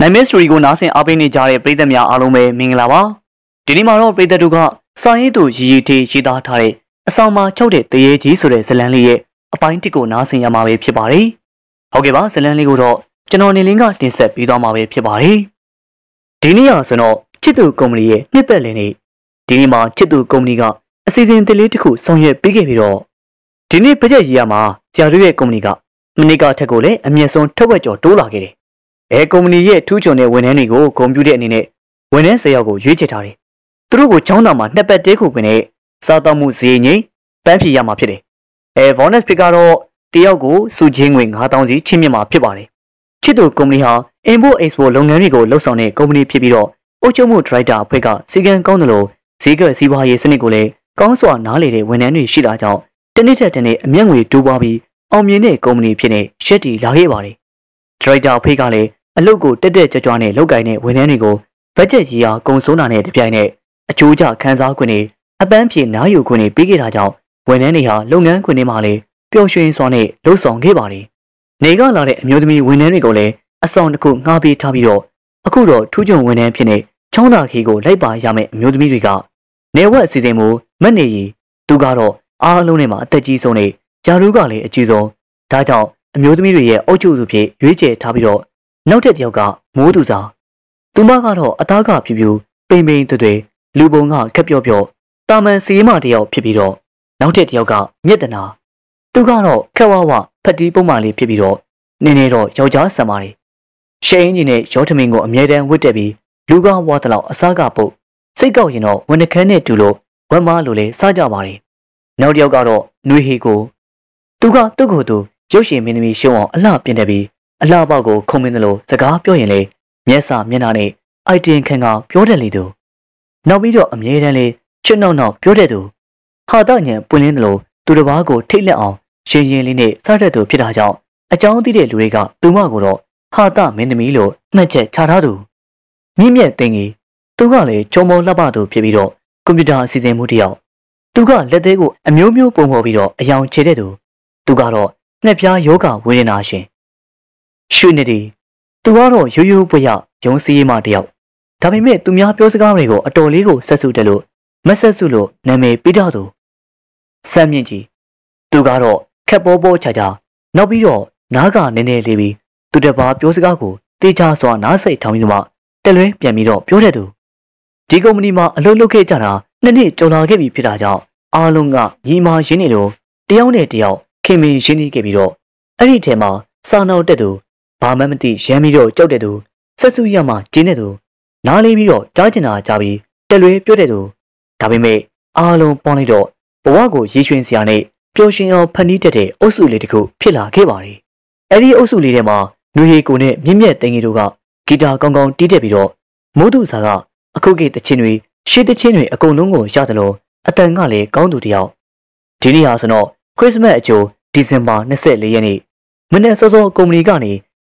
နိုင်မဲစတိုရီကိုနားဆင်အားပေးနေကြတဲ့ပရိသတ်များအားလုံးပဲမင်္ဂလာပါဒီနေ့မှာတော့ပရိသတ်တို့ကစာရေးသူရီရီထေးရေးသားထားတဲ့အဆောင်မှာချုပ်တဲ့တရေကြီးဆိုတဲ့ဇလံလေးရဲ့အပိုင်းတစ်ကိုနားဆင်ရမှာပဲဖြစ်ပါတယ်ဟုတ်ကဲ့ပါဇလံလေးကိုတော့ကျွန်တော်နေလင်းကတင်ဆက်ပေးသွားမှာပဲဖြစ်ပါတယ်ဒီနေ့ဟာဆိုတော့ချစ်သူကုမ္ပဏီရဲ့နှစ်ပတ်လည်နေ့ဒီနေ့မှာချစ်သူကုမ္ပဏီကအစီအစဉ်တလေးတစ်ခုဆောင်ရွက်ပေးခဲ့ပြီးတော့ဒီနေ့ဘတ်ဂျက်ရေးရမှာကြာတို့ရဲ့ကုမ္ပဏီကမနစ်ကထက်ကိုလည်းအမြင့်ဆုံးထုတ်ဝက်ကျော်တိုးလာခဲ့တယ် အဲကုမ္ပဏီရဲ့ထူးချွန်တဲ့ဝန်ထမ်းတွေကိုဂုဏ်ပြုတဲ့အနေနဲ့ဝန်ထမ်း၁၀ယောက်ကိုရွေးချယ်ထားတယ်။သူတို့ကိုချောင်းသာမှာနှစ်ပတ်တဲခုခွင်နဲ့စားတောက်မှုဈေးငိမ့်ပန်းဖြေရမှာဖြစ်တယ်။အဲ bonus ဖြစ်ကတော့တယောက်ကိုစုချင်းငွေ9000စီချင်းမြင့်မှာဖြစ်ပါတယ်။ချစ်သူကုမ္ပဏီဟာ import export လုပ်ငန်းတွေကိုလှုပ်ဆောင်တဲ့ကုမ္ပဏီဖြစ်ပြီးတော့အုပ်ချုပ်မှုဒရိုက်တာအဖွဲ့ကစီကံကောင်းတယ်လို့ဈေးကစီးပွားရေးစနစ်ကိုလည်းကောင်းစွာနားလည်တဲ့ဝန်ထမ်းတွေရှိတာကြောင့်တနည်းထက်တနည်းအမျက်ငွေတိုးပွားပြီးအောင်မြင်တဲ့ကုမ္ပဏီဖြစ်နေရှက်တီလာခဲ့ပါတယ်။ဒရိုက်တာအဖွဲ့ကလည်း အလုပ်ကိုတက်တက်ကြွကြွနဲ့လုပ်ကိုင်တဲ့ဝန်ထမ်းတွေကိုဘတ်ဂျက်ကြီးအားကုံစိုးနာနဲ့တပြိုင်နက်အချိုးကျခန်းစားခွင့်တွေအပန်းဖြေနားယူခွင့်တွေပေးခဲ့တာကြောင့်ဝန်ထမ်းတွေဟာလုပ်ငန်းခွင်တွေမှာလည်းပျော်ရွှင်စွာနဲ့လှုပ်ဆောင်ခဲ့ပါတယ်။နေကလာတဲ့အမျိုးသမီးဝန်ထမ်းတွေကိုလည်းအဆောင်တစ်ခုငှားပေးထားပြီးတော့အခုတော့ထူးချွန်ဝန်ထမ်းဖြစ်နေချောင်းသာခီကိုလိုက်ပါရမယ့်အမျိုးသမီးတွေကနေဝက်အစီအစဉ်မူမက်နေရီသူကတော့အားလုံးနဲ့မှာအသက်ကြီးဆုံးနေဂျာရူးကလည်းအကြီးဆုံးဒါကြောင့်အမျိုးသမီးတွေရဲ့အုပ်ချုပ်သူဖြစ်ရွေးချယ်ထားပြီးတော့ နောက်ထပ်တယောက်ကမိုးသူစာသူမကတော့အသားကဖြူဖြူပိန်ပိန်တွေ့တွေ့လူပုံကခက်ပြော့ပြော့တာမန်စီမတယောက်ဖြစ်ပြီးတော့နောက်ထပ်တယောက်ကမြက်တနာသူကတော့ခက်ဝဝဖက်တီးပုံမှန်လေးဖြစ်ပြီးတော့နင်းနေတော့ယောက်ျားဆံပါလေရှိန်းကြီးနဲ့ရောထမင်းကိုအမြဲတမ်းဝတ်တက်ပြီးလူကဝါတလောက်အစားကပုတ်စိတ်ကောက်ရင်တော့ဝန်နှခမ်းနဲ့တူလို့ဝက်မားလိုလဲစားကြပါလေနောက်တစ်ယောက်ကတော့နှွေဟီကိုသူကသူ့ကိုယ်သူရုပ်ရှင်မင်းသမီးရှုံအောင်အလှပြင်တယ်ပြီး အလှပေါက်ကိုခုံမင်းသလိုစကားပြောရင်လေမျက်စာမျက်နှာနဲ့အိုက်တင်ခံကပြောတယ်လေသူနောက်ပြီးတော့အမြဲတမ်းလေးချွတ်နောက်နောက်ပြောတဲ့သူဟာတညံပွင့်လင်းသလိုသူတစ်ပါးကိုထိတ်လက်အောင်ရှင်ရင်လေးနဲ့စားတဲ့သူဖြစ်တာကြောင့်အကြောင်းသိတဲ့လူတွေကသူမကိုတော့ဟာတမင်းသမီးလို့မှတ်ချက်ချထားသူမြင့်မြတ်သိငယ်သူကလည်းချုံမုံလှပသူဖြစ်ပြီးတော့ကွန်ပျူတာအစီအစဉ်မှုတစ်ယောက်သူကလက်သေးကိုအမျိုးမျိုးပုံဖော်ပြီးတော့အယောင်ချေတဲ့သူသူကတော့ငှက်ပြားယောဂဝေဒနာရှင် ရွှေနေတီသူကတော့ရိုးရိုးပွေရဂျုံစည်းမတယောက်ဒါပေမဲ့သူများပြောစကားတွေကိုအတော်လေးကိုဆက်စုတယ်လို့မဆက်စုလို့နာမည်ပေးတော့သူဆမ်းမြင့်ကြီးသူကတော့ခက်ပေါ်ပေါ်ချာချာနောက်ပြီးတော့နားကနည်းနည်းလေးပြီးသူတပါပြောစကားကိုတေချာစွာနားစိတ်ထောင်ပြီးမှတလွဲပြန်ပြီးတော့ပြောတဲ့သူဒီကုမ္ပဏီမှာအလုပ်လုပ်ခဲ့ကြတာနှစ်နှစ်ကျော်လာခဲ့ပြီဖြစ်တာကြောင့်အားလုံးကညီမရင်းနေလို့တယောက်နဲ့တယောက်ခင်မင်ရင်းနေခဲ့ပြီးတော့အဲ့ဒီထဲမှာစာနောက်တက်သူ ဘာမှမသိရမ်းပြီးတော့ကြောက်တဲ့သူဆက်စုရမှကျင်းတဲ့သူနားလေးပြီးတော့ကြားကျင်တာကြားပြီးတက်လွဲပြောတဲ့သူဒါပေမဲ့အားလုံးပေါင်းလိုက်တော့ဘဝကိုရေရွှင်စရာနဲ့ပျော်ရွှင်အောင်ဖန်တီးတတ်တဲ့အုပ်စုလေးတစ်ခုဖြစ်လာခဲ့ပါတယ်။အဲဒီအုပ်စုလေးထဲမှာနွေရီကိုနဲ့မြင့်မြတ်တင်ကြီးတို့ကဂီတာကောင်းကောင်းတီးတက်ပြီးတော့မိုးသူစာကအခုကိတချင်းတွေရှေးတချင်းတွေအကုန်လုံးကိုရတယ်လို့အတန်ကလည်းကောင်းသူတယောက်ဒီနေ့ဟာဆိုတော့ခရစ်စမတ်အကျိုးဒီဇင်ဘာ24ရက်နေ့မနေ့စောစောကုမ္ပဏီကနေ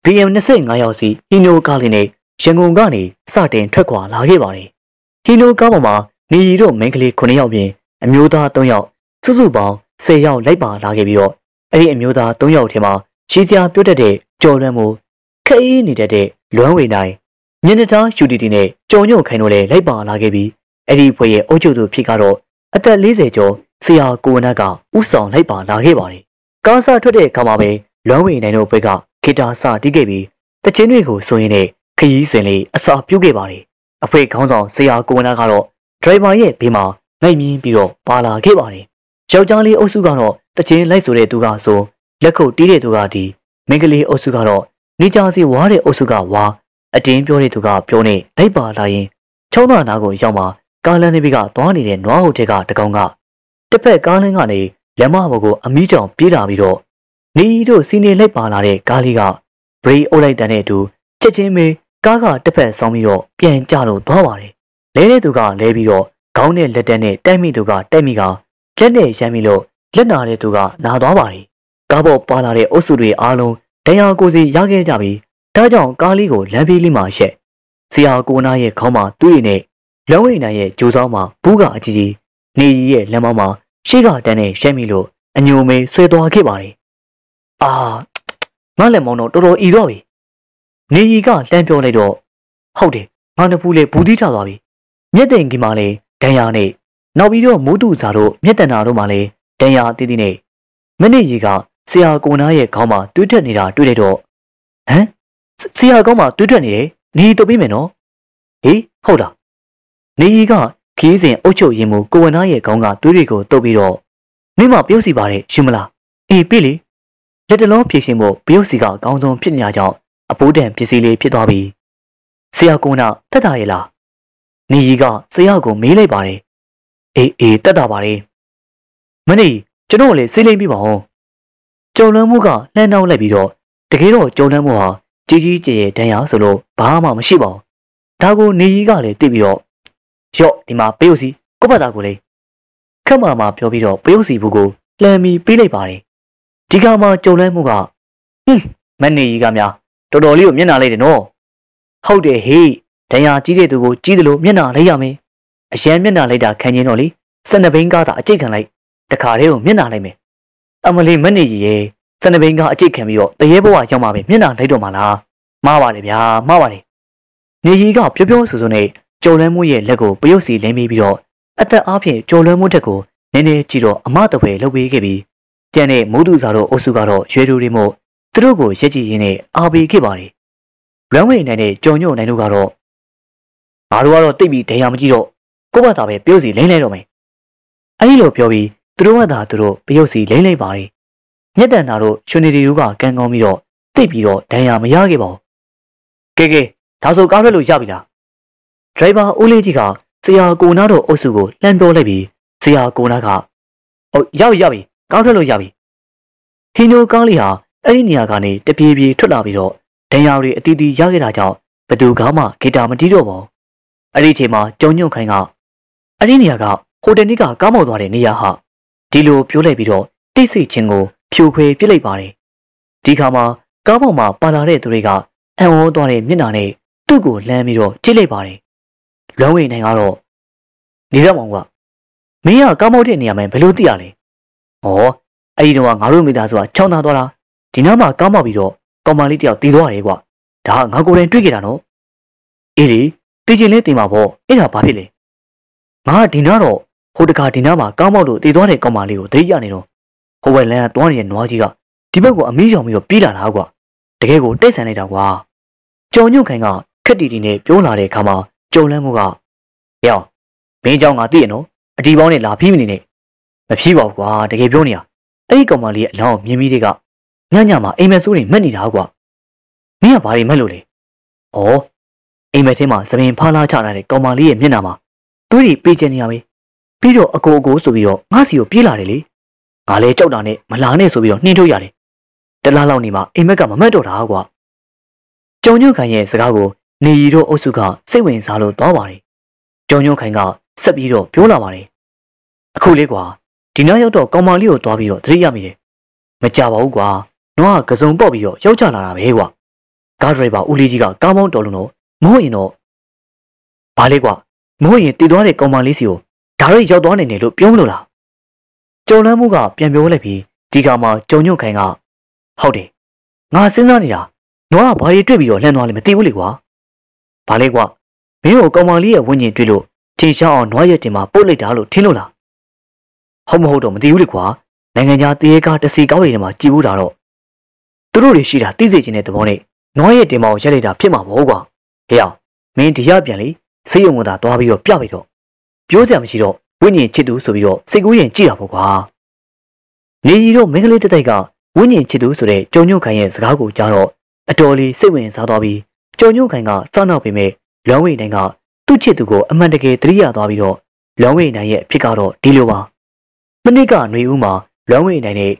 BM 25ရောက်စီဟီနိုကားလေးနဲ့ရန်ကုန်ကနေစတင်ထွက်ခွာလာခဲ့ပါတယ်။ဟီနိုကားပေါ်မှာနေရီတို့မိန်းကလေး9ယောက်ပြင်အမျိုးသား3ယောက်စုစုပေါင်း10ယောက်လိုက်ပါလာခဲ့ပြီးတော့အဲ့ဒီအမျိုးသား3ယောက်ထဲမှာရှိစရာပြုတ်တတ်တဲ့ကြော်လွမ်းမှုခအေးနေတတ်တဲ့လွမ်းဝေနိုင်မျက်နှာသားရှူတီတီနဲ့ကြုံညုံခိုင်တို့လည်းလိုက်ပါလာခဲ့ပြီးအဲ့ဒီဖွဲ့ရဲ့အုပ်ချုပ်သူဖြစ်ကတော့အသက်40ကျော်ဆရာကိုဝနက်ကဥဆောင်လိုက်ပါလာခဲ့ပါတယ်။ကားစားထွက်တဲ့အခါမှာပဲ လွမ်းဝေနိုင်တို့ဘက်ကဂီတာစတီးခဲ့ပြီးတချင်းတွေကိုဆိုရင်လည်းခရီးစဉ်လေးအစာပြုတ်ခဲ့ပါတယ်။အဖေခေါင်းဆောင်ဆရာကိုဝနကတော့ဒရိုင်ဘာရဲ့ဘေးမှာနိုင်မြင်းပြီးတော့ပါလာခဲ့ပါတယ်။ယောက်ျားလေးအုပ်စုကတော့တချင်းလိုက်ဆိုတဲ့သူကဆိုလက်ခုပ်တီးတဲ့သူကဒီမိန်းကလေးအုပ်စုကတော့နေကြစီဝါတဲ့အုပ်စုကဝါအတင်းပြောတဲ့သူကပြောနေလိုက်ပါလာရင်ချောင်းသာနာကိုရောက်မှာကားလမ်းလေးကသွားနေတဲ့နွားဟိုတဲကတကောင်ကတစ်ဖက်ကားလမ်းကနေလက်မဘော်ကိုအမီးကြောင်ပြေးလာပြီးတော့ နေတို့စီနေလိုက်ပါလာတဲ့ကားလေးကဘရိအုပ်လိုက်တဲ့နဲ့အတူချက်ချင်းပဲကားကတစ်ဖက်ဆောင်းပြီးတော့ပြန်ကျလို့သွားပါတယ်လဲတဲ့သူကလဲပြီးတော့ခေါင်းနဲ့လက်တက်နဲ့တိုက်မိသူကတိုက်မိကလက်နဲ့ရမ်းပြီးလို့လက်နာတဲ့သူကနာသွားပါတယ်ကားပေါ်ပါလာတဲ့အုပ်စုတွေအားလုံးတရားကိုစီရခဲ့ကြပြီးဒါကြောင့်ကားလေးကိုလမ်းပြေးလေးမှာရှက်ဆရာကိုနာရဲ့ခေါင်းမှာတွေးနဲ့လောင်းဝိနိုင်ရဲ့ဂျိုးဆောင်မှာဘူးကအကြီးကြီးနေကြီးရဲ့လက်မောင်းမှာရှေ့ကတန်းနဲ့ရှက်မိလို့အညိုမေးဆွဲသွားခဲ့ပါတယ် အာငါလက်မောင်းတော့တော်တော်ဤတော့ပြီနေရီကလှမ်းပြောလိုက်တော့ဟုတ်တယ်ငါနဖူးလေဘူးတိထသွားပြီမျက်တင်ကြီးမှလည်းဒဏ်ရာနဲ့နောက်ပြီးတော့မိုးတူစာတို့မျက်တန်နာတို့မှလည်းဒဏ်ရာအသီးသီးနဲ့မနစ်ရီကဆရာကိုနားရဲ့ခေါင်းမှာတွေးထက်နေတာတွေ့လိုက်တော့ဟမ်ဆရာကောင်းမှာတွေးထက်နေတယ်နေရီတော့ပြီးမယ်နော်ဟေးဟုတ်လားနေရီကခီးစဉ်အုတ်ချုပ်ရင်မူကိုဝနာရဲ့ခေါင်းကတွေးတွေကိုတုပ်ပြီးတော့မင်းမပြုတ်စီပါတဲ့ရှင်မလားအေးပြီလေ လက်တလုံးဖြည့်ရှင်ဖို့ပြုတ်စီကအကောင်းဆုံးဖြစ်နေတာကြောင့်အပိုးတန်ပစ္စည်းလေးဖြစ်သွားပြီဆရာကုန်းကတက်တာရဲ့လားနေကြီးကဆရာကိုမေးလိုက်ပါတယ်အေးအေးတက်တာပါတယ်မနေ့ကျွန်တော်လည်းစေးလိမ့်ပြပါဦးကြုံလန်းမှုကလှမ်းနှောင်းလိုက်ပြီးတော့တကယ်တော့ကြုံလန်းမှုဟာကြီးကြီးကျယ်ကျယ်တန်ရာဆိုလို့ဘာမှမရှိပါဘူးဒါကိုနေကြီးကလည်းသိပြီးတော့ရော့ဒီမှာပေးုပ်စီကိုယ့်ဘာသာကိုလေခက်မာမာပြောပြီးတော့ပေးုပ်စီဘူးကိုလှမ်းပြီးပေးလိုက်ပါတယ် ဒီကမှာကြုံလန်းမှုကဟွန်းမနေကြီးကများတော်တော်လေးကိုမျက်နှာလိုက်တယ်နော်ဟုတ်တယ်ဟေးဒဏ်ရာကြီးတဲ့သူကိုကြီးတယ်လို့မျက်နှာလိုက်ရမယ်အရန်မျက်နှာလိုက်တာခံရင်တော့လေစနဘိန်းကားသာအကျိတ်ခံလိုက်တခါတည်းကိုမျက်နှာလိုက်မယ်အမလီမနေကြီးရဲ့စနဘိန်းကားအကျိတ်ခံပြီးတော့တရေဘဝရောက်မှာပဲမျက်နှာလိုက်တော့မှာလားမှားပါတယ်ဗျာမှားပါတယ်နေကြီးကပြောပြောဆိုဆိုနဲ့ကြုံလွဲမှုရဲ့လက်ကိုပရုတ်စီလင်းပြီးတော့အသက်အားဖြင့်ကြုံလွဲမှုတက်ကိုနည်းနည်းကြည့်တော့အမတပွဲလှုပ်ပေးခဲ့ပြီး ကျန်တဲ့မိုးတူစာတို့အုပ်စုကတော့ရွှေတူတွေမို့သူတို့ကိုရက်ကြည့်ရင်းနဲ့အားပေးခဲ့ပါတယ်။လွမ်းဝေနိုင်တဲ့ကြုံညို့နိုင်တို့ကတော့ငါတို့ကတော့တိတ်ပြီးဒဏ်ရာမကြည့်တော့ကိုယ့်ဘာသာပဲပြုတ်စီလိမ့်လိုက်တော့မယ်။အဲဒီလိုပြောပြီးသူတို့ကသာသူတို့ပြုတ်စီလိမ့်လိုက်ပါတယ်။မြက်တန်နာတို့ရွှေနေတီတို့ကကန်းကောင်းပြီးတော့တိတ်ပြီးတော့ဒဏ်ရာမရခဲ့ပါဘူး။ကဲကဲဒါဆိုကားထွက်လို့ရပြီလား။ဒရိုင်ဘာဦးလေးကြီးကဆရာကိုနာတို့အုပ်စုကိုလှမ်းပြောလိုက်ပြီးဆရာကိုနာကဟုတ်ရပြီရပြီ ကားထွက်လို့ရပြီ။ဟီနိုကားလေးဟာအဲ့ဒီနေရာကနေတပြေးပြေးထွက်လာပြီးတော့ဒဏ်ရာတွေအတီးတီးရခဲ့တာကြောင့်ဘသူကမှဂီတာမတီးတော့ပါဘူးအဲ့ဒီအချိန်မှာကြုံညွန့်ခိုင်ကအဲ့ဒီနေရာကဟိုတယ်နစ်ကကားမောက်သွားတဲ့နေရာဟာဒီလိုပြောလိုက်ပြီးတော့တိတ်ဆိတ်ခြင်းကိုဖြိုခွဲပစ်လိုက်ပါတယ်ဒီခါမှာကားပေါ်မှာပါလာတဲ့သူတွေကအံ့ဩသွားတဲ့မျက်နှာနဲ့သူ့ကိုလှမ်းပြီးတော့ကြည့်လိုက်ပါတယ်လွမ်းဝေနိုင်ကတော့နေရမောင်ကမင်းကကားမောက်တဲ့နေရာမှာဘယ်လိုသိရလဲ ဩအဲ့ဒီတော့ငါတို့မိသားစုကချောင်းသားသွားတာဒီနားမှာကားမောက်ပြီးတော့ကောင်မလေးတယောက်တည်သွားတယ်ကွာဒါကငါကိုယ်တိုင်တွေ့ခဲ့တာနော်အေးလေတည်ကျင်လဲတင်ပါပေါ့အဲ့ဒါဘာဖြစ်လဲငါကဒီနားတော့ဟိုတခါဒီနားမှာကားမောက်လို့တည်သွားတဲ့ကောင်မလေးကိုသတိရနေတော့ဟိုဘက်လမ်းကတွန်းနေတဲ့နွားကြီးကဒီဘက်ကိုအမီးရောင်ပြီးတော့ပြေးလာတာကွာတကယ်ကိုတိတ်ဆန်လိုက်တာကွာကြုံညွန့်ခိုင်ကခက်တီတီနဲ့ပြောလာတဲ့အခါမှာကြုံလန်းမှုကရောင်မင်းเจ้าငါသိရနော်အဒီပေါင်းနဲ့လာဖီးမနေနဲ့ မဖြီးပါဘူးကွာတကယ်ပြောနေရအဲ့ဒီကောင်မလေးရဲ့အလောင်းကိုမြင်ပြီးတဲ့ကညညမှာအိမ်မက်ဆိုးတွေမက်နေတာကွာမင်းကဘာတွေမက်လို့လဲဩအိမ်မက်ထဲမှာသပင်ဖားလာချလာတဲ့ကောင်မလေးရဲ့မျက်နှာမှာတွေးတွေပေးချင်နေရပဲပြီးတော့အကိုအကိုဆိုပြီးတော့ငါစီကိုပြေးလာတယ်လေငါလဲကြောက်တာနဲ့မလာနဲ့ဆိုပြီးတော့နှင်းထုတ်ရတယ်တလားလောက်နေမှအိမ်မက်ကမမက်တော့တာကွာကြုံညွန့်ခိုင်ရဲ့စကားကိုနေရီတို့အုပ်စုကစိတ်ဝင်စားလို့သွားပါတယ်ကြုံညွန့်ခိုင်ကဆက်ပြီးတော့ပြောလာပါတယ်အခုလေးကွာ ဒီနောက်ရောက်တော့ကောင်မလေးကိုသွားပြီးတော့သတိရမိတယ်မကြပါဘူးကွာနွားကကစုံပေါ့ပြီးတော့ရောက်ချလာတာပဲကွာကားဒရိုက်ဘာဦးလေးကြီးကကားမောင်းတော်လုံးတော့မဟုတ်ရင်တော့ဘာလဲကွာမဟုတ်ရင်တည်သွားတဲ့ကောင်မလေးစီကိုဒါရိတ်ရောက်သွားနိုင်တယ်လို့ပြောမလို့လားကြုံလန်းမှုကပြန်ပြောလိုက်ပြီးဒီကမှာကြုံညွန့်ခိုင်ကဟုတ်တယ်ငါစဉ်းစားနေတာနွားကဘာတွေတွေ့ပြီးတော့လှမ်းသွားလဲမသိဘူးလေကွာဘာလဲကွာမင်းကိုကောင်မလေးရဲ့ဝိညာဉ်တွေ့လို့ထင်ရှားအောင်နွားရဲ့တင်မှာပို့လိုက်တာလို့ထင်လို့လား ဟုတ်မဟုတ်တော့မသိဘူးလေကွာနိုင်ငံခြားတရေကားတစီကောင်းတွေထဲမှာကြည်ဘူးတာတော့သူတို့တွေရှိတာသိစေချင်တဲ့သဘောနဲ့နွားရဲ့တင်မောင်ရက်လိုက်တာဖြစ်မှာမဟုတ်ကွာဟေ့အောင်မင်းဒီရပြန်လေစိတ်ယုံကသာသွားပြီးတော့ပြပြီးတော့ပြောစရာမရှိတော့ဝိညာဉ်ချစ်သူဆိုပြီးတော့စိတ်ကူးရင်ကြည့်တာပေါ့ကွာနေကြီးတို့မင်းကလေးတတိုက်ကဝိညာဉ်ချစ်သူဆိုတဲ့ကြုံညုတ်ခိုင်ရဲ့စကားကိုကြားတော့အတော်လေးစိတ်ဝင်စားသွားပြီးကြုံညုတ်ခိုင်ကစောင့်နောက်ပေမဲ့လွမ်းဝိနိုင်ကသူ့ချစ်သူကိုအမှန်တကယ်သတိရသွားပြီးတော့လွမ်းဝိနိုင်ရဲ့အဖြစ်ကတော့ဒီလိုပါ မနစ်ကຫນွေဦးမှာလွမ်းဝိနိုင်နဲ့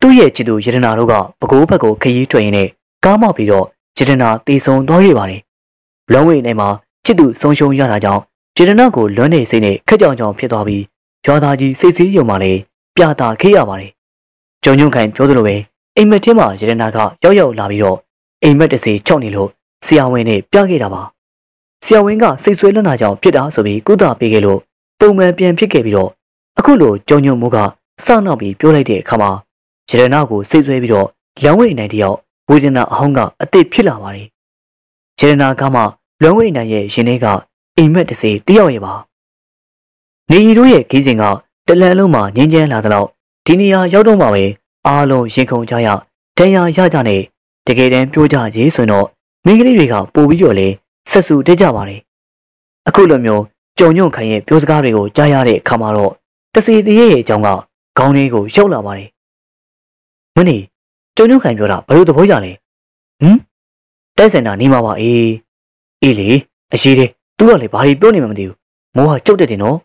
သူ့ရဲ့ချစ်သူရတနာတို့ကပကိုးဘက်ကိုခရီးထွက်ရင်းနဲ့ကားမောက်ပြီးတော့ရတနာတေဆုံသွားခဲ့ပါတယ်။လွမ်းဝိနိုင်မှာချစ်သူဆုံးရှုံးရတာကြောင့်ရတနာကိုလွမ်းနေစိတ်နဲ့ခက်ကြောင်ကြောင်ဖြစ်သွားပြီးရွာသားကြီးစိတ်စည်းယုံမှလည်းပြတာခဲ့ရပါတယ်။ကြုံညွန့်ခိုင်ပြောသလိုပဲအိမ်မက်ထဲမှာရတနာကရောက်ရောက်လာပြီးတော့အိမ်မက်တစ်စီချောက်နေလို့ဆရာဝန်နဲ့ပြခဲ့တာပါ။ဆရာဝန်ကစိတ်ဆွဲလွန်းတာကြောင့်ဖြစ်တာဆိုပြီးကုသပေးခဲ့လို့ပုံမှန်ပြန်ဖြစ်ခဲ့ပြီးတော့ အခုလိုကြုံညွန့်မှုကစောင့်နောက်ပြီးပြောလိုက်တဲ့အခါမှာရတနာကိုစိတ်ဆွဲပြီးတော့လမ်းဝိတ်နိုင်တယောက်ဝေဒနာအဟောင်းကအသစ်ဖြစ်လာပါတယ်ဂျေရနာကမှလွန်ဝိနိုင်ရဲ့ရင်ထဲကအိမ်မက်တစ်စီတယောက်ရဲ့ပါနေရီတို့ရဲ့ခီးစဉ်ကတလန်လုံးမှာငင်းကျန်းလာသလောက်ဒီနေရာရောက်တော့မှပဲအားလုံးရင်ခုန်ကြရတန်ရာရကြနဲ့တကယ်တမ်းပြောကြရေးဆိုတော့မိန်းကလေးတွေကပို့ပြီးတော့လေဆက်စုတက်ကြပါတယ်အခုလိုမျိုးကြုံညွန့်ခိုင်ရဲ့ပြောစကားတွေကိုကြားရတဲ့အခါမှာတော့ တစီတရေရဲ့အကြောင်းကခေါင်းလေးကိုရောက်လာပါတယ်မင်းကြုံညွန့်ခိုင်ပြောတာဘယ်လိုသဘောရလဲဟမ်တိုက်စင်တာနေမှာပါအေးအေးလေအရှိတယ်သူကလည်းဘာတွေပြောနေမှမသိဘူးမိုးကကြုတ်တက်တယ်နော်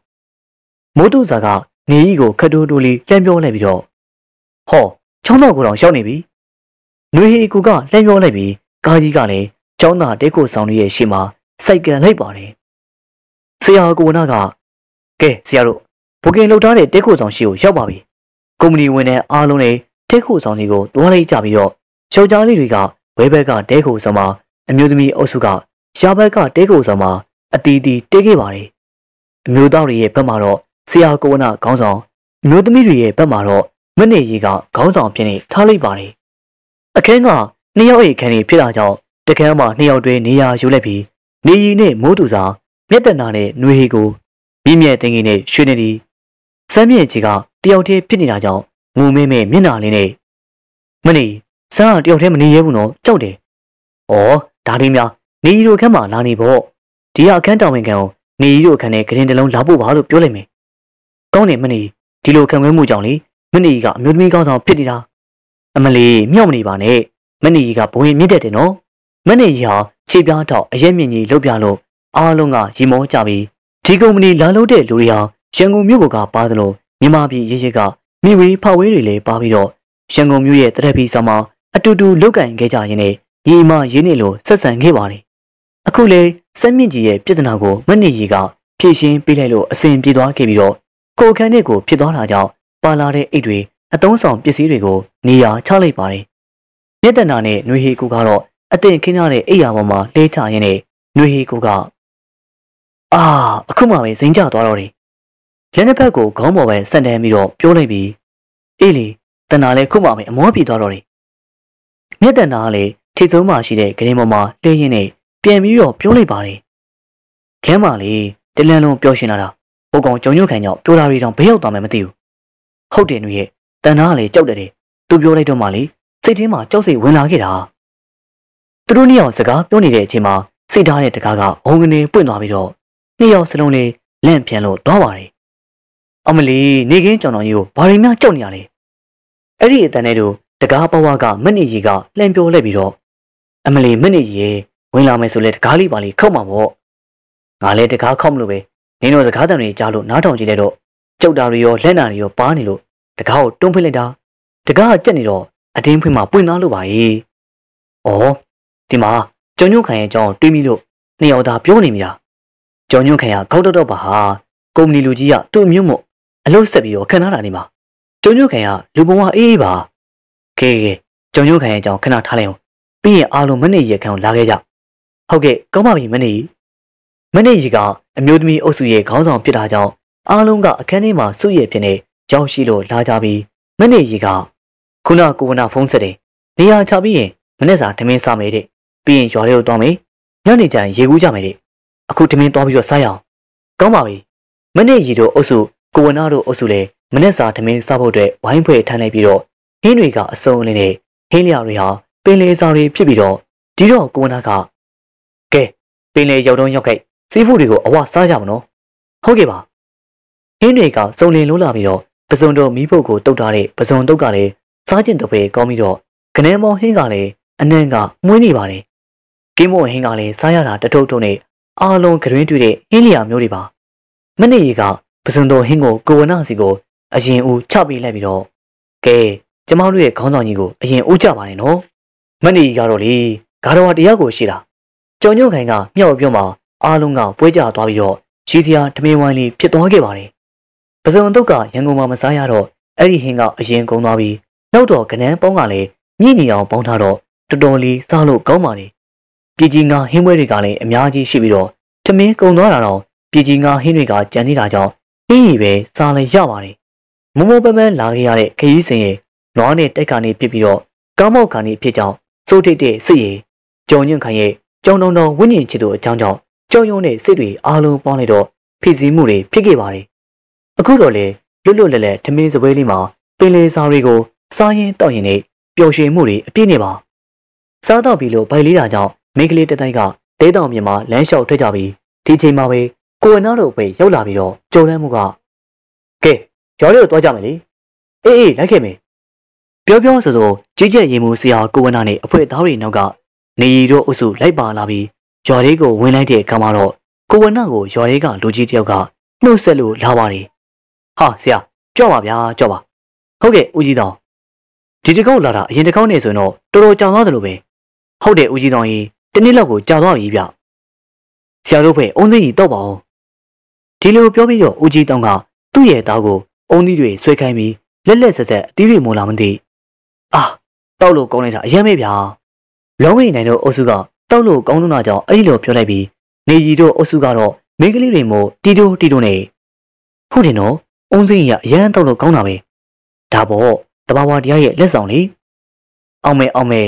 မိုးတူစာကနေကြီးကိုခတိုးတိုးလေးလှမ်းပြောလိုက်ပြီးတော့ဟောချောင်းတော့ကိုတော့ရောက်နေပြီ။နှွေဟီကူကလှမ်းပြောလိုက်ပြီးကားကြီးကလည်းကျောင်းသားတဲခိုဆောင်ရဲ့ရှေ့မှာစိုက်ကန်လိုက်ပါတယ်။ဆရာကိုနာကကဲဆရာတို့ ဘုကင်လှုပ်ထားတဲ့တဲခိုဆောင်ရှေ့ကိုရောက်ပါပြီ။ကုမ္ပဏီဝင်တဲ့အားလုံးတွေတဲခိုဆောင်စီကိုတွားလိုက်ကြပြီးတော့ယောက်ျားလေးတွေကဝဲဘက်ကတဲခိုဆောင်မှာအမျိုးသမီးအုပ်စုကရှားဘက်ကတဲခိုဆောင်မှာအတီးတီတဲခဲ့ပါတယ်။အမျိုးသားတွေရဲ့ဘက်မှာတော့ဆရာကိုနာခေါင်းဆောင်အမျိုးသမီးတွေရဲ့ဘက်မှာတော့မနေရီကခေါင်းဆောင်ဖြစ်နေထားလိုက်ပါတယ်။အခင်းကနှစ်ယောက်အိတ်ခန်းကြီးဖြစ်တာကြောင့်တကန်းမှာနှစ်ယောက်တွဲနေရာယူလိုက်ပြီးနေရီနဲ့မိုးတူစာမျက်တနာနဲ့နှွေဟီကိုမိမြဲတင်ကြီးနဲ့ရွှေနေဒီ စမ်းမြင့်ကြီးကတယောက်တည်းဖြစ်နေတာကြောင့်ငုံမဲမဲမျက်နာလေးနဲ့မနေစမ်းကတယောက်တည်းမနေရဘူးနော်ကြောက်တယ်။ဩဒါလေးများနေရီတို့ခန်းမှာလာနေပေါ့ဒီအခန်းတော်ဝင်ခံကိုနေရီတို့ခန်းနဲ့ဂရင်တလုံးလာဖို့ပါလို့ပြောလိုက်မယ်။ကောင်းတယ်မနေဒီလိုခံခွဲမှုကြောင့်လေမနီကြီးကအမျိုးသမီးကောင်းဆောင်ဖြစ်နေတာအမလီမြောက်မနေပါနဲ့မနီကြီးကဘဝင်မြင့်တက်တယ်နော်မနီကြီးဟာခြေပြားတော့အရက်မြင့်ကြီးလှုပ်ပြလို့အားလုံးကရီမောကြပြီးဒီကုမ္ပဏီလာလို့တဲ့လူတွေဟာ ရန်ကုန်မြို့ကပါသလိုမြန်မာပြည်ရရကမိဝေးဖောက်ဝေးတွေလည်းပါပြီးတော့ရန်ကုန်မြို့ရဲ့တရက်ပီဆောင်မှာအတူတူလုတ်ကင်ခဲ့ကြရင်းနဲ့ညီမရင်းနေလို့ဆက်ဆံခဲ့ပါတယ်အခုလေစက်မြင့်ကြီးရဲ့ပြဿနာကိုမနီကြီးကဖြေရှင်းပေးလိုက်လို့အစဉ်ပြေသွားခဲ့ပြီးတော့ကိုခန်းနဲ့ကိုဖြစ်သွားတာကြောင့်ပါလာတဲ့အိတ်တွေအသုံးဆောင်ပစ္စည်းတွေကိုနေရာချလိုက်ပါတယ်။မြက်တနာနဲ့နှွေဟီကူကတော့အသင်ခင်းရတဲ့အိယာပေါ်မှာလဲချရင်းနဲ့နှွေဟီကူကအာအခုမှပဲစိန်ကြသွားတော့တယ်။ လက်နှစ်ဖက်ကိုခေါင်းပေါ်ပဲဆန်တန်းပြီးတော့ပြောလိုက်ပြီးအေးလေတနာလည်းခုမှပဲအမောပြေသွားတော့တယ်။မြက်တနာကလည်းထိတ်ဆုံးမှရှိတဲ့ဂရင်ပေါ်မှာလဲရင်းနဲ့ပြန်ပြီးတော့ပြောလိုက်ပါတယ်။ခဲမလေးတလန်လုံးပြောရှင်လာတာဟိုကောင်ကြုံညွန့်ခံကြောင့်ပြောတာတွေတောင်ဘေးရောက်သွားမှမသိဘူးဟုတ်တယ်နွေရဲ့တန်နာကလည်းကြောက်တယ်သူပြောလိုက်တော့မှလေစိတ်ထဲမှာကြောက်စိတ်ဝင်လာခဲ့တာသူတို့နှစ်ယောက်စကားပြောနေတဲ့အချိန်မှာစိတ်ထားတဲ့တကားကဘုံကနေပွင့်သွားပြီးတော့နှစ်ယောက်စလုံးလေးလန့်ပြန်လို့သွားပါတယ် အမလီနေကင်းကြောင်တော်ကြီးကိုဘာတွေများကြောက်နေရလဲအဲ့ဒီအတန်နဲ့တို့တကားဘဝကမက်နေကြီးကလှန်ပြောလိုက်ပြီးတော့အမလီမက်နေကြီးရေဝင်လာမယ်ဆိုလဲတကားလေးပါလေးခောက်မှာပေါ့ငါလည်းတကားခောက်မလို့ပဲနင်တို့စကားတံတွေကြားလို့နားထောင်ကြည့်လိုက်တော့ကျုပ်တာတွေရောလက်နာတွေရောပါနေလို့တကားကိုတွန်းဖွင့်လိုက်တာတကားကကြက်နေတော့အတင်းဖွင့်မှပွင့်သားလို့ပါရဲ့။အော်ဒီမှာကျော်ညွန့်ခိုင်ရဲ့အကြောင်းတွေးမိလို့နှစ်ယောက်သာပြောနေမိတာ။ကျော်ညွန့်ခိုင်ကကောက်တော့တော့ပါဟာကုမ္ပဏီလူကြီးကသူ့မျိုးမို့ အလုပ်ဆက်ပြီးတော့ခဏတာနေမှာကျော်ညွန့်ခိုင်ကလူပုံကအေးအေးပါ။ကဲကဲကျော်ညွန့်ခိုင်ရဲ့အကြောင်းခဏထားလိုက်အောင်ပြီးရင်အားလုံးမနေ့ရက်ခန့်ကိုလာခဲ့ကြ။ဟုတ်ကဲ့ကောင်းပါပြီမနေ့မနေ့ကြီးကအမျိုးသမီးအုပ်စုရဲ့ခေါင်းဆောင်ဖြစ်တာကြောင့်အားလုံးကအခန်းထဲမှာစုရဲ့ဖြစ်နေရောက်ရှိလို့လာကြပြီးမနေ့ကြီးကခုနကိုဝနာဖုန်းဆက်တယ်နေရာချပြီးရင်မနေ့စာထမင်းစားမယ်တဲ့ပြီးရင်ရွာထဲကိုသွားမယ်ညနေကျရင်ရေကူးကြမယ်တဲ့အခုထမင်းသွားပြီးတော့စားရအောင်ကောင်းပါပြီမနေ့ရီတို့အုပ်စု ကိုဝနာတို့အုပ်စုလည်းမနေ့စာထမင်းစားဖို့အတွက်ဝိုင်းဖွဲ့ထမ်းလိုက်ပြီးတော့ဟင်းတွေကအစုံအလင်းနဲ့ဟင်းလျာတွေဟာပင်လေစာတွေဖြစ်ပြီးတော့ဒီတော့ကိုဝနာကကဲပင်လေရောက်တော့ရောက်ခဲ့စီးဖူးတွေကိုအဝစားကြမနော်ဟုတ်ကဲ့ပါဟင်းတွေကစုံလင်လို့လာပြီးတော့ပစုံတော်မီးပုတ်ကိုတုတ်ထားတဲ့ပစုံတုတ်ကလည်းစားကျင်တပယ်ကောင်းပြီးတော့ကနေမောင်ဟင်းကလည်းအနှံ့ကမွေးနေပါတယ်ကင်းမောင်ဟင်းကလည်းစားရတာတထုပ်ထုပ်နဲ့အားလုံးဂရင်းတွေ့တဲ့ဟင်းလျာမျိုးတွေပါမနေ့က ပစုံတော်ဟင်းကိုကိုဝနာစီကိုအရင်ဦးချပေးလိုက်ပြီးတော့ကဲကျမတို့ရဲ့ခေါင်းဆောင်ကြီးကိုအရင်ဦးကြပါနဲ့နော်မနေ့ကတော့လေဂါတော်တရားကိုရှိတာကြုံညုတ်ခိုင်ကမြောက်ပြုံးမှာအားလုံးကပွဲကြသွားပြီးတော့ရှိစရာထမင်းဝိုင်းလေးဖြစ်သွားခဲ့ပါတယ်ပစုံတုတ်ကရန်ကုန်မှာမစားရတော့အဲ့ဒီဟင်းကအရင်ကုန်သွားပြီးနောက်တော့ကနန်းပေါင်းကလည်းမြင့်နေအောင်ပေါင်းထားတော့တော်တော်လေးစားလို့ကောင်းပါလေပြည်ကြီးငါဟင်းပွဲတွေကလည်းအများကြီးရှိပြီးတော့ထမင်းကုန်သွားတာတော့ပြည်ကြီးငါဟင်းတွေကကြံနေတာကြောင့် အင်းကြီးပဲစားလိုက်ရပါတယ်မမောပပန်းလာခဲ့ရတဲ့ခရီးစဉ်ရဲ့နွားနဲ့တိုက်ကနေပြစ်ပြီးတော့ကောင်းမောက်ခံနေဖြစ်ကြောင်းစိုးထိတ်တဲ့စစ်ရည်ကြုံညွန့်ခံရဲ့ကြောင်တုံတုံဝိညာဉ်ချစ်သူအကြောင်းကြောင့်ကြောင်ယုံတဲ့စိတ်တွေအားလုံးပေါင်းလိုက်တော့ဖြစ်စည်းမှုတွေဖြစ်ခဲ့ပါတယ်အခုတော့လေလွတ်လွတ်လပ်လပ်ထမင်းစပွဲလေးမှာပင်လယ်စာတွေကိုစားရင်တောက်ရင်နဲ့ပျော်ရွှင်မှုတွေအပြည့်နေပါစားတော့ပြီလို့ဗိုက်လေးတာကြောင့်မိန်းကလေးတတိုက်ကတဲတောင်မြင်မှာလမ်းလျှောက်ထွက်ကြပြီးဒီချိန်မှာပဲ ကိုဝနာတို့ပဲရောက်လာပြီးတော့ကြုံလန်းမှုကကဲကျော်လေးကိုတွားကြမယ်လေအေးအေးလိုက်ခဲ့မယ်ပြောပြောဆိုဆိုကြီးကြက်ရင်မှုဆရာကိုဝနာနဲ့အဖွဲသားတွေနောက်ကနေရီတို့အုပ်စုလိုက်ပါလာပြီးရွာလေးကိုဝင်လိုက်တဲ့အခါမှာတော့ကိုဝနာကိုရွာလေးကလူကြီးတယောက်ကနှုတ်ဆက်လို့လာပါတယ်ဟာဆရာကြော့ပါဗျာကြော့ပါဟုတ်ကဲ့ဦးကြီးတော်ဒီတစ်ခေါက်လာတာအရင်တစ်ခေါက်နဲ့ဆိုရင်တော့တော်တော်ကြောင်သွားတယ်လို့ပဲဟုတ်တယ်ဦးကြီးတော်ကြီးတနေ့လောက်ကိုကြာသွားပြီဗျဆရာတို့ဖေအုံးသိကြီးတော့ပါအောင် ဒီလိုပြောပြီးတော့ဦးကြီးတောင်ကသူ့ရဲ့သားကိုအုံးသီးတွေဆွဲခိုင်းပြီးလက်လက်ဆက်ဆက်အသီးတွေမို့လာမသိအာတောက်လို့ကောင်းလိုက်တာအရင်မေးဗျာလောင်းဝိနိုင်တို့အုပ်စုကတောက်လို့ကောင်းလွန်းတာကြောင့်အဲ့ဒီလိုပြောလိုက်ပြီးနေကြီးတို့အုပ်စုကတော့မိန်းကလေးတွေမို့တီတိုတီတိုနေဟုတ်တယ်နော်အုံးစိန်ရအရန်တောက်လို့ကောင်းတာပဲဒါပေါ့တဘာဝတရားရဲ့လက်ဆောင်လေအောင်မဲအောင်မဲ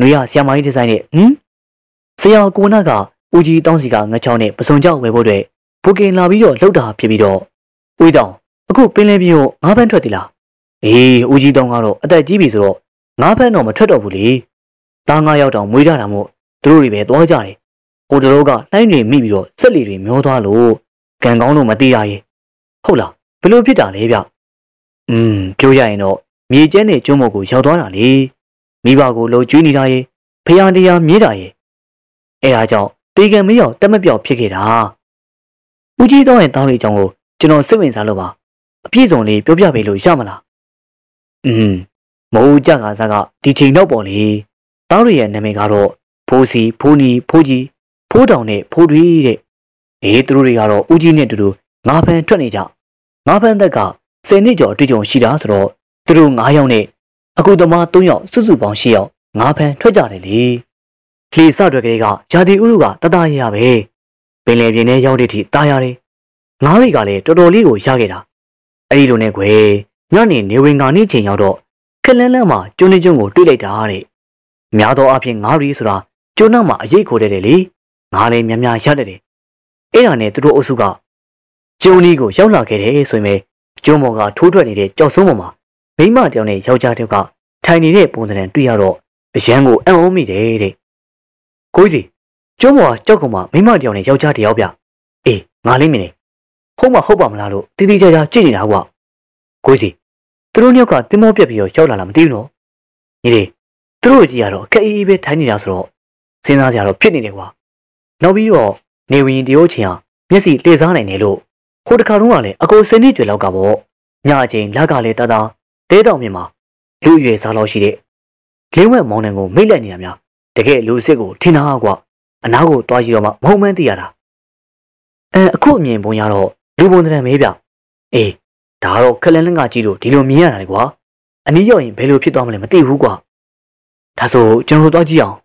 နွေရဆီယမိုင်းဒီဇိုင်းနဲ့ဟမ်ဆရာကိုနာကဦးကြီးတောင်းစီကငချောင်းနဲ့ပစုံကြောက်ဝယ်ဖို့အတွက် ဘူကင်လာပြီးတော့လှုပ်တာဖြစ်ပြီးတော့ဦးတောင်းအခုပင်လယ်ပြင်ကိုငါးပန်းထွက်သေးလားအေးဦးကြီးတောင်းကတော့အသက်ကြီးပြီဆိုတော့ငါးပန်းတော့မထွက်တော့ဘူးလေတားငါးယောက်တောင်မွေးကြတာမို့သူတို့တွေပဲသွားကြတယ်ဟိုတရောကလှိုင်းတွေမိပြီးတော့ဆက်လီတွေမျောသွားလို့ကံကောင်းလို့မသေးရရဲ့ဟုတ်လားဘလို့ဖြစ်တာလဲဗျอืมပြောရရင်တော့မြေကျဲနဲ့ကျွန်းမော်ကိုရောက်သွားတာလေမိဘကိုလုံကျွေးနေတာရဲ့ဖျားတရားမြေးတာရဲ့အဲအားကြောင့်တေကံမရောက်တက်မပြောက်ဖြစ်ခဲ့တာ ဦးကြီးတော်ရဲ့တောင်းလေးကြောင့်ကိုကျွန်တော်စိတ်ဝင်စားလို့ပါအပြည့်စုံလေးပြောပြပေးလို့ရမလားอืมမဟုတ်ကြကားစားကဒီချိန်တော့ပေါ့လေတောင်းရရဲ့နာမည်ကတော့ဖိုးစီဖိုးနီဖိုးကြီးဖိုးတောင်နဲ့ဖိုးတွေတဲ့အေးသူတို့တွေကတော့ဦးကြီးနဲ့တူတူငါးဖန်ထွက်နေကြငါးဖန်သက်က10နှစ်ကျော်အတွေ့အကြုံရှိတာဆိုတော့သူတို့9ယောက်နဲ့အကူသမား3ယောက်စုစုပေါင်း10ယောက်ငါးဖန်ထွက်ကြတယ်လေလှေစတွေကလေးကဂျာတီဥရုကတတရရပဲ ပင်လယ်ပြင်ထဲရောက်တဲ့အထိတာရတယ်ငါးတွေကလည်းတော်တော်လေးကိုရခဲ့တာအဲ့ဒီလိုနဲ့ကွယ်ညနေနေဝင်ကနေ့ချိန်ရောက်တော့ခလန်းလန်းမှာကျွန်းနေကျွန်းကိုတွေးလိုက်တာတဲ့များသောအားဖြင့်ငါးရီဆိုတာကျွန်းနောက်မှာအရေးခိုတယ်လေငါလည်းများများရတတ်တယ်အဲ့ဒါနဲ့သူတို့အုပ်စုကကျုံကြီးကိုရောက်လာခဲ့တယ်ဆိုရင်ကျုံမော်ကထိုးထွက်နေတဲ့ကြောက်ဆုံးပေါ်မှာမိမတယောက်နဲ့ယောက်ျားတယောက်ကထိုင်နေတဲ့ပုံစံတွေ့ရတော့အရန်ကိုအံ့ဩမိတယ်တဲ့ကိုကြီး ကျုံမော်ကကြောက်ကောင်မှမိမတယောက်နဲ့ယောက်ျားတယောက်ပြအေးငါလေးမင်းနေဟုတ်မဟုတ်ပါမလားလို့တီးတီးကြကြကြည့်နေတာကွာကိုကြီးသူတို့ညောက်ကတင်မောပြက်ပြီးတော့ရောက်လာလားမသိဘူးနော်ညီလေးသူတို့ကြီးကတော့ခက်အေးအေးပဲထိုင်နေတာဆိုတော့စဉ်းစားကြတော့ဖြစ်နေတယ်ကွာနောက်ပြီးတော့နေဝင်တရိုးချင်ဟာမျက်စိလှည့်စားနိုင်တယ်လို့ဟိုတခါတုန်းကလည်းအကိုစနေကျွေလောက်ကပေါ့ညအချိန်လက်ကလည်းတသားတဲတောင်မြင်မှာလူရွယ်စားလို့ရှိတဲ့လင်းဝက်မောင်းနှံကိုမိတ်လက်နေရများတကယ်လူစစ်ကိုထင်တာကွာ အနားကိုတွားကြည့်တော့မှမဟုတ်မှန်းသိရတာအဲအခုအမြင်ပုံရတော့လူပုံတရံမေးပြအေးဒါတော့ခလန်းလန်းကကြည့်လို့ဒီလိုမြင်ရတာလေကွာအနည်းရောက်ရင်ဘယ်လိုဖြစ်သွားမလဲမသိဘူးကွာဒါဆိုကျွန်တော်တို့တွားကြည့်အောင်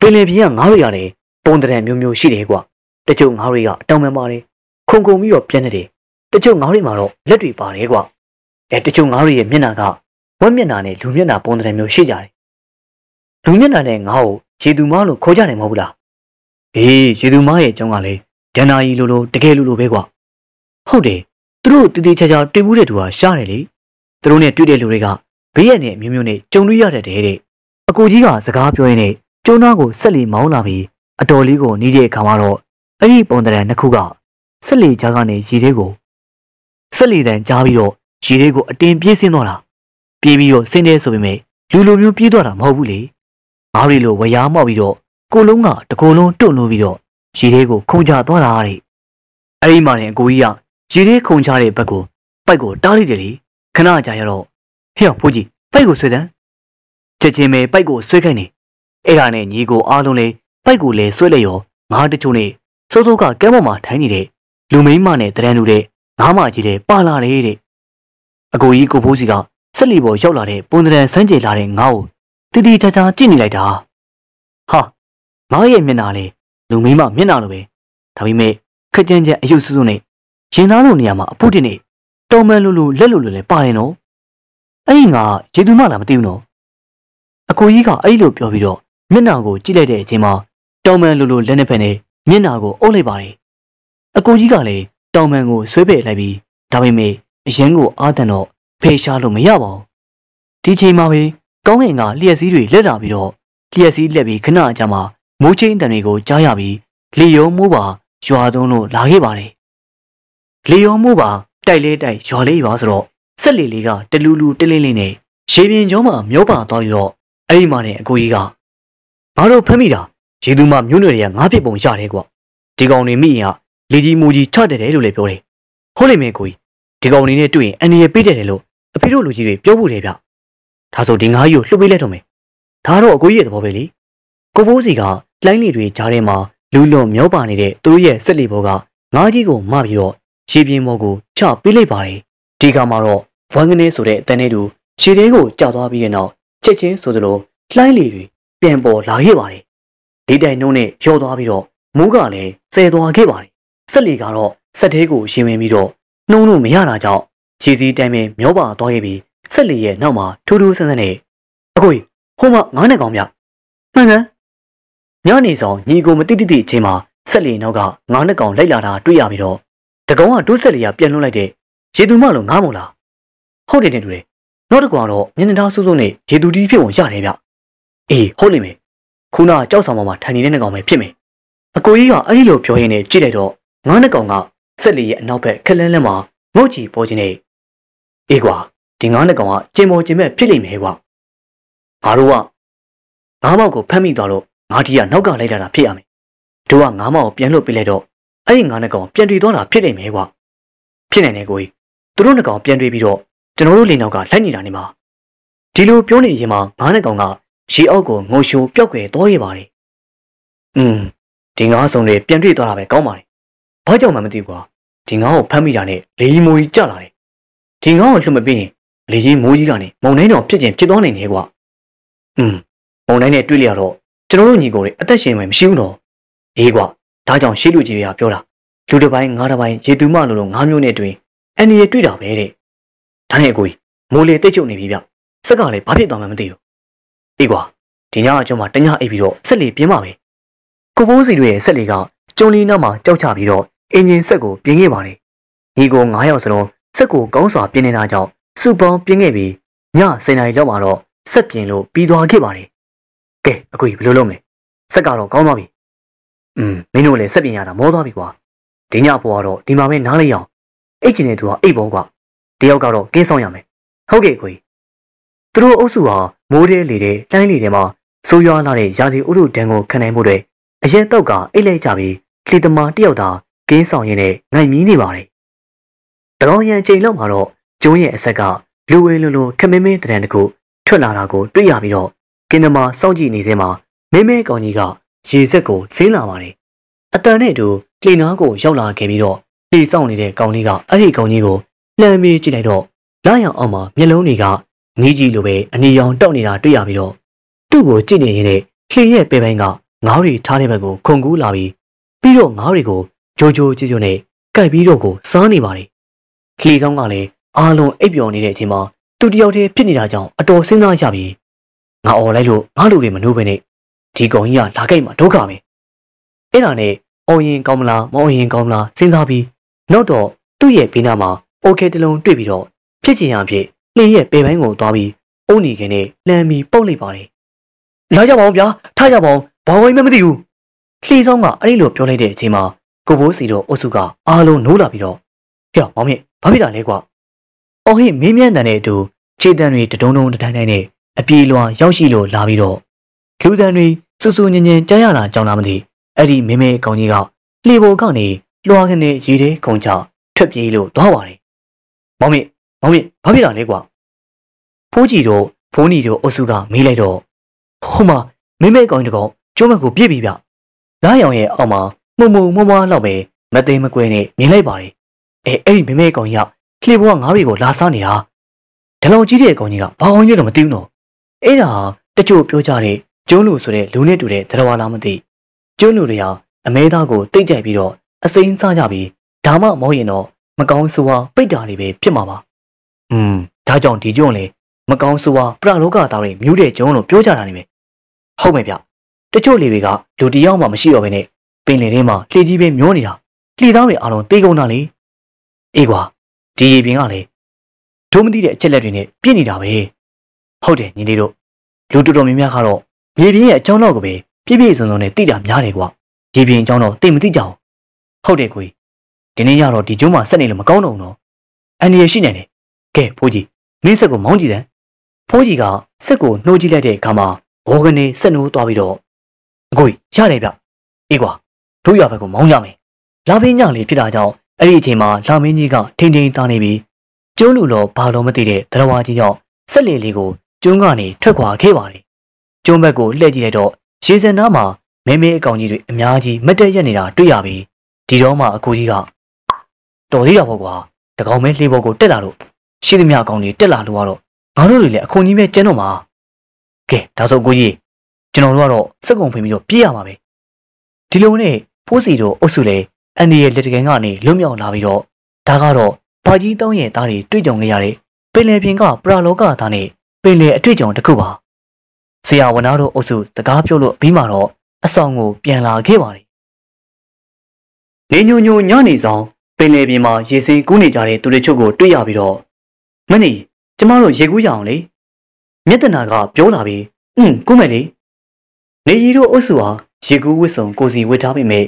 ပင်လယ်ပြင်ကငါးတွေရတယ်ပုံတရံမျိုးမျိုးရှိတယ်ကွာတချို့ငါးတွေကအတောင်ပန်ပါတယ်ခုံခုံပြီးတော့ပြန်းနေတယ်တချို့ငါးတွေမှာတော့လက်တွေပါတယ်ကွာအဲတချို့ငါးတွေရဲ့မျက်နှာကဝက်မျက်နှာနဲ့လူမျက်နှာပုံတရံမျိုးရှိကြတယ်လူမျက်နှာနဲ့ငါ့ကိုရေသူမားလို့ခေါ်ကြတယ်မဟုတ်ဘူးလားအေးရေသူမားရဲ့အကြောင်းကလည်းဒန်နာကြီးလိုလိုတကယ်လိုလိုပဲကွာဟုတ်တယ်သူတို့တည်တည်ချာချာတွေ့ဘူးတဲ့သူဟာရှားတယ်လေသူတို့နဲ့တွေ့တဲ့လူတွေကဘေးရနဲ့အမျိုးမျိုးနဲ့ကြုံတွေ့ရတတ်တယ်တဲ့အကိုကြီးကစကားပြောရင်းနဲ့ကျုံသားကိုဆက်လီမောင်းလာပြီးအတော်လေးကိုနီးတဲ့အခါမှာတော့အဲ့ဒီပုံတရံနှစ်ခုကဆက်လီကြားကနေရေထဲကိုဆက်လီတန်ကြားပြီးတော့ရေထဲကိုအတင်းပြေးဆင်းသွားတာပြေးပြီးတော့ဆင်းတယ်ဆိုပေမဲ့လူလိုမျိုးပြေးသွားတာမဟုတ်ဘူးလေ ငါးရီလိုဝရားမောက်ပြီးတော့ကိုလုံးကတကိုယ်လုံးတွန့်လို့ပြီးတော့ရေထဲကိုခုန်ချသွားတာတဲ့အဲ့ဒီမှာနေအကိုကြီးကရေထဲခုန်ချတဲ့ဘက်ကိုပိုက်ကိုတားလိုက်တယ်လေခဏကြာရတော့ဟဲ့ဖိုးကြီးပိုက်ကိုဆွဲတယ်ချက်ချင်းပဲပိုက်ကိုဆွဲခိုင်းနေအဲ့ဒါနဲ့ညီကိုအားလုံးလေးပိုက်ကိုလည်းဆွဲလိုက်ရောငါးတချို့နဲ့စိုးစိုးကကဲမော်မှာထိုင်နေတဲ့လူမိန်းမနဲ့တရန်လူတဲ့ငါးမကြီးတဲ့ပါလာတယ်တဲ့အကိုကြီးကိုဖိုးစီကဆက်လီပေါ်ရောက်လာတဲ့ပုံတရံစမ်းကြလာတဲ့ငါ့ကို တီတီချာချာကြည့်နေလိုက်တာဟာငါရဲ့မျက်နှာလေလူမိန်းမမျက်နှာလိုပဲဒါပေမဲ့ခက်ကြမ်းကြမ်းအယုတ်ဆူဆူနဲ့ရင်သားလိုနေရာမှာအဖုတ်တင်နေတော်မန်လိုလိုလက်လိုလိုလည်းပါတယ်နော်အဲ့ဒီငါရေသူမလားမသိဘူးနော်အကိုကြီးကအဲ့လိုပြောပြီးတော့မျက်နှာကိုကြည့်လိုက်တဲ့အချိန်မှာတောင်မန်လိုလိုလက်နှစ်ဖက်နဲ့မျက်နှာကိုအုပ်လိုက်ပါတယ်အကိုကြီးကလည်းတောင်မန်ကိုဆွဲပယ်လိုက်ပြီးဒါပေမဲ့အရင်ကိုအားတန်တော့ဖေရှားလို့မရပါဘူးဒီချိန်မှာပဲ ကောင်းကင်ကလျှက်စီးတွေလက်လာပြီးတော့လျှက်စီးလက်ပြီးခဏအကြာမှာမိုးချင်းတန်တွေကိုကြားရပြီးလေယုံမိုးပါရွာသွန်းလို့လာခဲ့ပါတယ်လေယုံမိုးပါတိုက်လေးတိုက်ရွာလေးရွာဆိုတော့ဆက်လီလေးကတလူလူတလင်းလေးနဲ့ရေပြင်ကျောင်းမှာမျောပါသွားပြီးတော့အဲ့ဒီမှာနဲ့အကိုကြီးကငါတို့ဖမ်းမိတာရေသူမမျိုးနွယ်တွေကငါးပြစ်ပုံရတယ်ကွဒီကောင်တွေမိရင်ကလေကြီးမူကြီးချတယ်တယ်လို့လည်းပြောတယ်ဟုတ်လိမ့်မယ်ကိုကြီးဒီကောင်တွေနဲ့တွေ့ရင်အန်ဒီရပေးတယ်လို့အဖေတို့လူကြီးတွေပြောဖို့တယ်ဗျ ဒါဆိုဒီငါးကြီးကိုလှုပ်ပေးလိုက်တော့မယ်ဒါတော့အကိုကြီးရဲ့သဘောပဲလေကိုဘိုးစီကလိုင်းလီတွေကြားထဲမှာလူလွန်မျောပါနေတဲ့သူတို့ရဲ့ဆက်လီဘောကငါးကြီးကိုမပြီးတော့ရေပြင်းဘောကိုချပေးလိုက်ပါတယ်ဒီကမှာတော့ဝမ်ကနေဆိုတဲ့အတန်းလေးတူခြေသေးကိုကြောက်သွားပြီးတဲ့နောက်ချက်ချင်းဆိုသလိုလှိုင်းလီတွေပြန်ပေါ်လာခဲ့ပါတယ်ဒီတိုင်နှုံးနဲ့ရော့သွားပြီးတော့မိုးကလည်းဆယ်သွားခဲ့ပါတယ်ဆက်လီကတော့ဆက်သေးကိုရှင်ဝင်ပြီးတော့နှုံးလို့မရတာကြောင့်ခြေစည်းတိုင်းပင်မျောပါသွားခဲ့ပြီး ဆက်လီရဲ့နောက်မှာထူးထူးဆန်းဆန်းနဲ့အကိုကြီးဟိုမှာငားနဲ့ကောင်မြမှန်ကန်ညနေဆောင်ညီကိုမတိတိတိအချိန်မှာဆက်လီနောက်ကငားနဲ့ကောင်လိုက်လာတာတွေ့ရပြီးတော့တကောင်ကဒုဆက်လီကပြန်လွှတ်လိုက်တဲ့ရေသူမလို့ငားမို့လားဟုတ်တယ်နဲ့တူတယ်နောက်တစ်ကောင်တော့မျက်နှာသားစိုးစိုးနဲ့ရေသူတီးဖြစ်ဝင်ရတယ်ဗျအေးဟုတ်လိမ့်မယ်ခုနကြောက်ဆောင်ပေါ်မှာထိုင်နေတဲ့ကောင်ပဲဖြစ်မယ်အကိုကြီးကအဲ့ဒီလိုပြောရင်းနဲ့ကြည့်လိုက်တော့ငားနဲ့ကောင်ကဆက်လီရဲ့အနောက်ဘက်ခက်လန်းလန်းမှာငုတ်ချီပေါ်ခြင်းနဲ့အေးကွာ ဒီငားနဲ့ကောင်ကကျင်ပေါ်ကျင်မဲ့ဖြစ်လိမ့်မယ်ကွာငါတို့ကငါးမောက်ကိုဖမ်းမိသွားလို့ငါတီးကနောက်ကလိုက်လာတာဖြစ်ရမယ်တို့ကငါးမောက်ကိုပြန်လွတ်ပေးလိုက်တော့အဲ့ဒီငါးနဲ့ကောင်ပြန်တွေ့သွားတာဖြစ်လိမ့်မယ်ကွာဖြစ်နိုင်တယ်ကိုကြီးသူတို့နှစ်ကောင်ပြန်တွေ့ပြီးတော့ကျွန်တော်တို့လေနောက်ကလိုက်နေတာနေမှာဒီလိုပြောနေရင်မှငါးနဲ့ကောင်ကရေအောက်ကိုငိုရှိုးပျောက်ကွယ်သွားရပါတယ်။อืมဒီငါးစုံတွေပြန်တွေ့သွားတာပဲကောင်းပါလေ။ဘာကြောင့်မှမသိဘူးကွာ။ဒီငါးကိုဖမ်းမိတာနဲ့လေကြီးမိုးကြီးကျလာတယ်။ဒီငါးကိုလှုပ်မပြီးရင် လေကြီးမိုးကြီးကနေမုံတိုင်းတော်ဖြစ်ခြင်းဖြစ်သွားနိုင်တယ်ကွာ။อืมမုံတိုင်းနဲ့တွေ့လျတော့ကျွန်တော်တို့ညီကိုတွေအသက်ရှင်မှမရှိဘူးနော်။အေးကွာဒါကြောင့်ရှေ့လူကြီးတွေကပြောတာလူတစ်ပိုင်းငါးတစ်ပိုင်းရေသူမလိုလိုငါးမျိုးနဲ့တွင်အန်ဒီရတွေ့တာပဲတဲ့။ဒါနဲ့အကိုကြီးမိုးလေတိတ်ချုပ်နေပြီဗျ။စက်ကလည်းဘာဖြစ်သွားမှမသိဘူး။အေးကွာဒီညအကျုံးမှာတညအိပ်ပြီးတော့ဆက်လေပြင်းပါပဲကိုဘိုးစီတို့ရဲ့ဆက်လေကကျုံလီနောက်မှာကြောက်ချပြီးတော့အင်ဂျင်ဆက်ကိုပြင်းခဲ့ပါတယ်ညီကို9ယောက်စလုံးဆက်ကိုကောင်းစွာပြင်းနေတာကြောင့် စုပေါင်းပြင်းခဲ့ပြီးည10နာရီလောက်မှာတော့ဆက်ပြင်းလို့ပြီးသွားခဲ့ပါတယ်ကဲအကူကြီးဘယ်လိုလုပ်မလဲဆက်ကတော့ကောင်းသွားပြီอืมမင်းတို့လည်းဆက်ပြင်းရတာမောသွားပြီကွာဒီညဘွားတော့ဒီမှာပဲနားလိုက်အောင်အိတ်ချင်တဲ့သူကအိတ်ပေါ်ကွာတယောက်ကတော့ကင်းဆောင်ရမယ်ဟုတ်ကဲ့ကိုကြီးသူတို့အုပ်စုဟာမိုးတဲလေတဲ့တိုင်းလေထဲမှာဆိုးရွားလာတဲ့ရာသီဥတုဒဏ်ကိုခံနိုင်မှုတွေအရက်တော့ကအိတ်လိုက်ကြပြီးလီတမာတယောက်သာကင်းဆောင်ရင်းနဲ့ငိုင်မီးနေပါတယ်။တရောရန်ချိန်လောက်မှာတော့ ကျုံးရဲ့အဆက်ကလူဝဲလိုလိုခမင်းမင်းတရံတခုထွက်လာတာကိုတွေ့ရပြီးတော့ကင်းသမာစောင့်ကြည့်နေစမှာမင်းမဲကောင်ကြီးကရေစက်ကိုဆင်းလာပါတယ်။အတန်နဲ့တူလှေနားကိုရောက်လာခဲ့ပြီးတော့လှေဆောင်နေတဲ့ကောင်လေးကအဲ့ဒီကောင်ကြီးကိုလှမ်းပြီးကြည့်လိုက်တော့လာရောင်အောင်မှာမျက်လုံးတွေကငီးကြီးလိုပဲအနီရောင်တောက်နေတာတွေ့ရပြီးတော့သူ့ကိုကြည့်နေရင်လည်းလှေရဲ့ပဲပိုင်းကငါးတွေထားတဲ့ဘက်ကိုခုန်ကူးလာပြီးပြီးတော့ငါးတွေကိုကြိုကြိုကြွကြွနဲ့ကြိုက်ပြီးတော့ကိုစားနေပါတယ်။လှေဆောင်ကလည်း အားလုံးအိပ်ပျော်နေတဲ့အချိန်မှာသူတယောက်တည်းဖြစ်နေတာကြောင့်အတော်စဉ်းစားရပြီးငါអော်လိုက်လို့ငါလူတွေမနှိုးပဲနဲ့ဒီကောင်ကြီးကလာကြိုက်မှာဒုက္ခပဲ။အဲ့ဒါနဲ့အော်ရင်ကောင်းမလားမအော်ရင်ကောင်းမလားစဉ်းစားပြီးနောက်တော့သူ့ရဲ့ဘေးနားမှာအိုကေတလုံးတွေ့ပြီးတော့ဖြစ်ချင်ရဖြစ်လှေရဲ့ပေပိုင်းကိုသွားပြီးအုံနေခင်နဲ့လမ်းပြီးပုတ်လိုက်ပါတယ်လာကြပါဦးဗျာထားကြပါဦးဘာဝင်မှမသိဘူးလှေဆောင်ကအဲ့ဒီလိုပြောလိုက်တဲ့အချိန်မှာကိုဘိုးစီတို့အုပ်စုကအားလုံးနိုးလာပြီးတော့ဟဲ့မောင်မြင့်ဘာဖြစ်တာလဲကွာ အော်ဟိမင်းမြန်းတန်တဲ့အတူခြေတံတွေတဒုံဒုံတတိုင်းတိုင်းနဲ့အပြေလွှာရောက်ရှိလို့လာပြီးတော့လူတန်တွေစူစူညင်ညင်ကြားရတာကြောင်းလားမသိအဲ့ဒီမင်းမဲကောင်ကြီးကလှေပေါ်ကနေလွှာကနေရေထဲခုန်ချထွက်ပြေးလို့သွားပါတယ်မောင်မြင့်မောင်မြင့်ဘာဖြစ်တာလဲကွာဖိုးကြီးတို့ဖုန်းကြီးတို့အုပ်စုကမေးလိုက်တော့ဟိုမှာမိမဲကောင်တကောင်ကျုံးမက်ကိုပြစ်ပြီးဗျလားရောင်ရဲ့အောက်မှာမှုံမှုံမွားမွားလောက်ပဲမသိမကွဲနဲ့မြင်လိုက်ပါတယ်အဲအဲ့ဒီမိမဲကောင်ရောက် လှေပေါ်ကငါးတွေကိုလာစားနေတာဒလောင်ကြီးတဲ့ကောင်ကြီးကဘာဝင်ရတော့မသိဘူးနော်အဲ့ဒါတချို့ပြောကြတဲ့ကျုံးလူဆိုတဲ့လူနဲ့တူတဲ့တရဝါလားမသိကျုံးလူတွေဟာအမဲသားကိုတိတ်ကြိုက်ပြီးတော့အစိမ်းစားကြပြီးဒါမှမဟုတ်ရင်တော့မကောင်းဆိုးဝါပိတ်တာတွေပဲဖြစ်မှာပါอืมဒါကြောင့်ဒီကျုံးလေမကောင်းဆိုးဝါပရလောကသားတွေမြူးတဲ့ကျုံးလို့ပြောကြတာနေပဲဟုတ်မယ်ဗျတချို့လေတွေကလူတယောက်မှမရှိတော့ဘဲနဲ့ပင်လယ်ထဲမှာလှေကြီးပဲမျောနေတာလှေသားတွေအားလုံးတေးကုန်တာလေအေးကွာ ဒီရေပြင်ကလေဒုမသိတဲ့အချက်လက်တွေနဲ့ပြည့်နေတာပဲဟုတ်တယ်ညီလေးတို့လူတော်တော်များများကတော့မြေပြင်ရဲ့အကြောင်းတော့ကိုပဲပြည့်ပြည့်စုံစုံနဲ့သိတာများတယ်ကွာရေပြင်အကြောင်းတော့သိမသိကြအောင်ဟုတ်တယ်ကိုဒီနေ့ရတော့ဒီကျုံးမှာဆက်နေလို့မကောင်းတော့ဘူးနော်အန်ဒီရရှိနေတယ်ကဲဖိုးကြီးမင်းဆက်ကိုမောင်းကြည့်တယ်ဖိုးကြီးကဆက်ကိုနှိုးကြည့်လိုက်တဲ့အခါမှာဘောကနေဆက်နိုးသွားပြီးတော့အကိုရတယ်ဗျအေးကွာတို့ရဘက်ကိုမောင်းကြမယ်လာပင်းညလေးဖြစ်တာကြောင့် အဲ့ဒီအချိန်မှာလာမင်းကြီးကထိန်ထိန်သားနေပြီးကျုံးလူလောဘာလို့မသိတဲ့တရဝါကြီးရောက်ဆက်လေလေးကိုကျုံးကနေထွက်ခွာခဲ့ပါတယ်ကျုံးဘက်ကိုလှည့်ကြည့်လိုက်တော့ရေစံနားမှာမဲမဲအကောင်ကြီးတွေအများကြီးမတက်ရက်နေတာတွေ့ရပြီးဒီတော့မှအကိုကြီးကတော်သေးတာပေါ့ကွာတကောင်မဲလှေပေါ်ကိုတက်လာလို့ရှိသမျှအကောင်တွေတက်လာလို့ကတော့ငါတို့တွေလည်းအခွန်ကြီးပဲကျန်းတော့မှာကဲဒါဆိုကိုကြီးကျွန်တော်တို့ကတော့စက်ကုံဖိပြီးတော့ပြေးရမှာပဲဒီလိုနဲ့ဖိုးစီတို့အုပ်စုလည်း အန်ဒီရဲ့လက်တကယ်ကနေလွတ်မြောက်လာပြီးတော့ဒါကတော့ဘာကြီးတောင်းရဲ့သားတွေတွေ့ကြုံခဲ့ရတဲ့ပင်လယ်ပြင်ကပရာလောကသားနဲ့ပင်လယ်အတွေ့အကြုံတစ်ခုပါဆရာဝနာတို့အုပ်စုတကားပြောလို့ပြီးမှတော့အဆောင်ကိုပြန်လာခဲ့ပါတယ်နေညိုညိုညနေဆောင်ပင်လယ်ပြင်မှာရေစင်းကူးနေကြတဲ့သူတို့ချုပ်ကိုတွေ့ရပြီးတော့မနီကျမတို့ရေကူးရအောင်လေမြတ်တနာကပြောလာပြီးอืมကူးမယ်လေနေရီတို့အုပ်စုဟာရေကူးဝစ်စုံကိုစီဝစ်ထားပေမဲ့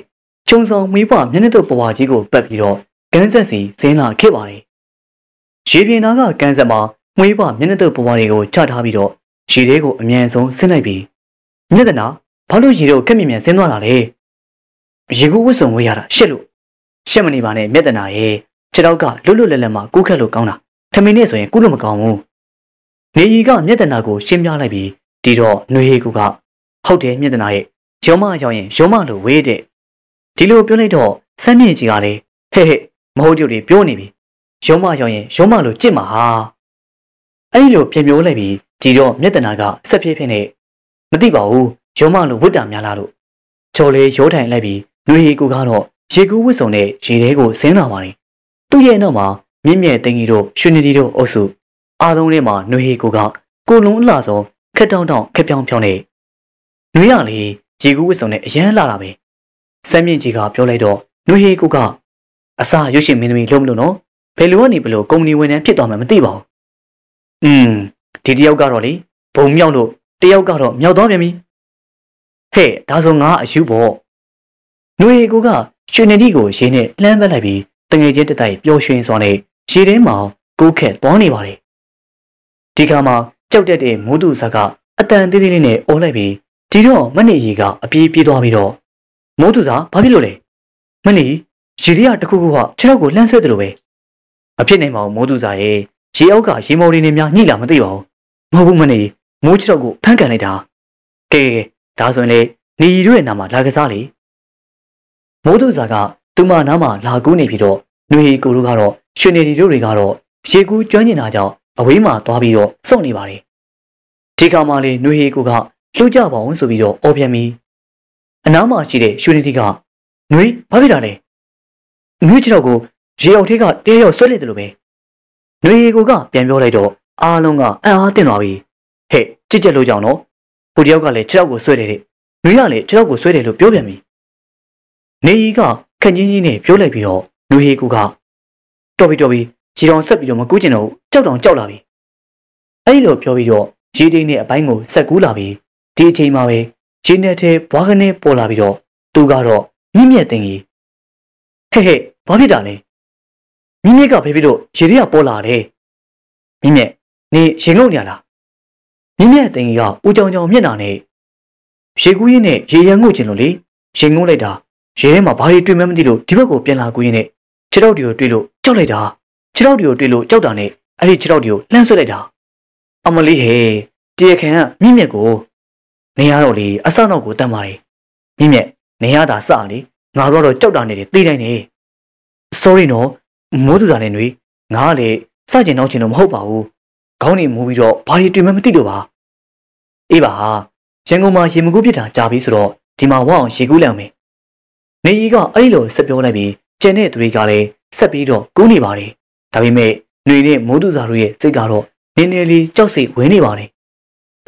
ခြုံဆောင်မွေးပွားမျက်နှာတို့ပွားကြီးကိုပတ်ပြီးတော့ကန်းဆက်စီဆင်းလာခဲ့ပါတယ်ရေပြင်သားကကန်းဆက်မှာမွေးပွားမျက်နှာတို့ပွားတွေကိုချထားပြီးတော့ရေထဲကိုအမြန်ဆုံးဆင်းလိုက်ပြီးမြတ်တနာဘာလို့ရေတို့ခက်မြင်မြန်ဆင်းသွားတာလဲရေကူးဝစ်စုံဝေးရတာရှက်လို့ရှက်မနေပါနဲ့မြတ်တနာရဲ့ခြေတော့ကလွတ်လွတ်လပ်လပ်မှကူးခက်လို့ကောင်းတာထမင်းနဲ့ဆိုရင်ကူးလို့မကောင်းဘူးနေရီကမြတ်တနာကိုရှင်းပြလိုက်ပြီးဒီတော့နှွေဟေကူကဟုတ်တယ်မြတ်တနာရဲ့ရုံမရောက်ရင်ရုံမလို့ဝေးတဲ့ ဒီလိုပြောလိုက်တော့စမ်းမြင့်ကြီးကလည်းဟဲ့ဟဲ့မဟုတ်ကြတွေပြောနေပြီရုံမရောက်ရင်ရုံမလို့ကြစ်မှာဟာအဲ့ဒီလိုပြင်ပြောလိုက်ပြီးဒီတော့မြတ်တနာကဆက်ပြေးဖြစ်နေမသိပါဘူးရုံမလို့ဝတ်တာများလားလို့ချော်လေးရိုးထိုင်လိုက်ပြီးနှွေဟေကူကတော့ရေကူးဝတ်စုံနဲ့ရေထဲကိုဆင်းလာပါတယ်သူ့ရဲ့နောက်မှာမြင့်မြတ်တင်ကြီးတို့ရွှေနေတီတို့အုပ်စုအားလုံးထဲမှာနှွေဟေကူကကိုလုံးအလှဆုံးခက်တောင်းတောင်းခက်ပြောင်းပြောင်းနေနှွေရလေရေကူးဝတ်စုံနဲ့အရန်လာတာပဲ စမ်းမြင့်ကြီးကပြောလိုက်တော့နှွေဟေကူကအစာရွှေရှင်မင်းသမီးလုံးမလို့နော်ဘယ်လိုကနေဘယ်လိုကုမ္ပဏီဝန်ထမ်းဖြစ်သွားမှမသိပါဘူးอืมဒီတယောက်ကတော့လေဘုံမြောက်လို့တယောက်ကတော့မြောက်သွားပြန်ပြီဟဲ့ဒါဆိုငါအယူပေါ့နှွေကူကရွှေနေကြီးကိုရေနဲ့လှမ်းပက်လိုက်ပြီးတငယ်ချင်းတတိုက်ပျော်ရွှင်စွာနဲ့ရေထဲမှာကိုးခက်သွားနေပါတယ်ဒီခါမှာကြောက်တက်တဲ့မိုးသူဇာကအတန်သေးသေးလေးနဲ့အော်လိုက်ပြီးဒီတော့မနေရီကအပြေးပြေးသွားပြီးတော့ မိုးသူဇာဘာဖြစ်လို့လဲမနေရေရီကတခုခုကခြေထောက်ကိုလှမ်းဆွဲတယ်လို့ပဲမဖြစ်နိုင်ပါဘူးမိုးသူဇာရဲ့ရေအောက်ကရေမော်တွေနဲ့များညှိလာမသိပါဘူးမဟုတ်ဘူးမနေမိုးခြေထောက်ကိုဖမ်းကန်လိုက်တာကဲဒါဆိုရင်လေနေရီတို့ရဲ့နာမလာကစားလေမိုးသူဇာကသူမနားမှာလာကူးနေပြီးတော့နှွေကိုတို့ကတော့ရွှေနေရီတို့တွေကတော့ရေကူးကျွမ်းကျင်တာကြောင့်အဝေးမှာသွားပြီးတော့စောင့်နေပါတယ်ဒီကောင်မလေးနှွေဟေကိုကလှုပ်ကြပါအောင်ဆိုပြီးတော့အော်ပြန်ပြီး အနားမှာရှိတဲ့ရွှေနေတီကနှွေဘာဖြစ်တာလဲနှွေချတော့ကိုရေအောက်ထဲကတဲရောက်ဆွဲလိုက်တယ်လို့ပဲနှွေဟေကိုကပြန်ပြောလိုက်တော့အားလုံးကအံ့အားသင့်သွားပြီဟဲ့ကြစ်ကြက်လို့ကြောင်နော်ဟိုတယောက်ကလည်းခြေထောက်ကိုဆွဲတယ်တဲ့နှွေကလည်းခြေထောက်ကိုဆွဲတယ်လို့ပြောပြန်ပြီနေကြီးကခက်ကြီးကြီးနဲ့ပြောလိုက်ပြီးတော့နှွေဟေကိုကတော်ပြီတော်ပြီရေတောင်ဆက်ပြီးတော့မကူးကျင်တော့ကြောက်တောင်ကြောက်လာပြီအဲ့လိုပြောပြီးတော့ရေတိန်နဲ့အပိုင်းကိုဆက်ကူးလာပြီးဒီအချိန်မှာပဲ ခြေနဲ့ထဲဘွားကနေပေါ်လာပြီးတော့သူကတော့မြင့်မြတ်တင်ကြီးဟဲ့ဟဲ့ဘာဖြစ်တာလဲမြင့်မြတ်ကဖေးပြီးတော့ရေတွေကပေါ်လာတယ်မြင့်မြတ်နေရင်ငုံနေရလားမြင့်မြတ်တင်ကြီးကဦးကြောင်ကြောင်မျက်နှာနဲ့ရေကူးရင်းနဲ့ရေရန်ငုတ်ကျင်လို့လေရင်ငုံလိုက်တာရေထဲမှာဘာတွေတွေ့မှမသိလို့ဒီဘက်ကိုပြန်လာကူးရင်းနဲ့ခြေထောက်တွေကိုတွေ့လို့ကြောက်လိုက်တာခြေထောက်တွေကိုတွေ့လို့ကြောက်တာနဲ့အဲ့ဒီခြေထောက်တွေကိုလှမ်းဆွဲလိုက်တာအမလေးဟဲ့တရခင်ကမြင့်မြက်ကို နေရတော့လေအဆောက်နောက်ကိုတတ်ပါတယ်မြင့်မြက်နေရတာစလေငါတို့တော့ကြောက်တာနေတယ်သိတိုင်းနေ sorry နော်မိုးသူစားနေတွေငါကလေစကြင်တော့ချင်တော့မဟုတ်ပါဘူးခေါင်းနေမူပြီးတော့ဘာတွေတွေ့မှမသိတော့ပါအေးပါရန်ကုန်မှာရေမကူးပြစ်တာကြာပြီဆိုတော့ဒီမှာဝအောင်ရေကူးလန့်မယ်နေကြီးကအဲ့လိုဆက်ပြောလိုက်ပြီးကျန်တဲ့သူတွေကလည်းဆက်ပြီးတော့ကူးနေပါတယ်ဒါပေမဲ့ຫນွေနဲ့မိုးသူစားတို့ရဲ့စိတ်ကတော့နည်းနည်းလေးကြောက်စိတ်ဝင်နေပါတယ်။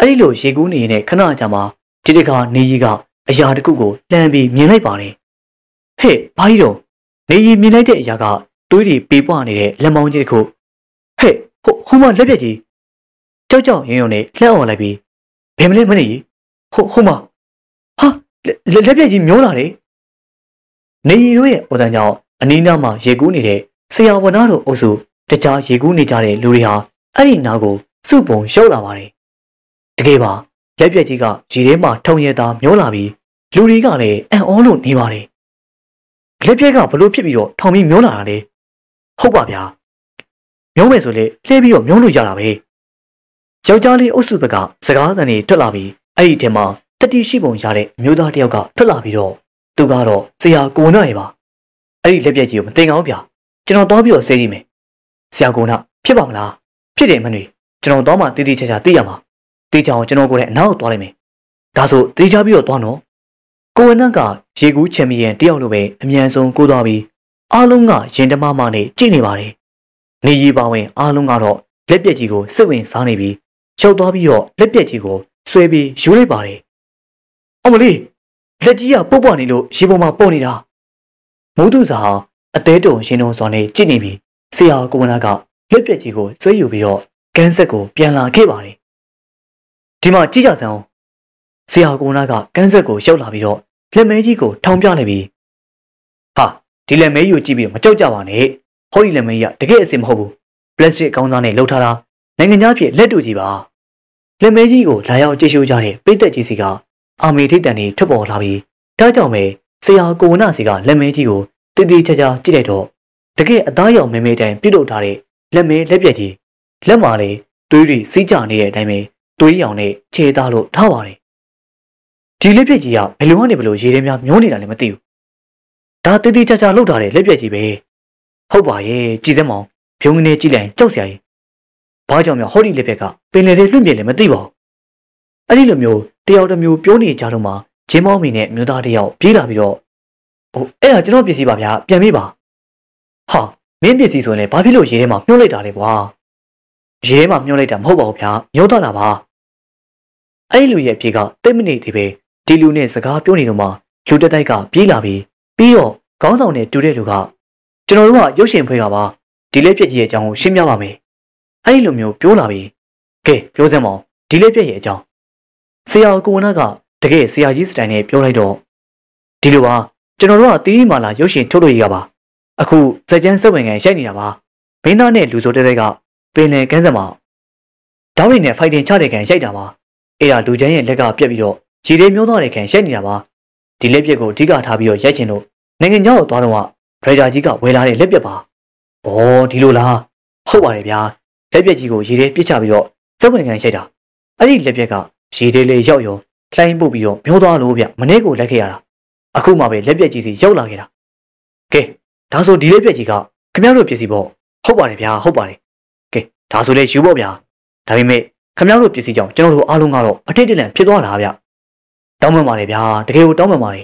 အဲ့ဒီလိုရေကူးနေရင်ခဏကြာမှဒီတခါနေကြီးကအရာတစ်ခုကိုလှမ်းပြီးမြင်လိုက်ပါတယ်ဟဲ့ဘာကြီးတော့နေကြီးမြင်လိုက်တဲ့အရာကတွေးတွေပေပွားနေတဲ့လက်မောင်းကြီးတစ်ခုဟဲ့ဟိုဟိုမလက်ပြက်ကြီးကြောက်ကြောက်ရင်ရုံနဲ့လှမ်းအောင်လိုက်ပြီးဘယ်မလဲမနေကြီးဟိုဟိုမဟာလက်ပြက်ကြီးမျောလာတယ်နေရီတို့ရဲ့အော်တန်ကြောင့်အနီးနားမှာရေကူးနေတဲ့ဆရာဝန်သားတို့အုပ်စုတခြားရေကူးနေကြတဲ့လူတွေဟာအဲ့ဒီနားကိုစုပုံရှုပ်လာပါတယ် တကယ်ပါလက်ပြက်ကြီးကရေထဲမှာထုံရတာမျောလာပြီးလူတွေကလည်းအံ့ဩလို့နေပါတယ်လက်ပြက်ကဘလို့ဖြစ်ပြီးတော့ထောင်ပြီးမျောလာတာလေဟုတ်ပါဗျာမျောမယ်ဆိုလေလှဲပြီးတော့မျောလို့ရတာပဲယောက်ျားလေးအုပ်စုဘက်ကစကားသံတွေထွက်လာပြီးအဲ့ဒီထဲမှာတတိရှိပုံရတဲ့အမျိုးသားတစ်ယောက်ကထွက်လာပြီးတော့သူကတော့ဆရာကိုနာရေပါအဲ့ဒီလက်ပြက်ကြီးကိုမတင်အောင်ဗျာကျွန်တော်တော့ပြီးတော့ဆေးကြည့်မယ်ဆရာကိုနာဖြစ်ပါမလားဖြစ်တယ်မနှွေကျွန်တော်တော့မှတည်တည်ချာချာသိရမှာ တေချာအောင်ကျွန်တော်ကိုလည်းအနောက်သွားလိုက်မယ်ဒါဆိုတေချာပြီးတော့သွားနော်ကိုဝနက်ကရေကူးချန်ပီယံတယောက်လိုပဲအမြန်ဆုံးကိုသွားပြီးအားလုံးကရင်တမမနဲ့ကြည့်နေပါတယ်နေရီပါဝင်အားလုံးကတော့လက်ပြက်ကြီးကိုစိတ်ဝင်စားနေပြီးရောက်သွားပြီးတော့လက်ပြက်ကြီးကိုဆွဲပြီးယူလိုက်ပါတယ်အမလေးလက်ကြီးကပုတ်ပွားနေလို့ရေပေါ်မှာပုတ်နေတာမိုးသူစာဟာအသေးတုံရှင်တော်စွာနဲ့ကြည့်နေပြီးဆရာကိုဝနက်ကလက်ပြက်ကြီးကိုဆွဲယူပြီးတော့ကန်းဆက်ကိုပြန်လာခဲ့ပါတယ် ဒီမှာကြည့်ကြစမ်းဆရာကိုနာကကန်းဆက်ကိုရှောက်လာပြီးတော့လက်မဲကြီးကိုထောင်ပြလိုက်ပြီးဟာဒီလက်မဲကြီးကိုကြည့်ပြီးတော့မကြောက်ကြပါနဲ့ဟောဒီလက်မဲကြီးကတကယ်အစ်စ်မဟုတ်ဘူးပလတ်စတစ်ကောင်းစားနဲ့လှုပ်ထားတာနိုင်ငံသားဖြစ်လက်တူကြီးပါလက်မဲကြီးကိုလာရောက်ကြည့်ရှုကြတဲ့ပိတ်သက်ကြီးစီကအာမေထိတ်တန်တွေထွက်ပေါ်လာပြီးဒါကြောင့်ပဲဆရာကိုနာစီကလက်မဲကြီးကိုတည်တည်ချာချာကြည့်လိုက်တော့တကယ်အသားရောင်မဲမဲတိုင်းပြုတ်လုပ်ထားတဲ့လက်မဲလက်ပြက်ကြီးလက်မာလေးသွေးတွေစီးကြနေတဲ့အတိုင်းပဲ သွေးရောင်နဲ့ခြေသားလို့ထားပါတယ်ဒီလက်ပြက်ကြီးကဘယ်လိုကနေဘယ်လိုရေထဲများမျောနေတာလဲမသိဘူးဒါတေးသေးချာချာလှုပ်ထားတဲ့လက်ပြက်ကြီးပဲဟုတ်ပါရဲ့ကြည်စမ်းမောင်ဖြုံးကနေကြည့်လိုက်ကြောက်စရာကြီးဘာကြောင့်များဟောဒီလက်ပြက်ကပင်လေလေးလွင့်ပြလဲမသိပါဘူးအဲ့ဒီလိုမျိုးတယောက်တစ်မျိုးပြောနေကြတော့မှဂျင်းမောင်းမီနဲ့မြို့သားတယောက်ပြေးလာပြီးတော့ဟိုအဲ့ဒါကျွန်တော်ပစ္စည်းပါဗျာပြန်ပေးပါဟာမင်းပစ္စည်းဆိုရင်လည်းဘာဖြစ်လို့ရေထဲမှာမြှုပ်လိုက်တာလဲကွာရဲမှမျောလိုက်တာမဟုတ်ပါဘူးဗျာမျောတော့တာပါ အဲ့ဒီလူရဲ့အပြေကတိတ်မနေသေးပဲဒီလူနဲ့စကားပြောနေတော့မှလူတက်တိုက်ကပြေးလာပြီးပြီးတော့ခေါင်းဆောင်နဲ့တူတဲ့လူကကျွန်တော်တို့ကရုပ်ရှင်ဖွဲ့ကပါဒီလေးပြက်ကြီးရဲ့အကြောင်းကိုရှင်းပြပါမယ်အဲ့ဒီလိုမျိုးပြောလာပြီးကဲပြောစမ်းမအောင်ဒီလေးပြက်ရဲ့အကြောင်းဆရာကိုဝနကတကယ်ဆရာကြီးစတိုင်နဲ့ပြောလိုက်တော့ဒီလိုပါကျွန်တော်တို့ကတီးမာလာရုပ်ရှင်ထုတ်လို့ရပါအခုစကြမ်းစက်ဝင်ကန်ရိုက်နေတာပါမင်းသားနဲ့လူဆိုတဲ့တဲ့ကပင်လယ်ကမ်းစပ်မှာဓာတ်ရီနဲ့ဖိုက်တင်ချတဲ့ခံရိုက်တာပါ အဲ့ဒါလူချမ်းရဲ့လက်ကပြက်ပြီးတော့ခြေလေးမျိုးသွားတဲ့ခံရိုက်နေတာပါဒီလက်ပြက်ကိုအဓိကထားပြီးတော့ရိုက်ချင်လို့နိုင်ငံခြားကိုသွားတော့ဒရိုက်တာကြီးကဝယ်လာတဲ့လက်ပြက်ပါဩဒီလိုလားဟုတ်ပါတယ်ဗျာလက်ပြက်ကြီးကိုရေထဲပြစ်ချပြီးတော့စက်ဝင်ခံရိုက်တာအဲ့ဒီလက်ပြက်ကရေထဲလေးရောက်ရောလှိုင်းပုတ်ပြီးတော့မျောသွားလို့ဗျမနေ့ကိုလက်ခဲ့ရတာအခုမှပဲလက်ပြက်ကြီးစီရောက်လာခဲ့တာကဲဒါဆိုဒီလက်ပြက်ကြီးကခမရတို့ပစ္စည်းပေါ့ဟုတ်ပါတယ်ဗျာဟုတ်ပါတယ်ဒါဆိုလေယူပေါ့ဗျာဒါပေမဲ့ ခမ ्या တို့ပစ္စည်းကြောင့်ကျွန်တော်တို့အားလုံးကတော့အထိတ်တလန့်ဖြစ်သွားတာဗျတောင်းပန်ပါလေဗျာတကယ်ကိုတောင်းပန်ပါလေ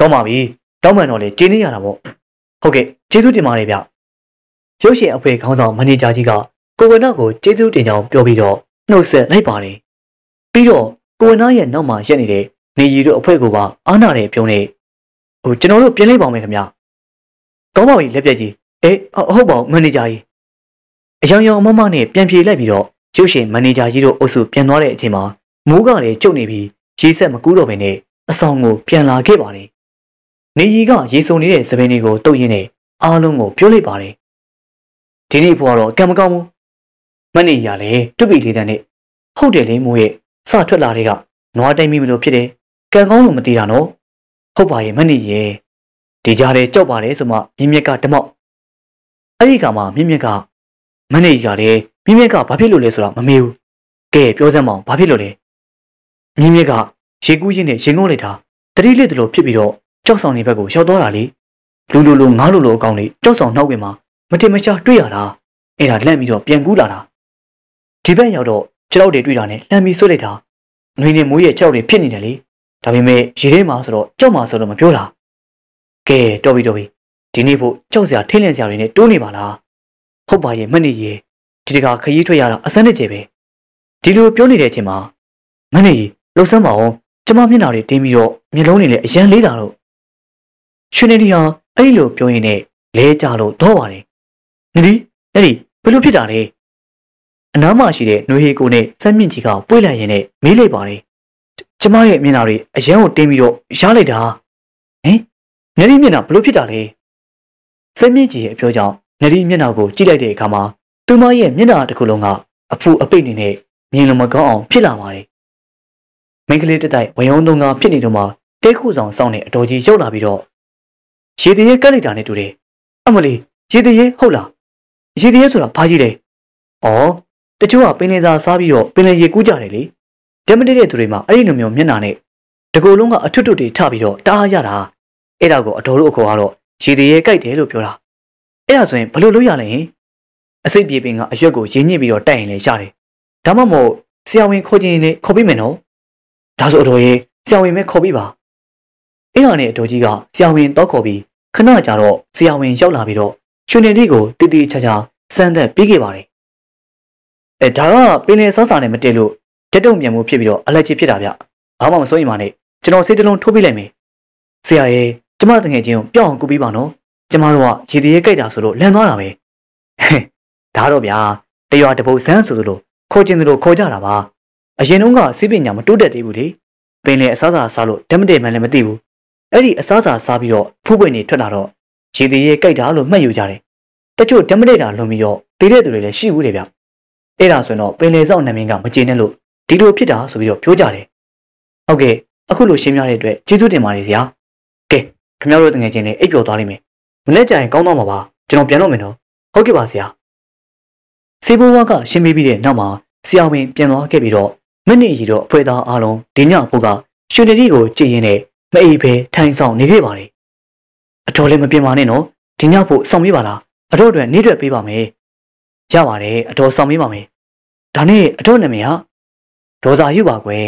ကောင်းပါပြီတောင်းပန်တော့လေကျင်းနေရတာပေါ့ဟုတ်ကဲ့ကျေးဇူးတင်ပါတယ်ဗျရုပ်ရှင်အဖွဲ့ခေါင်းဆောင်မန်နေဂျာကြီးကကိုဝနကိုကျေးဇူးတင်ကြောင်းပြောပြီးတော့နှုတ်ဆက်လိုက်ပါတယ်ပြီးတော့ကိုဝနရဲ့နောက်မှာရက်နေတဲ့နေရီတို့အဖွဲ့ကပါအားနာတယ်ပြုံးနေဟိုကျွန်တော်တို့ပြင်လိုက်ပါမယ်ခင်ဗျကောင်းပါပြီလက်ပြက်ကြီးအေးဟုတ်ပါဘူးမန်နေဂျာကြီးအယောင်ယောင်အမမနဲ့ပြန်ပြေးလိုက်ပြီးတော့ ရုပ်ရှင်မန်နေဂျာကြီးတို့အုပ်စုပြန်သွားတဲ့အချိန်မှာမိုးကလည်းကျုပ်နေပြီးရေးဆက်မကူးတော့ဘဲနဲ့အဆောင်ကိုပြန်လာခဲ့ပါတယ်။နေကြီးကရေစုံနေတဲ့သပင်းတွေကိုတုတ်ရင်းနဲ့အားလုံးကိုပြောလိုက်ပါတယ်။ဒီနေ့ဘွားတော့ကံမကောင်းဘူး။မနေ့ကလည်းတွပီလေးတန်းနဲ့ဟုတ်တယ်လေမိုးရဲ့စထွက်လာတဲ့ကနွားတိုင်းမိမလို့ဖြစ်တယ်။ကံကောင်းလို့မသိတာနော်။ဟုတ်ပါရဲ့မနေ့ရဲ့ဒီကြားထဲကြောက်ပါတယ်ဆိုမှမြင့်မြက်ကတမောက်အဲ့ဒီကမှမြင့်မြက်က မနေ့ကလည်းမြင်းမြက်ကဘာဖြစ်လို့လဲဆိုတာမမေးဘူးကဲပြောစမ်းမအောင်ဘာဖြစ်လို့လဲမြင်းမြက်ကရေကူးရင်းနဲ့ရင်ငုံလိုက်တာတတိလက်တလို့ဖြစ်ပြီးတော့ကြောက်ဆောင်နေဘက်ကိုရောက်သွားတာလေလူလူလူငါးလူလူအကောင်လေးကြောက်ဆောင်နှောက်ဝင်မှာမတင်မချတွေ့ရတာအဲ့ဒါလန့်ပြီးတော့ပြန်ကူးလာတာဒီဘက်ရောက်တော့ကြောက်တွေတွေ့တာနဲ့လှမ်းပြီးဆွတ်လိုက်တာနှွေနဲ့မိုးရဲ့ကြောက်တွေဖြစ်နေတယ်လေဒါပေမဲ့ရေထဲမှာဆိုတော့ကြောက်မှာဆိုတော့မပြောတာကဲတော်ပြီတော်ပြီဒီနေ့ဖို့ကြောက်စရာထိတ်လန့်စရာတွေနဲ့တိုးနေပါလား ဟုတ်ပါရဲ့မနေရဲ့ဒီတကခရီးထွက်ရတာအစမ်းနဲ့ကျေပဲဒီလိုပြောနေတဲ့အချိန်မှာမနေလှုပ်ဆမ်းပါအောင်ကျမမျက်နှာတွေတင်းပြီးတော့မျက်လုံးတွေလည်းအရန်လေးတာလို့ရွှေနေဒီဟာအဲ့လိုပြောရင်လည်းလဲကြလို့တော့ပါတယ်နဒီအဲ့ဒီဘယ်လိုဖြစ်တာလဲအနားမှာရှိတဲ့နှွေဟေကိုနဲ့စက်မြင့်ကြီးကပွေးလိုက်ရင်လည်းမေးလိုက်ပါတယ်ကျမရဲ့မျက်နှာတွေအရန်ကိုတင်းပြီးတော့ရလိုက်တာဟင်နဒီမျက်နှာဘယ်လိုဖြစ်တာလဲစက်မြင့်ကြီးရဲ့အပြောကြောင့် နဒီမျက်နှာကိုကြည့်လိုက်တဲ့အခါမှာသူမရဲ့မျက်နှာတစ်ခုလုံးကအဖူအပိတ်နေနဲ့မြင်လို့မကောင်းအောင်ဖြစ်လာပါတယ်။မင်းကလေးတတိုက်ဝယုံတုံကဖြစ်နေတော့မှတဲခုဆောင်စောင်းနေအတော်ကြီးရောက်လာပြီးတော့ရေတရေကက်လိုက်တာနဲ့တူတယ်။အမလီရေတရေဟုတ်လား။ရေတရေဆိုတာဘာကြီးလဲ။အော်တချို့ကပင်လယ်စာစားပြီးတော့ပင်လယ်ရေကူးကြတယ်လေ။ဓမ္မတတဲ့သူတွေမှာအဲ့ဒီလိုမျိုးမျက်နှာနဲ့တကူလုံးကအထွတ်ထွတ်တွေထပြီးတော့တားရတာ။အဲ့ဒါကိုအတော်တို့အခေါ်ကတော့ရေတရေကြိုက်တယ်လို့ပြောတာ။ အဲ့ဒါဆိုရင်ဘယ်လိုလုပ်ရလဲဟင်။အစိတ်ပြေပင်ကအရွက်ကိုရင်းညစ်ပြီးတော့တိုက်ရင်လည်းရတယ်။ဒါမှမဟုတ်ဆရာဝန်ခေါ်ချင်ရင်လည်းခေါ်ပေးမယ်နော်ဒါဆိုအတော်ကြီးဆရာဝန်ပဲခေါ်ပေးပါအဲ့ဒါနဲ့အတော်ကြီးကဆရာဝန်တော့ခေါ်ပြီးခဏကြာတော့ဆရာဝန်ရောက်လာပြီးတော့ရွှေနေလေးကိုတီတီချာချာစမ်းသက်ပြီးခဲ့ပါတယ်အဲဒါကပင်လယ်စားစာနဲ့မတည့်လို့တက်တုံမြန်မှုဖြစ်ပြီးတော့အလက်ချစ်ဖြစ်တာဗျဘာမှမစိုးရင်ပါနဲ့ကျွန်တော်စိတ်တလုံးထိုးပြလိုက်မယ်ဆရာရဲ့ကျမတငယ်ချင်းကိုပြောင်းအောင်ကူပြီးပါနော် ကျမတို့ကရေတရေကြိုက်တာဆိုလို့လန်သွားတာပဲဒါတော့ဗျာတရွာတပုတ်ဆန်းဆိုလို့ခေါ်ကျင်တယ်လို့ခေါ်ကြတာပါအရင်တုန်းကစိပညာမတိုးတက်သေးဘူးလေပင်လေအစားစာစားလို့ဓမ္မတေမှန်လည်းမသိဘူးအဲ့ဒီအစားစာစားပြီးတော့ဖူးပွင့်နေထွက်လာတော့ခြေသေးရဲ့ကြိုက်တာလို့မှတ်ယူကြတယ်တချို့ဓမ္မတေတာလွန်ပြီးတော့တည်တဲ့သူတွေလည်းရှိဘူးတယ်ဗျအဲ့ဒါဆိုရင်တော့ပင်လေစောက်နာမည်ကမကျေနပ်လို့ဒီလိုဖြစ်တာဆိုပြီးတော့ပြောကြတယ်ဟုတ်ကဲ့အခုလိုရှင်းပြတဲ့အတွက်ကျေးဇူးတင်ပါတယ်ဆရာကဲခင်ဗျားတို့တငယ်ချင်းလေးအိပ်ပျော်သွားလိမ့်မယ် မနေ့ကျရင်ကောင်းတော့မှာပါကျွန်တော်ပြန်တော့မယ်နော်ဟုတ်ကဲ့ပါဆရာစေဘိုးဝါကရှင်းပြပြီးတဲ့နောက်မှာဆရာဝန်ပြန်သွားခဲ့ပြီးတော့မနေ့ရီတော့အဖွဲ့သားအားလုံးဒီညဖို့ကရွှေနဒီကိုကြည်ရင်နဲ့မအိပ်ပဲထိုင်ဆောင်နေခဲ့ပါတယ်အတော်လည်းမပြင်ပါနဲ့နော်ဒီညဖို့ဆောင်ပေးပါလားအတော်အတွက်နေတွက်ပေးပါမယ်ရပါတယ်အတော်ဆောင်ပေးပါမယ်ဒါနဲ့အတော်နာမည်ဟာဒေါ်စာယူပါကွယ်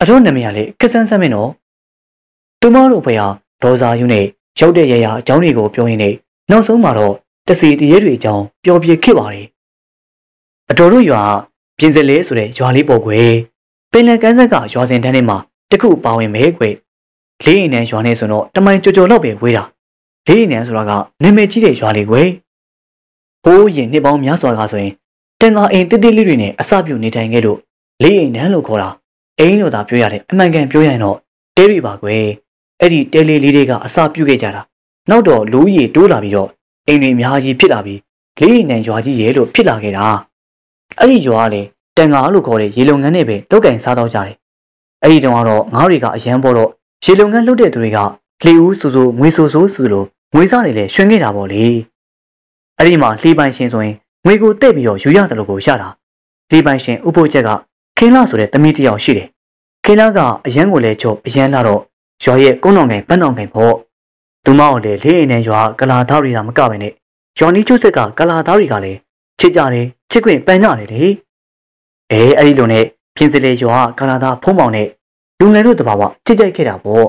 အတော်နာမည်ကလေခက်ဆန်းဆန်းမင်းနော်သူမတို့ဖေဟာဒေါ်စာယူနဲ့ ရောက်တဲ့ရရအကြောင်းတွေကိုပြောရင်းနဲ့နောက်ဆုံးမှာတော့တစီတရေတွေအကြောင်းပျော်ပြခဲ့ပါတယ်အတော်တို့ရွာပြင်စလဲဆိုတဲ့ရွာလေးပေါ်ကွယ်ပင်လယ်ကမ်းဆက်ကရွာစင်တန်းထဲမှာတခုပါဝင်မဲကွယ်လေးအိမ်နန်းရွာနေဆိုတော့တမိုင်ကြော်ကြော်လောက်ပဲဝေးတာလေးအိမ်နန်းဆိုတာကနာမည်ကြီးတဲ့ရွာလေးကွယ်ဟိုးရင်နှစ်ပေါင်းများစွာကဆိုရင်တန်ငါအိမ်တိတိလေးတွေနဲ့အစပြုနေထိုင်ခဲ့လို့လေးအိမ်နန်းလို့ခေါ်တာအိမ်လို့သာပြောရတယ်အမှန်ကန်ပြောရရင်တော့တဲရီပါကွယ် အဲ့ဒီတဲလေးလေးတွေကအစပြုခဲ့ကြတာနောက်တော့လူကြီးတိုးလာပြီးတော့အိမ်တွေအများကြီးဖြစ်လာပြီးလေးအိမ်နန်းရွာကြီးရဲ့လို့ဖြစ်လာခဲ့တာအဲ့ဒီရွာကလေတန်ငါလို့ခေါ်တဲ့ရေလုံငန်းနဲ့ပဲတုတ်ကင်စားတော့ကြတယ်အဲ့ဒီတုန်းကတော့ငါးတွေကအရန်ပေါ်တော့ရေလုံငန်းလှုပ်တဲ့သူတွေကလှေဦးဆူဆူငွေဆူဆူဆိုလို့ငွေစားနေလေရွှင်ခဲ့တာပေါ့လေအဲ့ဒီမှာလှေပိုင်ရှင်ဆိုရင်ငွေကိုတဲ့ပြီးတော့ယူရတယ်လို့ကိုရတာလှေပိုင်ရှင်ဥပုပ်ချက်ကခင်းလာဆိုတဲ့တမိတယောက်ရှိတယ်ခင်းလာကအရန်ကိုလဲချော့အရန်လာတော့ ရွာရဲ့ကုန်းတော်ငယ်ပန်းတော်ငယ်ပေါ့သူမအောင်လေလေးအိမ်နဲ့ရွာကလာသားတွေကမကပဲနဲ့ရွာနီးကျုပ်ဆက်ကကလာသားတွေကလည်းချစ်ကြတယ်ချစ်ခွင့်ပန်းကြတယ်လေအဲအဲ့ဒီလိုနဲ့ပြင်စလေရွာကလာသားဖုံးမောင်နဲ့လူငယ်တို့တဘာဝချစ်ကြိုက်ခဲ့တာပေါ့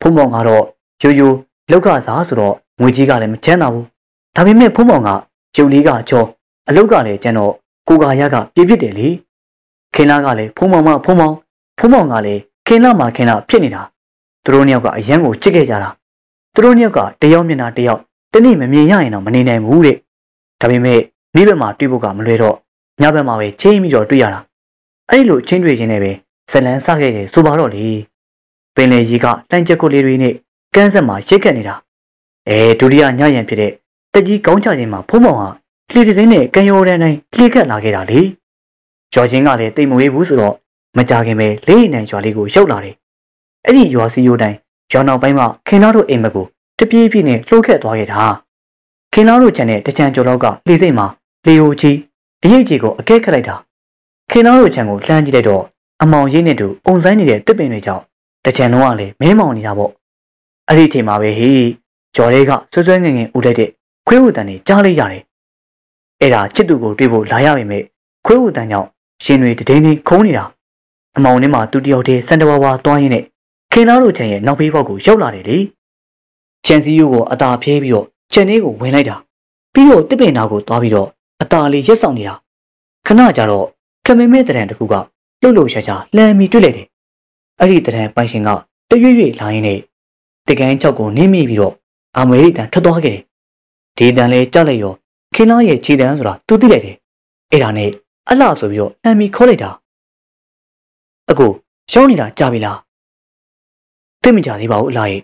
ဖုံးမောင်ကတော့ရိုးရိုးလောက်ကစားဆိုတော့ငွေကြီးကလည်းမချမ်းသာဘူးဒါပေမဲ့ဖုံးမောင်ကဂျုံလေးကချောအလောက်ကလည်းကျန်တော့ကိုကာရကပြပြစ်တယ်လေခင်လာကလည်းဖုံးမောင်မဖုံးမောင်ဖုံးမောင်ကလည်းခင်လာမှခင်လာဖြစ်နေတာ သူတို့နှစ်ယောက်ကအရန်ကိုချစ်ခဲ့ကြတာသူတို့နှစ်ယောက်ကတယောက်မျက်နှာတယောက်တနေ့မမြင်ရရင်တော့မနေနိုင်ဘူးတဲ့ဒါပေမဲ့နေ့ဘက်မှာတွေ့ဖို့ကမလွယ်တော့ညဘက်မှာပဲချင်းပြီးတော့တွေ့ရတာအဲ့လိုချင်းတွေ့ခြင်းနဲ့ပဲဇလန်းစခဲ့တယ်ဆိုပါတော့လေပင်လေကြီးကတန်ချက်ကိုလေးတွေနဲ့ကန်းဆက်မှာရိတ်ခတ်နေတာအဲဒုတိယညရန်ဖြစ်တဲ့တကြီးကောင်းချခြင်းမှာဖုံးမောင်ဟာလှေတစင်းနဲ့ကံရိုးတန်းတိုင်းလှေခတ်လာခဲ့တာလေကျော်ချင်းကလည်းတိတ်မဝေးဘူးဆိုတော့မကြခင်ပဲလေးနံရွာလေးကိုရောက်လာတယ် အဲ့ဒီရွာစီယိုတိုင်းရွာနောက်ပိုင်းမှာခင်သားတို့အိမ်မက်ကိုတပြေးပြေးနဲ့လှုပ်ခတ်သွားခဲ့တာခင်သားတို့ချန်တဲ့တချံကျော်လောက်ကလှေစိတ်မှာလေယိုကြီးအရေးကြီးကိုအကဲခတ်လိုက်တာခင်သားတို့ချန်ကိုလှမ်းကြည့်လိုက်တော့အမောင်ရိပ်နဲ့တူအုံဆိုင်နေတဲ့တစ်ပင်တွေကြောင့်တချံလုံးကလည်းမဲမောင်နေတာပေါ့အဲ့ဒီအချိန်မှာပဲဟေးကျော်လေးကဆွဆွဲငင်ငင်ဦးလိုက်တဲ့ခွေးဝူတန်တွေကြားလိုက်ရတယ်အဲ့ဒါချစ်သူကိုတွေ့ဖို့လာရပေမဲ့ခွေးဝူတန်ကြောင့်ရှင်တွေတဒိန်းဒိန်းခုံးနေတာအမောင်ထဲမှာသူတယောက်တည်းစံတဝါဝါသွားရင်းနဲ့ ခင်သားတို့ချန်ရဲ့နောက်ဖေးဘောက်ကိုရောက်လာတယ်လေချန်စီယိုကိုအသာဖျဲပြီးတော့ချန်လေးကိုဝင်လိုက်တာပြီးတော့တစ်ပင်နာကိုသွားပြီးတော့အသာလေးရက်ဆောင်နေတာခဏကြာတော့ခမင်းမဲတရံတခုကလှုပ်လှုပ်ရှားရှားလှမ်းပြီးတွေ့လိုက်တယ်အဲ့ဒီတရံပိုင်ရှင်ကတရွေ့ရွေ့လာရင်းနဲ့တကန်းချောက်ကိုနင်းမိပြီးတော့အမေရိကန်ထွက်သွားခဲ့တယ်ဒီတန်လေးကြောက်လိုက်ရောခင်းလားရဲ့ခြေတန်းဆိုတာသူသိလိုက်တယ်အဲ့ဒါနဲ့အလှဆိုပြီးတော့လှမ်းပြီးခေါ်လိုက်တာအကိုရှောင်းနေတာကြာပြီလား သိမကြသေးပါဘူးအလှရဲ့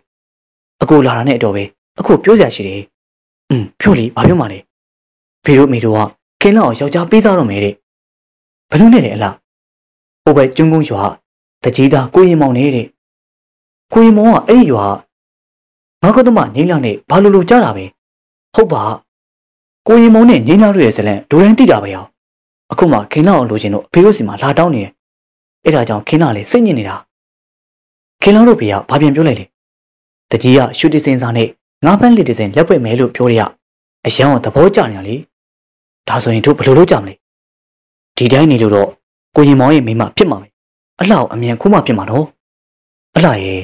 အကိုလာတာနဲ့အတော်ပဲအခုပြောစရာရှိတယ်อืมပြောလေဘာပြောမှလဲဖေတို့မေတို့ကခင်းလောက်ယောက်ျားပေးစားတော့မယ်တဲ့ဘလို့နဲ့လဲအလှဟိုဘက်ကျွန်းကုန်းရွာတကြီးသားကိုရင်မောင်နေတဲ့ကိုရင်မောင်ကအဲ့ဒီရွာငါကတော့မှငိမ့်လာနဲ့ဘာလို့လို့ကြားတာပဲဟုတ်ပါကိုရင်မောင်နဲ့ငိမ့်လာတို့ရဲ့ဇလန်ဒိုတိုင်းတိတာပဲရောအခုမှခင်းလောက်အောင်လိုချင်တော့အဖေတို့စီမှာလာတောင်းနေတယ်အဲ့ဒါကြောင့်ခင်းလာလေစိတ်ညစ်နေတာ ခင်းလောက်တို့ဖေကဘာပြန်ပြောလိုက်လဲတကြီးကရှူတီစင်စာနဲ့ငါးပန်းလီဒီဇိုင်လက်ဖွဲ့မယ်လို့ပြောရအရန်ကသဘောကျနေရလေဒါဆိုရင်တို့ဘယ်လိုလုပ်ကြမလဲဒီတိုင်းနေလို့တော့ကိုရင်မောင်ရဲ့မိမဖြစ်မှာပဲအလှအမြန်ခုမှဖြစ်မှာနော်အလှရဲ့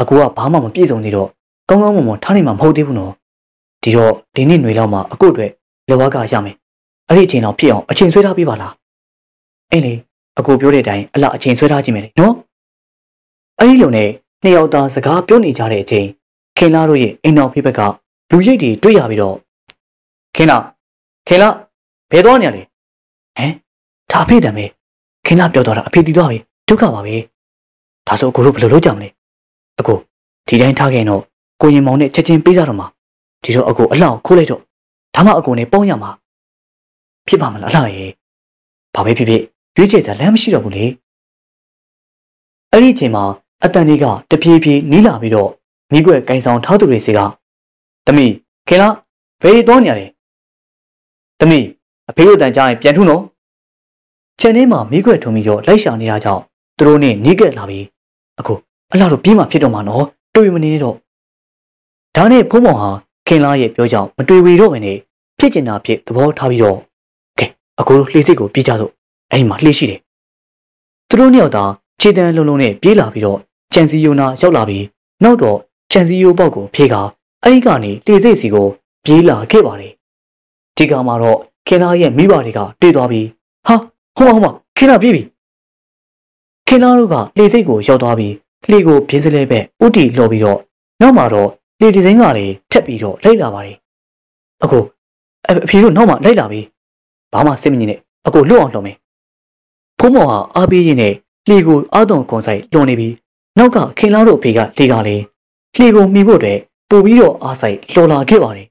အကူကဘာမှမပြည့်စုံသေးတော့ကောင်းကောင်းမွန်မွန်ထားနိုင်မှာမဟုတ်သေးဘူးနော်ဒီတော့ဒီနေ့ຫນွေလောက်မှအကုတ်အတွက်လောကရမယ်အဲ့ဒီအချိန်တော့ဖြစ်အောင်အချိန်ဆွဲထားပေးပါလားအင်းလေအကူပြောတဲ့အတိုင်းအလှအချိန်ဆွဲထားကြည့်မယ်လေနော် အဲ့ဒီလိုနဲ့နှစ်ယောက်သားစကားပြောနေကြတဲ့အချိန်ခင်လာတို့ရဲ့အိမ်တော်ဖေးဘက်ကလူရိတ်တွေတွေ့ရပြီးတော့ခင်လာခင်လာဘယ်တော့နေရလဲဟမ်ဒါအဖေတံပဲခင်လာပြောတော့တာအဖေတီးသွားပြီဒုက္ခပါပဲဒါဆိုအကိုတို့ဘယ်လိုလုပ်ကြမလဲအကိုဒီတိုင်းထားခဲ့တော့ကိုရင်မောင်နဲ့ချက်ချင်းပေးကြတော့မှာဒီတော့အကိုအလှခိုးလိုက်တော့ဒါမှအကိုနဲ့ပေါင်းရမှာဖြစ်ပါမလားအလှရဲ့ဘာပဲဖြစ်ဖြစ်ရွေးချယ်စရာလမ်းမရှိတော့ဘူးလေအဲ့ဒီအချိန်မှာ အတန်လေးကတပြေးပြေးနီးလာပြီးတော့မိကွက်ကင်ဆောင်ထားသူတွေစီကတမီခင်လားဘယ်တော့နေရလဲတမီအဖေတို့တန်ကြားရင်ပြန်ထုနော်ခြံထဲမှာမိကွက်ထုံပြီးတော့လိုက်ရှာနေတာကြောင့်သူတို့နဲ့နီးကပ်လာပြီးအခုအလားတော့ပြေးမှဖြစ်တော့မှာနော်တွေ့မနေတော့ဒါနဲ့ဖုံးမောင်ဟာခင်လားရဲ့ပြောကြောင့်မတွေ့ဝေတော့ဘဲနဲ့ဖြစ်ကျင်တာဖြစ်သဘောထားပြီးတော့ကဲအခုလှေစိတ်ကိုပြေးကြတော့အဲ့ဒီမှာလှေရှိတယ်သူတို့နှစ်ယောက်သာခြေတန်းလုံးလုံးနဲ့ပြေးလာပြီးတော့ ချန်စီယိုနာရောက်လာပြီးနောက်တော့ချန်စီယိုပေါက်ကိုဖေးကအဲ့ဒီကနေလေစိတ်စီကိုပြေးလာခဲ့ပါတယ်ဒီကမှာတော့ခင်နာရဲ့မိဘတွေကတွေ့သွားပြီးဟာဟိုမဟိုမခင်နာပြေးပြီခင်နာတို့ကလေစိတ်ကိုရောက်သွားပြီးလှေကိုပြင်းစလဲပဲဥတီလှော်ပြီးတော့နောက်မှာတော့လေဒီဇိုင်းကလည်းထက်ပြီးတော့လိုက်လာပါတယ်အကိုအဖေတို့နောက်မှလိုက်လာပြီဘာမှစိတ်မငြိနဲ့အကိုလွတ်အောင်လှော်မယ်ဖုံးမော်ဟာအားပေးရင်းနဲ့လှေကိုအာသွန်ကွန်ဆိုင်လွန်နေပြီး နောက်ကခင်လောင်းတို့အဖေကလှေကလည်းလှေကိုမှီဖို့အတွက်ပို့ပြီးတော့အားဆိုင်လှော်လာခဲ့ပါတယ်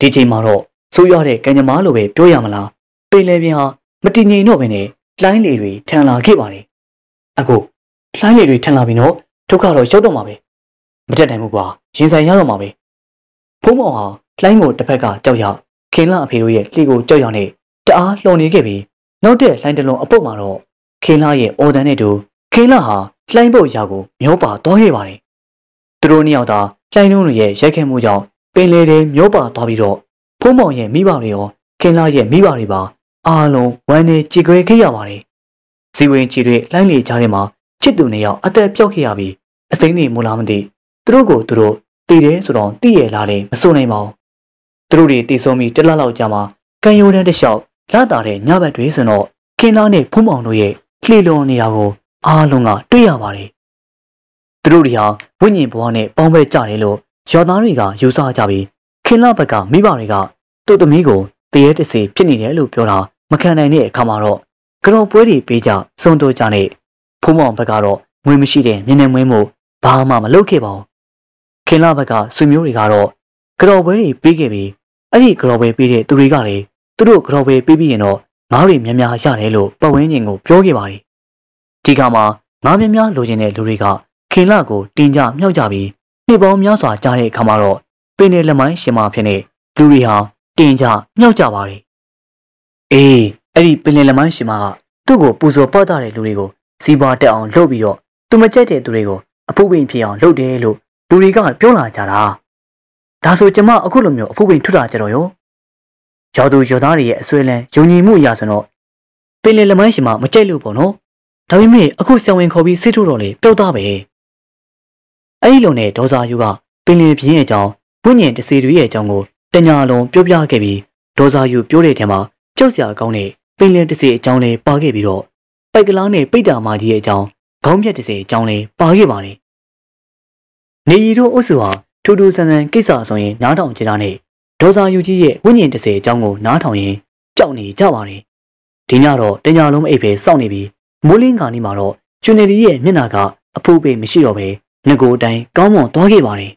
ဒီချိန်မှာတော့ဆိုးရတဲ့ကံကြမ္မာလိုပဲပြောရမလားပင်လယ်ပြင်ဟာမတည်ငြိမ်တော့ဘဲနဲ့လိုင်းလေတွေထန်လာခဲ့ပါတယ်အခုလိုင်းလေတွေထန်လာပြီနော်ဒုက္ခတော့ရောက်တော့မှာပဲမတက်နိုင်ဘူးကွာရင်ဆိုင်ရတော့မှာပဲဖုံးမောင်ဟာလိုင်းကိုတစ်ဖက်ကကြောက်ရခင်လအဖေတို့ရဲ့လှေကိုကြောက်ရနဲ့တအားလှုံနေခဲ့ပြီးနောက်တဲ့လိုင်းတလုံးအပုတ်မှာတော့ခင်လာရဲ့အော်ဒန်နဲ့တူ ခင်လာဟာလှိုင်းပုတ်ရာကိုမျောပါသွားခဲ့ပါတယ်သူတို့နှစ်ယောက်သာလှိုင်းလုံးတွေရဲ့ရိုက်ခဲမှုကြောင့်ပင်လေတွေမျောပါသွားပြီးတော့ဖုံးမောင်ရဲ့မိဘတွေရောခင်လာရဲ့မိဘတွေပါအားလုံးဝမ်းနဲ့ကြည်ကြွယ်ခဲ့ရပါတယ်ဇီဝင်ကြည်တွေလှိုင်းလေကြားထဲမှာချစ်သူနှစ်ယောက်အသက်ပြောက်ခဲ့ရပြီးအစိမ့်နေမလားမသိသူတို့ကိုသူတို့တည်တယ်ဆိုတော့တည်ရလားလေမစိုးနိုင်ပါဘူးသူတို့တွေတည်ဆုံးပြီးတလလောက်ကြာမှကန်ယိုတန်းတစ်လျှောက်လာတာတဲ့ညဘက်တွေဆိုတော့ခင်သားနဲ့ဖုံးမောင်တို့ရဲ့လှေလွန်နေတာကို အားလုံးကတွေ့ရပါတယ်သူတို့တွေဟာဝိညာဉ်ဘဝနဲ့ပေါင်းပဲကြတယ်လို့ရော်သားတွေကယူဆကြပြီးခင်လာဘက်ကမိဘတွေကသူ့သမီးကိုတရေတစီဖြစ်နေတယ်လို့ပြောတာမခံနိုင်တဲ့အခါမှာတော့ကြော်ပွဲတွေပေးကြစုံတိုးကြနဲ့ဖုံးမောင်ဘက်ကတော့ငွေမရှိတဲ့မျက်နှာမွေးမှုဘာမှမလုပ်ခဲ့ပါဘူးခင်လာဘက်ကဆွေမျိုးတွေကတော့ကြော်ပွဲတွေပေးခဲ့ပြီးအဲ့ဒီကြော်ပွဲပေးတဲ့သူတွေကလည်းသူတို့ကြော်ပွဲပေးပြီးရင်တော့ငါးတွေများများရတယ်လို့ပတ်ဝန်းကျင်ကိုပြောခဲ့ပါတယ် ဒီကမှာငါးများများလိုချင်တဲ့လူတွေကခင်လာကိုတင်ကြမြောက်ကြပြီးနှစ်ပေါင်းများစွာကြားတဲ့အခါမှာတော့ပင်နေလက်မိုင်းရှင်မဖြစ်နေလူတွေဟာတင်ကြမြောက်ကြပါတယ်အေးအဲ့ဒီပင်နေလက်မိုင်းရှင်မကသူ့ကိုပူဇော်ပတ်တဲ့လူတွေကိုစီးပွားတက်အောင်လုပ်ပြီးတော့သူမကြိုက်တဲ့သူတွေကိုအဖုတ်ပင်ဖြစ်အောင်လုပ်တယ်လို့လူတွေကပြောလာကြတာဒါဆိုကျမအခုလိုမျိုးအဖုတ်ပင်ထွက်လာကြတော့ရောရောသူရောသားတွေရဲ့အဆွဲလန်းယုံကြည်မှုအရာဆိုတော့ပင်လယ်လမိုင်းရှင်မမကြိုက်လို့ပေါ့နော် ဒါပေမဲ့အခုဆံဝင်ခေါ်ပြီးစိတ်ထုတ်တော့လေပျောက်သားပဲအဲ့ဒီလိုနဲ့ဒေါ်စာယူကပင်လယ်ပြင်းရဲ့အကြောင်းဝိညာဉ်တစီတွေရဲ့အကြောင်းကိုတညာလုံးပြောပြခဲ့ပြီးဒေါ်စာယူပြောတဲ့ထဲမှာကြောက်စရာကောင်းတဲ့ပင်လယ်တစီအကြောင်းလေးပါခဲ့ပြီးတော့ပိုက်ကလားနဲ့ပိတ်တာမာကြီးရဲ့အကြောင်းကခေါင်းပြက်တစ်စဲအကြောင်းလေးပါခဲ့ပါတယ်။နေရီတို့အုပ်စုဟာထူးထူးဆန်းဆန်းကိစ္စဆိုရင်နားထောင်ကြတာနဲ့ဒေါ်စာယူကြီးရဲ့ဝိညာဉ်တစ်စဲအကြောင်းကိုနားထောင်ရင်ကြောက်နေကြပါတယ်။ဒီညတော့တညာလုံးအိပ်ပဲစောင့်နေပြီး မိုးလင်းခါနီမှာတော့ကျွနေရီရဲ့မျက်နှာကအဖိုးပေမရှိတော့ပဲငကိုအတိုင်းကောင်းမွန်သွားခဲ့ပါတယ်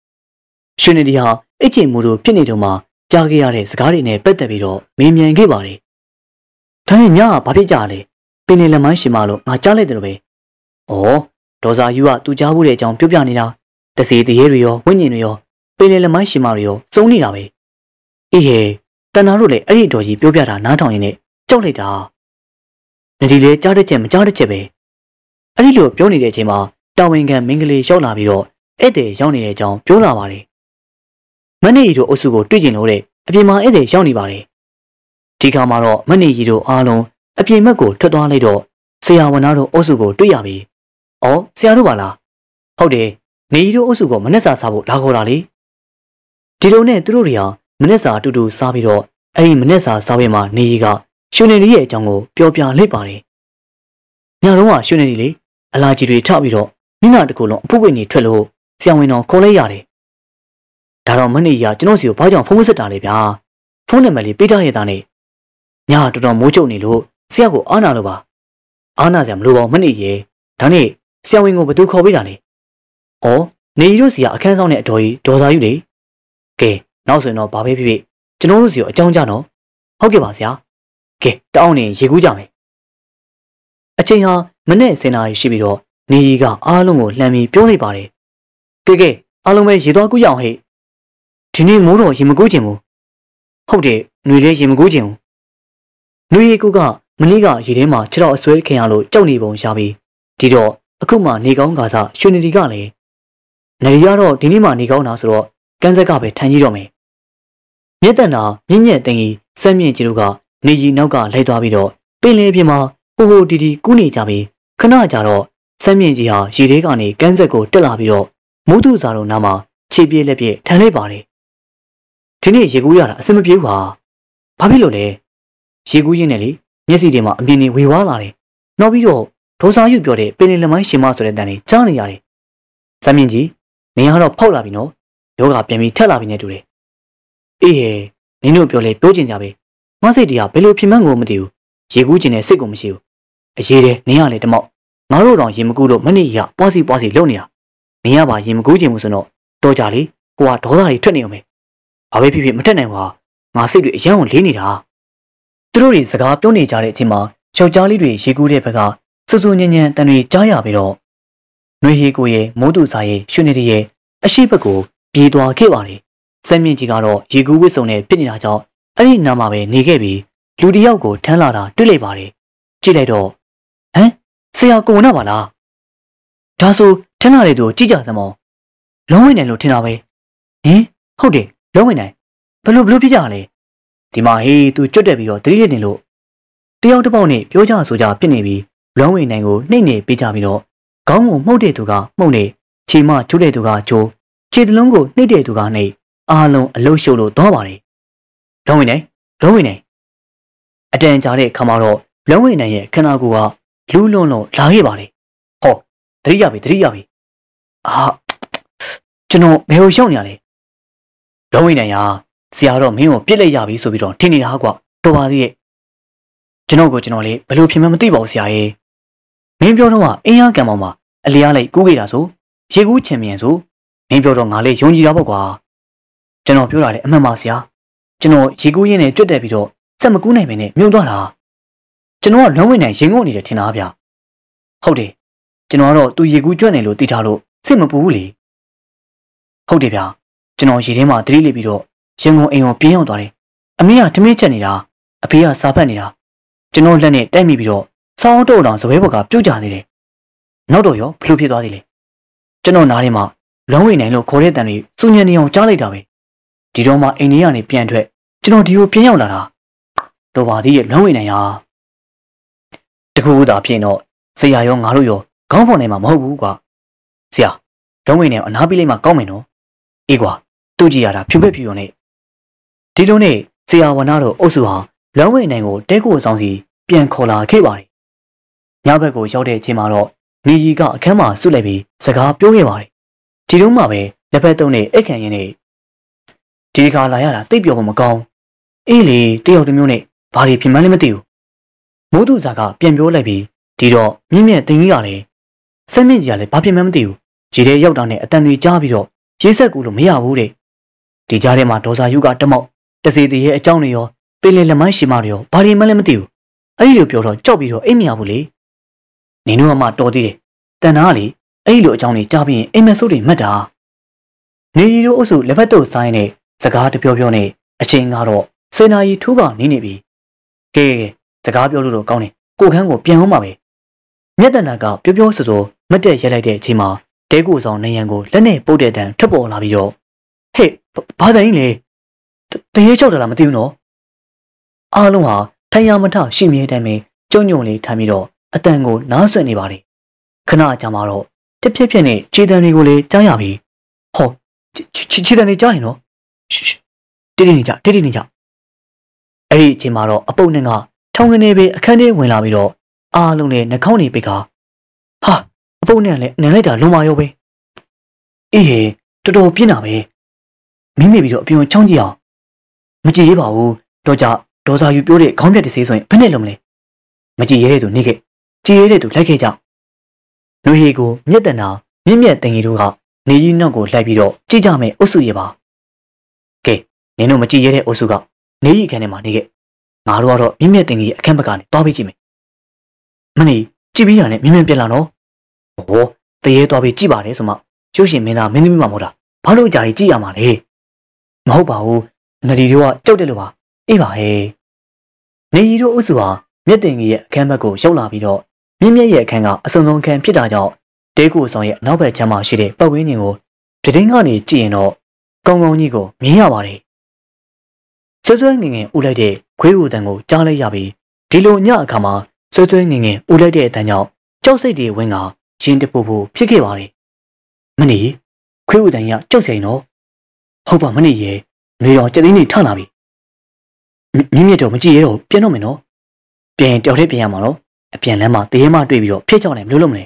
။ရွှေနေဒီဟာအချင်မူတို့ဖြစ်နေတော့မှကြားခဲ့ရတဲ့စကားတွေနဲ့ပတ်သက်ပြီးတော့မေးမြန်းခဲ့ပါတယ်။ဒါနဲ့ညကဘာဖြစ်ကြလဲ။ပင်နေလက်မိုင်းရှင်မလို့ငါကြားလိုက်တယ်လို့ပဲ။ဩဒေါ်စာယူကသူကြားဖို့တဲ့အကြောင်းပြောပြနေတာတစီတရေတွေရောဝိညာဉ်တွေရောပင်နေလက်မိုင်းရှင်မတွေရောစုံနေတာပဲ။အေးဟဲတနာတို့လည်းအဲ့ဒီတော်ကြီးပြောပြတာနားထောင်ရင်းနဲ့ကြောက်လိုက်တာ။ နဒီလေကြားတဲ့ချက်မကြားတဲ့ချက်ပဲ။အဲ့ဒီလိုပြောနေတဲ့အချိန်မှာတာဝန်ခံမင်းကလေးရောက်လာပြီးတော့ဧည့်သည်ရောက်နေတဲ့အကြောင်းပြောလာပါတယ်။မနေရီတို့အုပ်စုကိုတွေ့ကျင်လို့တဲ့အပြင်မှာဧည့်သည်ရောက်နေပါတယ်။ဒီခါမှာတော့မနေရီတို့အားလုံးအပြင်ဘက်ကိုထွက်သွားလိုက်တော့ဆရာဝန်သားတို့အုပ်စုကိုတွေ့ရပြီ။အော်ဆရာတို့ပါလား။ဟုတ်တယ်။နေရီတို့အုပ်စုကမနေ့စာစားဖို့လာခေါ်တာလေ။ဒီလိုနဲ့သူတို့တွေဟာမနေ့စာအတူတူစားပြီးတော့အဲ့ဒီမနေ့စာစားပွဲမှာနေရီက ရွှေနေရီရဲ့အကြောင်းကိုပြောပြလိုက်ပါတယ်။ညတော့ကရွှေနေရီလေအလာကြီးတွေထပြီးတော့မျက်နှာတစ်ခုလုံးအဖုတ်ပွင့်နေထွက်လို့ဆရာဝန်တော်ခေါ်လိုက်ရတယ်။ဒါတော့မနေ့ကကျွန်တော်စီကိုဘာကြောင့်ဖုန်းမဆက်တာလဲဗျာ။ဖုန်းနံပါတ်လေးပေးထားရတာနဲ့ညတော်တော်မိုးချုပ်နေလို့ဆရာကိုအားနာလို့ပါ။အားနာစရာမလိုပါဘူးမနေ့ရေ။ဒါနဲ့ဆရာဝန်ကိုဘယ်သူခေါ်ပေးတာလဲ။အော်နေရီတို့စီကအခန်းဆောင်တဲ့အတော်ကြီးဒေါ်စာယူလေ။ကဲနောက်ဆိုရင်တော့ဘာပဲဖြစ်ဖြစ်ကျွန်တော်တို့စီကိုအကြောင်းကြားနော်။ဟုတ်ကဲ့ပါဆရာ။ ကဲတောင်းနေရေကူးကြမယ်။အချိန်ဟာမနေ့စင်နာရီရှိပြီးတော့နေရီကအားလုံးကိုလှမ်းပြီးပြောလိုက်ပါတယ်။ကဲကဲအားလုံးပဲရေသွားကူးရအောင်ဟဲ့။ဒီနေ့မိုးတော်ရေမကူးချင်ဘူး။ဟုတ်တယ်ຫນွေလည်းရေမကူးချင်ဘူး။ຫນွေရီကူကမနေ့ကရေထဲမှာခြေတော်အဆွဲခင်ရလို့ကြောက်နေပုံရှာပြီးဒီတော့အခုမှနေကောင်းကစားရွှေနေတီကလည်းနေရီကတော့ဒီနေ့မှနေကောင်းတာဆိုတော့ကန်းဆက်ကပဲထန်ကြီးတော့မယ်။မြက်တန်တာမြင့်မြက်တင်ကြီးစက်မြင့်ကြီးတို့က နေရီနောက်ကလိုက်သွားပြီးတော့ပင်လယ်ပြင်မှာဟိုဟိုတီတီကူးနေကြပြီးခဏကြာတော့စမ်းမြင့်ကြီးဟာရေထဲကနေကန်းဆက်ကိုတက်လာပြီးတော့မိုးသူစာတို့နားမှာခြေပြေးလက်ပြေးထန်လိုက်ပါတယ်ဒီနေ့ရေကူးရတာအဆင်မပြေဘူးဟာဘာဖြစ်လို့လဲရေကူးရင်းနဲ့လေမျက်စိတွေမှာအမြင်တွေဝေဝါးလာတယ်နောက်ပြီးတော့ဒေါစာယူပြောတဲ့ပင်လယ်လမိုင်းရှင်မဆိုတဲ့တန်တွေကြားနေရတယ်စမ်းမြင့်ကြီးနေရတော့ဖောက်လာပြီနော်ယောဂပြန်ပြီးထက်လာပြီနဲ့တူတယ်အေးဟဲနင်းတို့ပြောလေပြောချင်ကြပဲ မစိတ်တရားဘယ်လိုဖြစ်မှန်းကိုမသိဘူးရေကူးကျင်တဲ့စိတ်ကိုမရှိဘူးအရေးတယ်နင်းရလေတမောက်ငါတို့တောင်ရင်မကူလို့မနေ့ကပွားစီပွားစီလုပ်နေတာမင်းကပါရင်မကူချင်ဘူးဆိုတော့တော်ကြလေကိုကဒေါသတွေထွက်နေအောင်ပဲဘာပဲဖြစ်ဖြစ်မတက်နိုင်ပါငါစိတ်တွေအယံကိုလေးနေတာသူတို့တွေစကားပြောနေကြတဲ့အချိန်မှာယောက်ျားလေးတွေရေကူးတဲ့ဘက်ကစူးစူးညံ့ညံ့တန်တွေကြားရပြီးတော့နှွေဟေကိုရဲ့မိုးတူစာရဲ့ရွှေနေတရဲ့အရှိဘက်ကိုပြေးသွားခဲ့ပါတယ်စမ်းမြင့်ကြီးကတော့ရေကူးဝစ်စုံနဲ့ဖြစ်နေတာကြောင့် အဲ့ဒီနားမှာပဲနေခဲ့ပြီးလူတယောက်ကိုထမ်းလာတာတွေ့လိုက်ပါတယ်ကြည့်လိုက်တော့ဟမ်ဆရာကိုနာပါလားဒါဆိုထင်လာတဲ့သူကိုကြည့်ကြစမ်းမောလုံးဝနိုင်လို့ထင်တာပဲဟင်ဟုတ်တယ်လုံးဝနိုင်ဘလို့ဘလို့ဖြစ်ကြလဲဒီမှာဟေးသူကြွတ်တက်ပြီးတော့တတိယနေလို့တယောက်တစ်ပေါက်နဲ့ပြောကြဆိုကြဖြစ်နေပြီးလုံးဝနိုင်ကိုနှိမ့်နေပေးကြပြီးတော့ခေါင်းကိုမှုတ်တဲ့သူကမှုတ်နေခြေမချိုးတဲ့သူကချိုးခြေသလုံးကိုနှိမ့်တဲ့သူကနှိမ့်အားလုံးအလုရှုပ်လို့သွားပါတယ် လုံးဝနိုင်လုံးဝနိုင်အတန်ကြာတဲ့ခါမှာတော့လုံးဝနိုင်ရဲ့ခန္ဓာကိုယ်ကလူးလွန်းလို့လာခဲ့ပါတယ်ဟောတတိယပြီတတိယပြီအာကျွန်တော်ဘယ်ကိုရောက်နေရလဲလုံးဝနိုင်ရဆရာတော့မင်းကိုပြစ်လိုက်ရပြီဆိုပြီးတော့ထင်နေတာကွာတော်ပါသေးရဲ့ကျွန်တော်ကိုကျွန်တော်လေးဘယ်လိုဖြစ်မှမသိပါဘူးဆရာရဲ့မင်းပြောတော့ကအင်းရကံပေါ်မှာအလျားလိုက်ကူးခဲ့တာဆိုရေကူးချင်မြန်ဆိုမင်းပြောတော့ငါလေးယုံကြည်တာပေါ့ကွာကျွန်တော်ပြောတာလေအမှန်ပါဆရာ ကျွန်တော်ရေကူးရင်းနဲ့ကြွတ်တက်ပြီးတော့စက်မကူးနိုင်မင်းနဲ့မြုံသွားတာကျွန်တော်ကလုံးဝနိုင်ရင်ငုံနေတယ်ထင်တာဗျဟုတ်တယ်ကျွန်တော်ကတော့သူရေကူးကျွတ်နေလို့သိထားလို့စိတ်မပူဘူးလေဟုတ်တယ်ဗျကျွန်တော်ရေထဲမှာတတိလိပြီးတော့ရင်ကုန်အိမ်ကိုပြင်းရောက်သွားတယ်အမေကထမင်းချက်နေတာအဖေကစားဖက်နေတာကျွန်တော်လက်နဲ့တိုက်မိပြီးတော့စောင်းတော့တောင်စပွဲဘက်ကပြုတ်ကြသေးတယ်နောက်တော့ရောဘလို့ဖြစ်သွားသေးလဲကျွန်တော်နားထဲမှာလုံးဝနိုင်လို့ခေါ်တဲ့တန်တွေစူညံနေအောင်ကြားလိုက်တာပဲ ဒီတော့မှအိမ်ထဲကနေပြန်ထွက်ကျွန်တော်ဒီကိုပြင်းရောက်လာတာတော့ပါသေးရဲ့လုံးဝနိုင်ဟာတခုခုသာဖြစ်တော့ဆရာရောငါတို့ရောခေါင်းပေါ်နေမှာမဟုတ်ဘူးကွာဆရာလုံးဝင်းနဲ့အနားပေးလိုက်မှကောင်းမယ်နော်အေးကွာသူ့ကြည့်ရတာဖြူဖက်ဖြူရုံနဲ့ဒီလိုနဲ့ဆရာဝနာတို့အုပ်စုဟာလုံးဝင်းနိုင်ကိုတဲကိုဆောင်စီပြန်ခေါ်လာခဲ့ပါတယ်ညဘက်ကိုရောက်တဲ့အချိန်မှာတော့နေကြီးကအခန်းမှာဆုလိုက်ပြီးစကားပြောခဲ့ပါတယ်ဒီတုန်းမှပဲလက်ဖက်သုံးနဲ့အိတ်ခံရင်နဲ့ ဒီကလာရတာတိတ်ပြောမကောင်းအေးလေတယောက်တစ်မျိုးနဲ့ဘာတွေဖြစ်မှန်းလည်းမသိဘူးမိုးသူစာကပြန်ပြောလိုက်ပြီးဒီတော့မြင့်မြတ်တင်ကြီးကလည်းဆက်မြင့်ကြီးကလည်းဘာဖြစ်မှန်းမသိဘူးခြေထဲရောက်တာနဲ့အတန်တွေကြားပြီးတော့ရေးဆက်ကူလို့မရဘူးတဲ့ဒီကြားထဲမှာဒေါ်စာယူကတမောက်တစီတည်းရဲ့အကြောင်းတွေရောပင်လယ်လက်မိုင်းရှိမတွေရောဘာတွေမှလည်းမသိဘူးအဲ့ဒီလိုပြောတော့ကြောက်ပြီးတော့အိမ်မရဘူးလေနင်တို့ကမှတော်သေးတယ်တန်နာကလေအဲ့ဒီလိုအကြောင်းတွေကြားပြီးရင်အိမ်မဆိုးတွေမှတ်တာနေရီတို့အုပ်စုလက်ဖက်တို့ဆိုင်နဲ့ စကားတပြောပြောနဲ့အချင်းကတော့စေနာရီထူးကနေနေပြီကဲစကားပြောလို့တော့ကောင်းတယ်ကိုခန်းကိုပြန်အောင်ပါပဲမြတ်တနာကပြောပြောဆိုဆိုမတ်တက်ရက်လိုက်တဲ့အချိန်မှာတဲကိုဆောင်နေရန်ကိုလက်နဲ့ပုတ်တဲ့တန်ထပ်ပေါ်လာပြီးတော့ဟေ့ဘာသာရင်လဲတရေချောက်တယ်လားမသိဘူးနော်အားလုံးဟာထိုင်ရမထရှိမြဲတိုင်းပဲကြုံကြုံလေးထိုင်ပြီးတော့အတန်ကိုနားဆွနေပါတယ်ခဏကြာမှတော့တစ်ဖြစ်ဖြစ်နဲ့ခြေတံတွေကိုလည်းကြားရပြီဟောခြေတံတွေကြားရင်နော် တိတိနေကြတိတိနေကြအဲ့ဒီအချိန်မှာတော့အပုပ်နဲ့ကထောင်ကနေပဲအခန်းထဲဝင်လာပြီးတော့အားလုံးနဲ့နှာခေါင်းတွေပိတ်ခါဟာအပုပ်နဲ့လည်းနင်လိုက်တာလွန်မာရောပဲအေးဟေတော်တော်ပြင်းတာပဲမိမိပြီးတော့အပြုံချောင်းကြည့်အောင်မကြည့်ရပါဘူးတော့ကြဒေါ်စာယူပြောတဲ့ခေါင်းပြက်တစ်စေးဆိုရင်ဘယ်နဲ့လုံးမလဲမကြည့်ရတဲ့သူနေခဲ့ကြည်ရတဲ့သူလိုက်ခဲ့ကြလူဟီကိုမြက်တနာမြင့်မြတ်တင်ကြီးတို့ကနေကြီးနောက်ကိုလိုက်ပြီးတော့ကြည့်ကြမယ်အုပ်စုရပါကဲ နင်တို့မကြည့်ရတဲ့အုပ်စုကနေကြီးအခန်းထဲမှာနေခဲ့ငါတို့ကတော့မြင့်မြတ်တင်ကြီးအခန်းဘက်ကနေတွားပြီးကြည့်မယ်မနေကြည့်ပြီးရနဲ့မြင့်မြတ်ပြက်လာနော်ဟောတရေတွားပြီးကြည့်ပါလေဆိုမှရုပ်ရှင်မင်းသားမင်းသမီးမှမဟုတ်တာဘာလို့ကြာကြီးကြည့်ရမှာလဲမဟုတ်ပါဘူးနဒီတို့ကကြောက်တယ်လို့ပါအေးပါဟဲ့နေရီတို့အုပ်စုဟာမြက်တင်ကြီးရဲ့အခန်းဘက်ကိုရောက်လာပြီးတော့မြင့်မြတ်ရဲ့အခန်းကအစုံဆုံးခန်းဖြစ်တာကြောင့်တဲကိုဆောင်ရဲ့နောက်ဘက်ချမ်းမှာရှိတဲ့ပတ်ဝန်းကျင်ကိုပြတင်းကနေကြည့်ရင်တော့ကောင်းကောင်းကြီးကိုမြင်ရပါတယ် ဆွဆွဲငင်ငင်ဦးလိုက်တဲ့ခွေးဦးတန်ကိုကြားလိုက်ရပြီးဒီလိုညအခါမှာဆွဆွဲငင်ငင်ဦးလိုက်တဲ့အတန်ကြောင့်ကြောက်စိတ်တွေဝင်ကချင်းတပူပူဖြစ်ခဲ့ပါတယ်မနီခွေးဦးတန်ရကြောက်စိန်တော့ဟုတ်ပါမနီရဲ့နေတော်ကြက်သိန်းနေထလာပြီမြင့်မြတ်တော့မကြည့်ရတော့ပြန်တော့မယ်နော်ပြန်တောက်ထဲပြန်ရမှာနော်အပြန်လမ်းမှာတရေမတွေ့ပြီးတော့ဖြစ်ချောင်းတယ်မလို့လို့မလဲ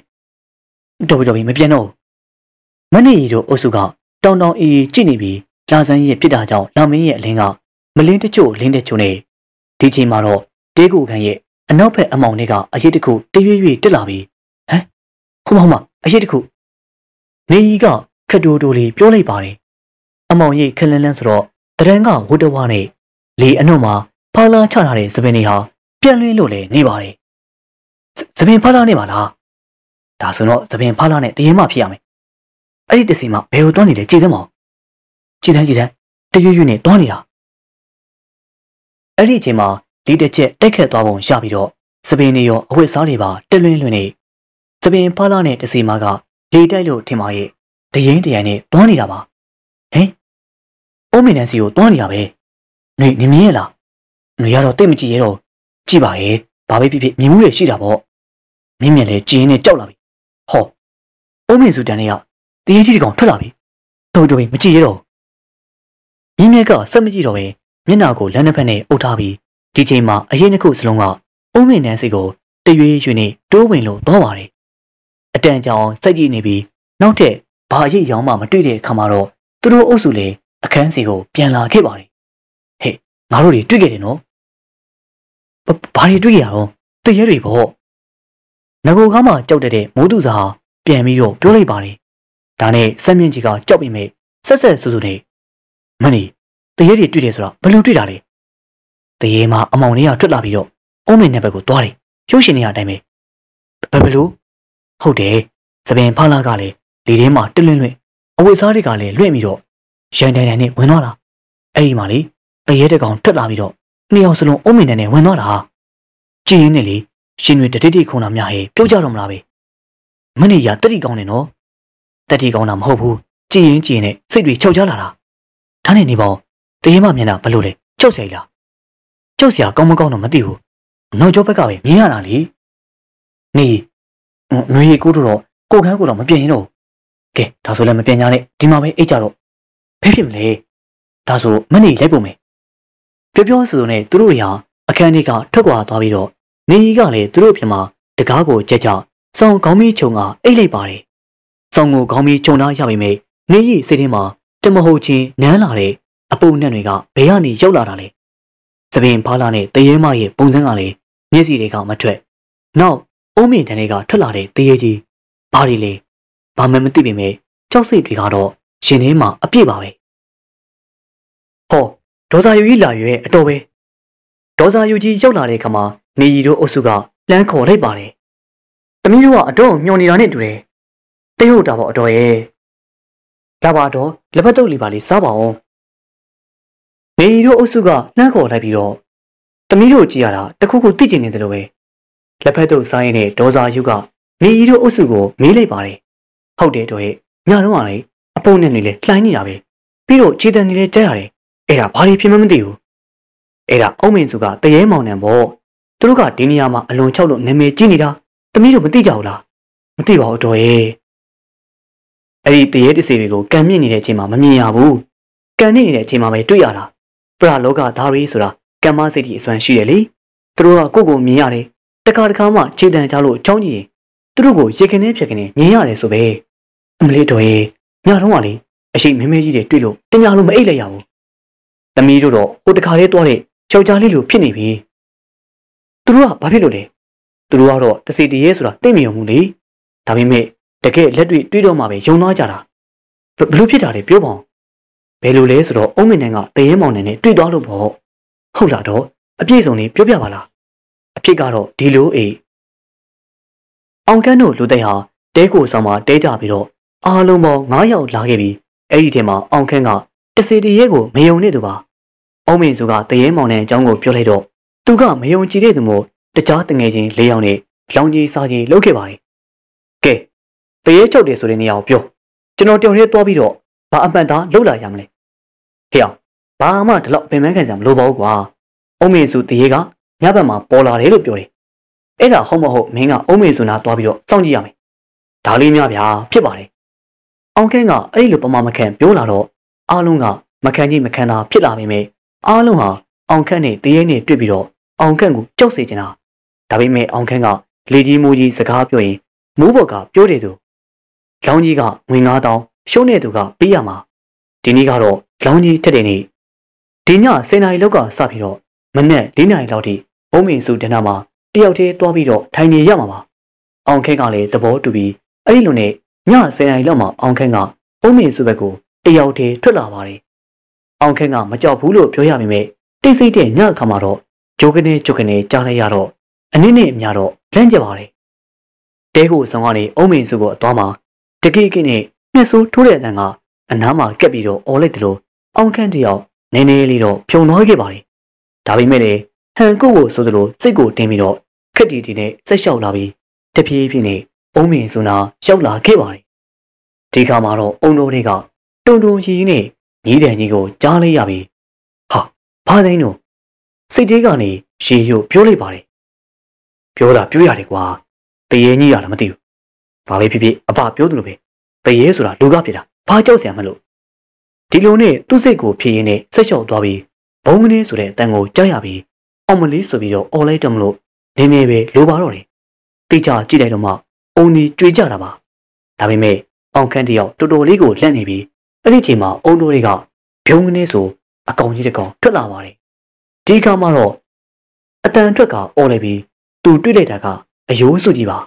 တော်ပြီတော်ပြီမပြန်တော့မနေ့ရီတို့အုပ်စုကတောင်တောင်အေးကြည့်နေပြီးလာဆန်းရဲ့ဖြစ်တာကြောင့်လောင်မင်းရဲ့အလင်းက မလင်းတချို့လင်းတဲ့ချို့နဲ့ဒီချိန်မှာတော့တေးကိုခန်းရဲ့အနောက်ဘက်အမောင်တွေကအရေးတခုတရွေ့ရွေ့တက်လာပြီးဟမ်ခုမဟုတ်မအရေးတခုနေကြီးကခက်တိုးတိုးလေးပြောလိုက်ပါတယ်အမောင်ရိတ်ခလန်းလန်းဆိုတော့တရန်ကဝတ်တဝါနဲ့လေအနှုတ်မှာဖာလာချထားတဲ့သပင်တွေဟာပြန့်လွင့်လို့လည်းနေပါတယ်သပင်ဖာလာနေပါလားဒါဆိုတော့သပင်ဖာလာနဲ့တရင်မှဖြစ်ရမယ်အဲ့ဒီတစီမှာဘယ်ကိုတွန်းနေလဲကြည်စမ်းမအောင်ကြည်စမ်းကြည်စမ်းတရွရွနဲ့တွန်းနေတာ အဲ့ဒီအချိန်မှာဒီတစ်ချက်တက်ခတ်သွားပုံရပြီးတော့သပင်တွေရောအဝတ်စားတွေပါတက်လွင်းလွင်းနေသပင်ဖာလာနဲ့တစီမာကလေတိုက်လို့ထင်ပါရဲ့တရင်တရံနဲ့တွန်းနေတာပါဟင်အိုးမင်းနန်စီကိုတွန်းနေတာပဲနေနေမြင်ရလားနေရတော့တိတ်မကြည့်ရတော့ကြည့်ပါရဲ့ဘာပဲဖြစ်ဖြစ်မြင်မှုတွေရှိတာပေါ့မြင်မြင်လဲကြည်နေကြောက်လာပြီဟောအုံးမင်းစုတန်တွေကတရေကြီးကောင်ထွက်လာပြီတော်တော်မကြည့်ရတော့မြင်မြက်ကစက်မကြည့်တော့ပဲ မျက်နှာကိုလက်နှစ်ဖက်နဲ့အုပ်ထားပြီးဒီချိန်မှာအရင်တစ်ခုစလုံးကအုံးမင်းနန်းစိတ်ကိုတရွေ့ရွှေနဲ့တိုးဝင်လို့တော့ပါတယ်အတန်ကြောင်စိတ်ကြည့်နေပြီးနောက်ထပ်ဘာအရေးရောင်းမှမတွေ့တဲ့အခါမှာတော့သူတို့အုပ်စုလည်းအခန်းစီကိုပြန်လာခဲ့ပါတယ်ဟဲ့ငါတို့တွေတွေ့ခဲ့တယ်နော်ဘာတွေတွေ့ရအောင်တရေတွေပေါ့ငကိုကားမှကြောက်တဲ့မိုးသူစာပြန်ပြီးတော့ပြောလိုက်ပါတယ်ဒါနဲ့ဆက်မြင့်ကြီးကကြောက်ပြီးမဲ့ဆက်ဆက်ဆူဆူနဲ့မနီ တရေတွေတွေ့တယ်ဆိုတော့ဘယ်လိုတွေ့တာလဲတရေမှာအမောင်လေးကထွက်လာပြီးတော့အုံးမင်းနဲ့ဘက်ကိုသွားတယ်ရုပ်ရှင်တွေအတိုင်းပဲဘယ်ဘလို့ဟုတ်တယ်သပင်ဖလာကလည်းလေထဲမှာတွလွင့်လွင့်အဝတ်စားတွေကလည်းလွင့်ပြီးတော့ရန်တိုင်တိုင်နဲ့ဝင်သွားတာအဲ့ဒီမှာလေတရေတကောင်ထွက်လာပြီးတော့နှစ်ယောက်စလုံးအုံးမင်းနဲ့ဝင်သွားတာကြည်ရင်းနဲ့လေရှင်တွေတတိတိခုံတာများဟဲ့ပြောကြတော့မလားပဲမနေ့ကတတိကောင်းတယ်နော်တတိကောင်းတာမဟုတ်ဘူးကြည်ရင်ကြည်ရင်နဲ့စိတ်တွေချုပ်ကြလာတာဒါနဲ့နေပေါ့ တရေမမျက်နှာဘလို့လဲချုပ်ဆိုင်လားချုပ်စရာကောင်းမကောင်းတော့မသိဘူးနောက်ကျောဘက်ကပဲမြင်ရတာလေနေຫນွေကိုတို့တော့ကိုခန်းကိုတော့မပြင်းရင်တော့ကဲဒါဆိုလည်းမပြင်းကြနဲ့ဒီမှာပဲအိတ်ကြတော့ဖဲဖြစ်မလဲဒါဆိုမနေ့လိုက်ပုံမယ်ပြောပြောဆိုဆိုနဲ့သူတို့တွေဟာအခန်းထဲကထွက်ခွာသွားပြီးတော့နေကြီးကလည်းသူတို့ပြင်မှာတကားကိုကြက်ကြစစောင်းခေါင်းမီးခြုံကအိတ်လိုက်ပါတယ်စောင်းကိုခေါင်းမီးခြုံထားရပေမဲ့နေရီစိတ်ထဲမှာတမဟုတ်ချင်းနန်းလာတဲ့ အပူနှံ့တွေကဘယ်ကနေရောက်လာတာလဲသပင်ဖားလာတဲ့တရေမရဲ့ပုံစံကလည်းမျက်စိတွေကမထွက်နောက်အုံးမြင့်တန်းတွေကထွက်လာတဲ့တရေကြီးဘာတွေလဲဘာမှမသိပေမဲ့ကြောက်စိတ်တွေကတော့ရှင်ထဲမှာအပြည့်ပါပဲဟောဒေါ်စာယူကြီးလာရွယ်အတော်ပဲဒေါ်စာယူကြီးရောက်လာတဲ့ခါမှာနေရီတို့အုပ်စုကလမ်းခေါ်လိုက်ပါတယ်။တမီးတို့ကအတော်မျောနေတာနဲ့တူတယ်။တရုတ်တာပေါ့အတော်ရဲ့။လာပါတော့လက်ဖက်တုပ်လေးပါလေးစားပါအောင်။ နေရီတို့အုပ်စုကလမ်းခေါ်လိုက်ပြီးတော့တမီးတို့ကြည့်ရတာတခုခုသိကျင်နေတယ်လို့ပဲ။လက်ဖက်တုပ်စားရင်တဲ့ဒေါ်စာယူကနေရီတို့အုပ်စုကိုမေးလိုက်ပါတယ်။ဟုတ်တယ်တော်ရဲ့ညတော့ကလေအပုံနဲ့နေလေလှိုင်းနေတာပဲ။ပြီးတော့ခြေတံနေလေကြားရတယ်။အဲ့ဒါဘာလို့ဖြစ်မှမသိဘူး။အဲ့ဒါအုံးမင်းစုကတရေမောင်နှံပေါ့သူတို့ကဒီနေရာမှာအလွန်ချောက်လို့နာမည်ကြီးနေတာတမီးတို့မသိကြဘူးလားမသိပါဘူးတော်ရဲ့အဲ့ဒီတရေတစေတွေကိုကံမြင့်နေတဲ့အချိန်မှာမမြင်ရဘူးကံနေနေတဲ့အချိန်မှာပဲတွေ့ရတာ ပရလောကဓာရီဆိုတာကံမစိတ်ကြီးအစွမ်းရှိတယ်လေသူတို့ကကိုယ့်ကိုမြင်ရတယ်တခါတခါမှခြေတံကြလို့ချောင်းကြီးသူတို့ကိုရေခင်းနေဖြက်ခင်းနေမြင်ရတယ်ဆိုပဲအမလေးတော်ရဲ့ညတော့ကလေအရှိမင်းမဲကြီးတွေတွေ့လို့တညာလုံးမအိတ်လိုက်ရဘူးသမီးတို့တော့ဟိုတခါလေးတွားတဲ့ယောက်ျားလေးလိုဖြစ်နေပြီသူတို့ကဘာဖြစ်လို့လဲသူတို့ကတော့တစီတရေဆိုတာသိမြင်မှုလေဒါပေမဲ့တကယ်လက်တွေ့တွေးတော့မှပဲယုံသွားကြတာဘလို့ဖြစ်တာလဲပြောပါဦး ဘယ်လိုလဲဆိုတော့အုံးမင်းနိုင်ကတရေမောင်နဲ့တွေ့သွားလို့ပေါ့ဟုတ်လားတော့အပြည့်စုံလေးပြောပြပါလားအဖြစ်ကတော့ဒီလိုအေးအောင်ကန်းတို့လူသိဟာတဲကိုဆောင်မှာတဲကြပြီးတော့အားလုံးပေါင်း9ယောက်လာခဲ့ပြီးအဲ့ဒီထဲမှာအောင်ခန်းကတစီတရေကိုမယုံနေသူပါအုံးမင်းစုကတရေမောင်နဲ့အကြောင်းကိုပြောလိုက်တော့သူကမယုံကြည်တဲ့သူမို့တခြားတငယ်ချင်း၄ယောက်နဲ့လောင်ကြီးစားကြီးလုပ်ခဲ့ပါတယ်။ကဲတရေချုပ်တယ်ဆိုတဲ့နေရာကိုပြောကျွန်တော်တုံရဲသွားပြီးတော့ ဘာအမှန်သားလှုပ်လာရမလဲ။ဖေအောင်ဘာမှဒီလောက်ပင်ပန်းခံစရာမလိုပါဘူးကွာ။အုံးမေစုတရေကညဘက်မှာပေါ်လာတယ်လို့ပြောတယ်။အဲ့ဒါဟုတ်မဟုတ်မင်းကအုံးမေစုနာသွားပြီးတော့စောင့်ကြည့်ရမယ်။ဒါလေးများဗျာဖြစ်ပါတယ်။အောင်ခင်းကအဲ့လိုပမာမခံပြောလာတော့အားလုံးကမခံကြီးမခံတာဖြစ်လာပေမဲ့အားလုံးဟာအောင်ခန့်နဲ့တရေနဲ့တွေ့ပြီးတော့အောင်ခန့်ကိုကြောက်စေချင်တာဒါပေမဲ့အောင်ခန့်ကလေကြီးမိုးကြီးစကားပြောရင်မိုးဘော်ကပြောတယ်သူလောင်းကြီးကငွေ9000 ရှုံးတဲ့သူကပေးရမှာဒီနေ့ကတော့လောင်းကြီးထက်တဲ့နေ့ဒီည10နာရီလောက်ကစပြီးတော့မနေ့4နာရီလောက်ထိဘုံမင်းစုတနာမှာတယောက်တည်းတွားပြီးတော့ထိုင်နေရမှာပါအောင်ခန့်ကလည်းသဘောတူပြီးအဲ့ဒီလိုနဲ့ည10နာရီလောက်မှာအောင်ခန့်ကဘုံမင်းစုဘက်ကိုတယောက်တည်းထွက်လာပါတယ်အောင်ခန့်ကမကြောက်ဘူးလို့ပြောရမိမဲ့တိတ်ဆိတ်တဲ့ညအခါမှာတော့ဂျိုကနေဂျိုကနေကြားလိုက်ရတော့အနည်းနဲ့အများတော့လန့်ကြပါတယ်တဲကိုဆောင်ကနေအုံးမင်းစုကိုအသွားမှာတကိကိနဲ့ မျက်စိုးထိုးတဲ့အတန်ကအနားမှာကက်ပြီးတော့အော်လိုက်တယ်လို့အောင်ခန့်တယောက်နည်းနည်းလေးတော့ဖြုံသွားခဲ့ပါတယ်ဒါပေမဲ့လည်းဟန်ကိုကိုဆိုသလိုစိတ်ကိုတင်းပြီးတော့ခက်တီတီနဲ့ဆက်လျှောက်လာပြီးတပြေးပြေးနဲ့အုံးမင်းစုနာရောက်လာခဲ့ပါတယ်ဒီခါမှာတော့အုံတော်တွေကတုံတုံရီရီနဲ့ညီးတန်ကြီးကိုကြားလိုက်ရပြီးဟာဘာသိန်းတို့စိတ်သေးကနေရေရုပ်ပြောလိုက်ပါတယ်ပြောတာပြောရတယ်ကွာတရေကြီးရလားမသိဘူးဘာပဲဖြစ်ဖြစ်အဖပြောသူလိုပဲ တရေဆိုတာလူကဖြစ်တာဘာကြောက်စရာမလို့ဒီလိုနဲ့သူ့စိတ်ကိုဖြည့်ရင်းနဲ့ဆက်လျှောက်သွားပြီးဘုံမင်းဆိုတဲ့အတန်ကိုကြားရပြီးအောင်မလေးဆိုပြီးတော့អော်လိုက်တယ်မလို့နေနေပဲလိုပါတော့တယ်တိကျကြည့်လိုက်တော့မှအုံဒီကြွေကြတာပါဒါပေမဲ့အောင်ခန့်တယောက်တော်တော်လေးကိုလက်နေပြီးအဲ့ဒီချိန်မှာအုံတို့တွေကဘုံကနေဆိုအကောင်ကြီးတကောင်ထွက်လာပါတယ်ဒီခါမှတော့အတန်အတွက်ကအော်လိုက်ပြီးသူတွေ့လိုက်တာကအယိုးစုကြီးပါ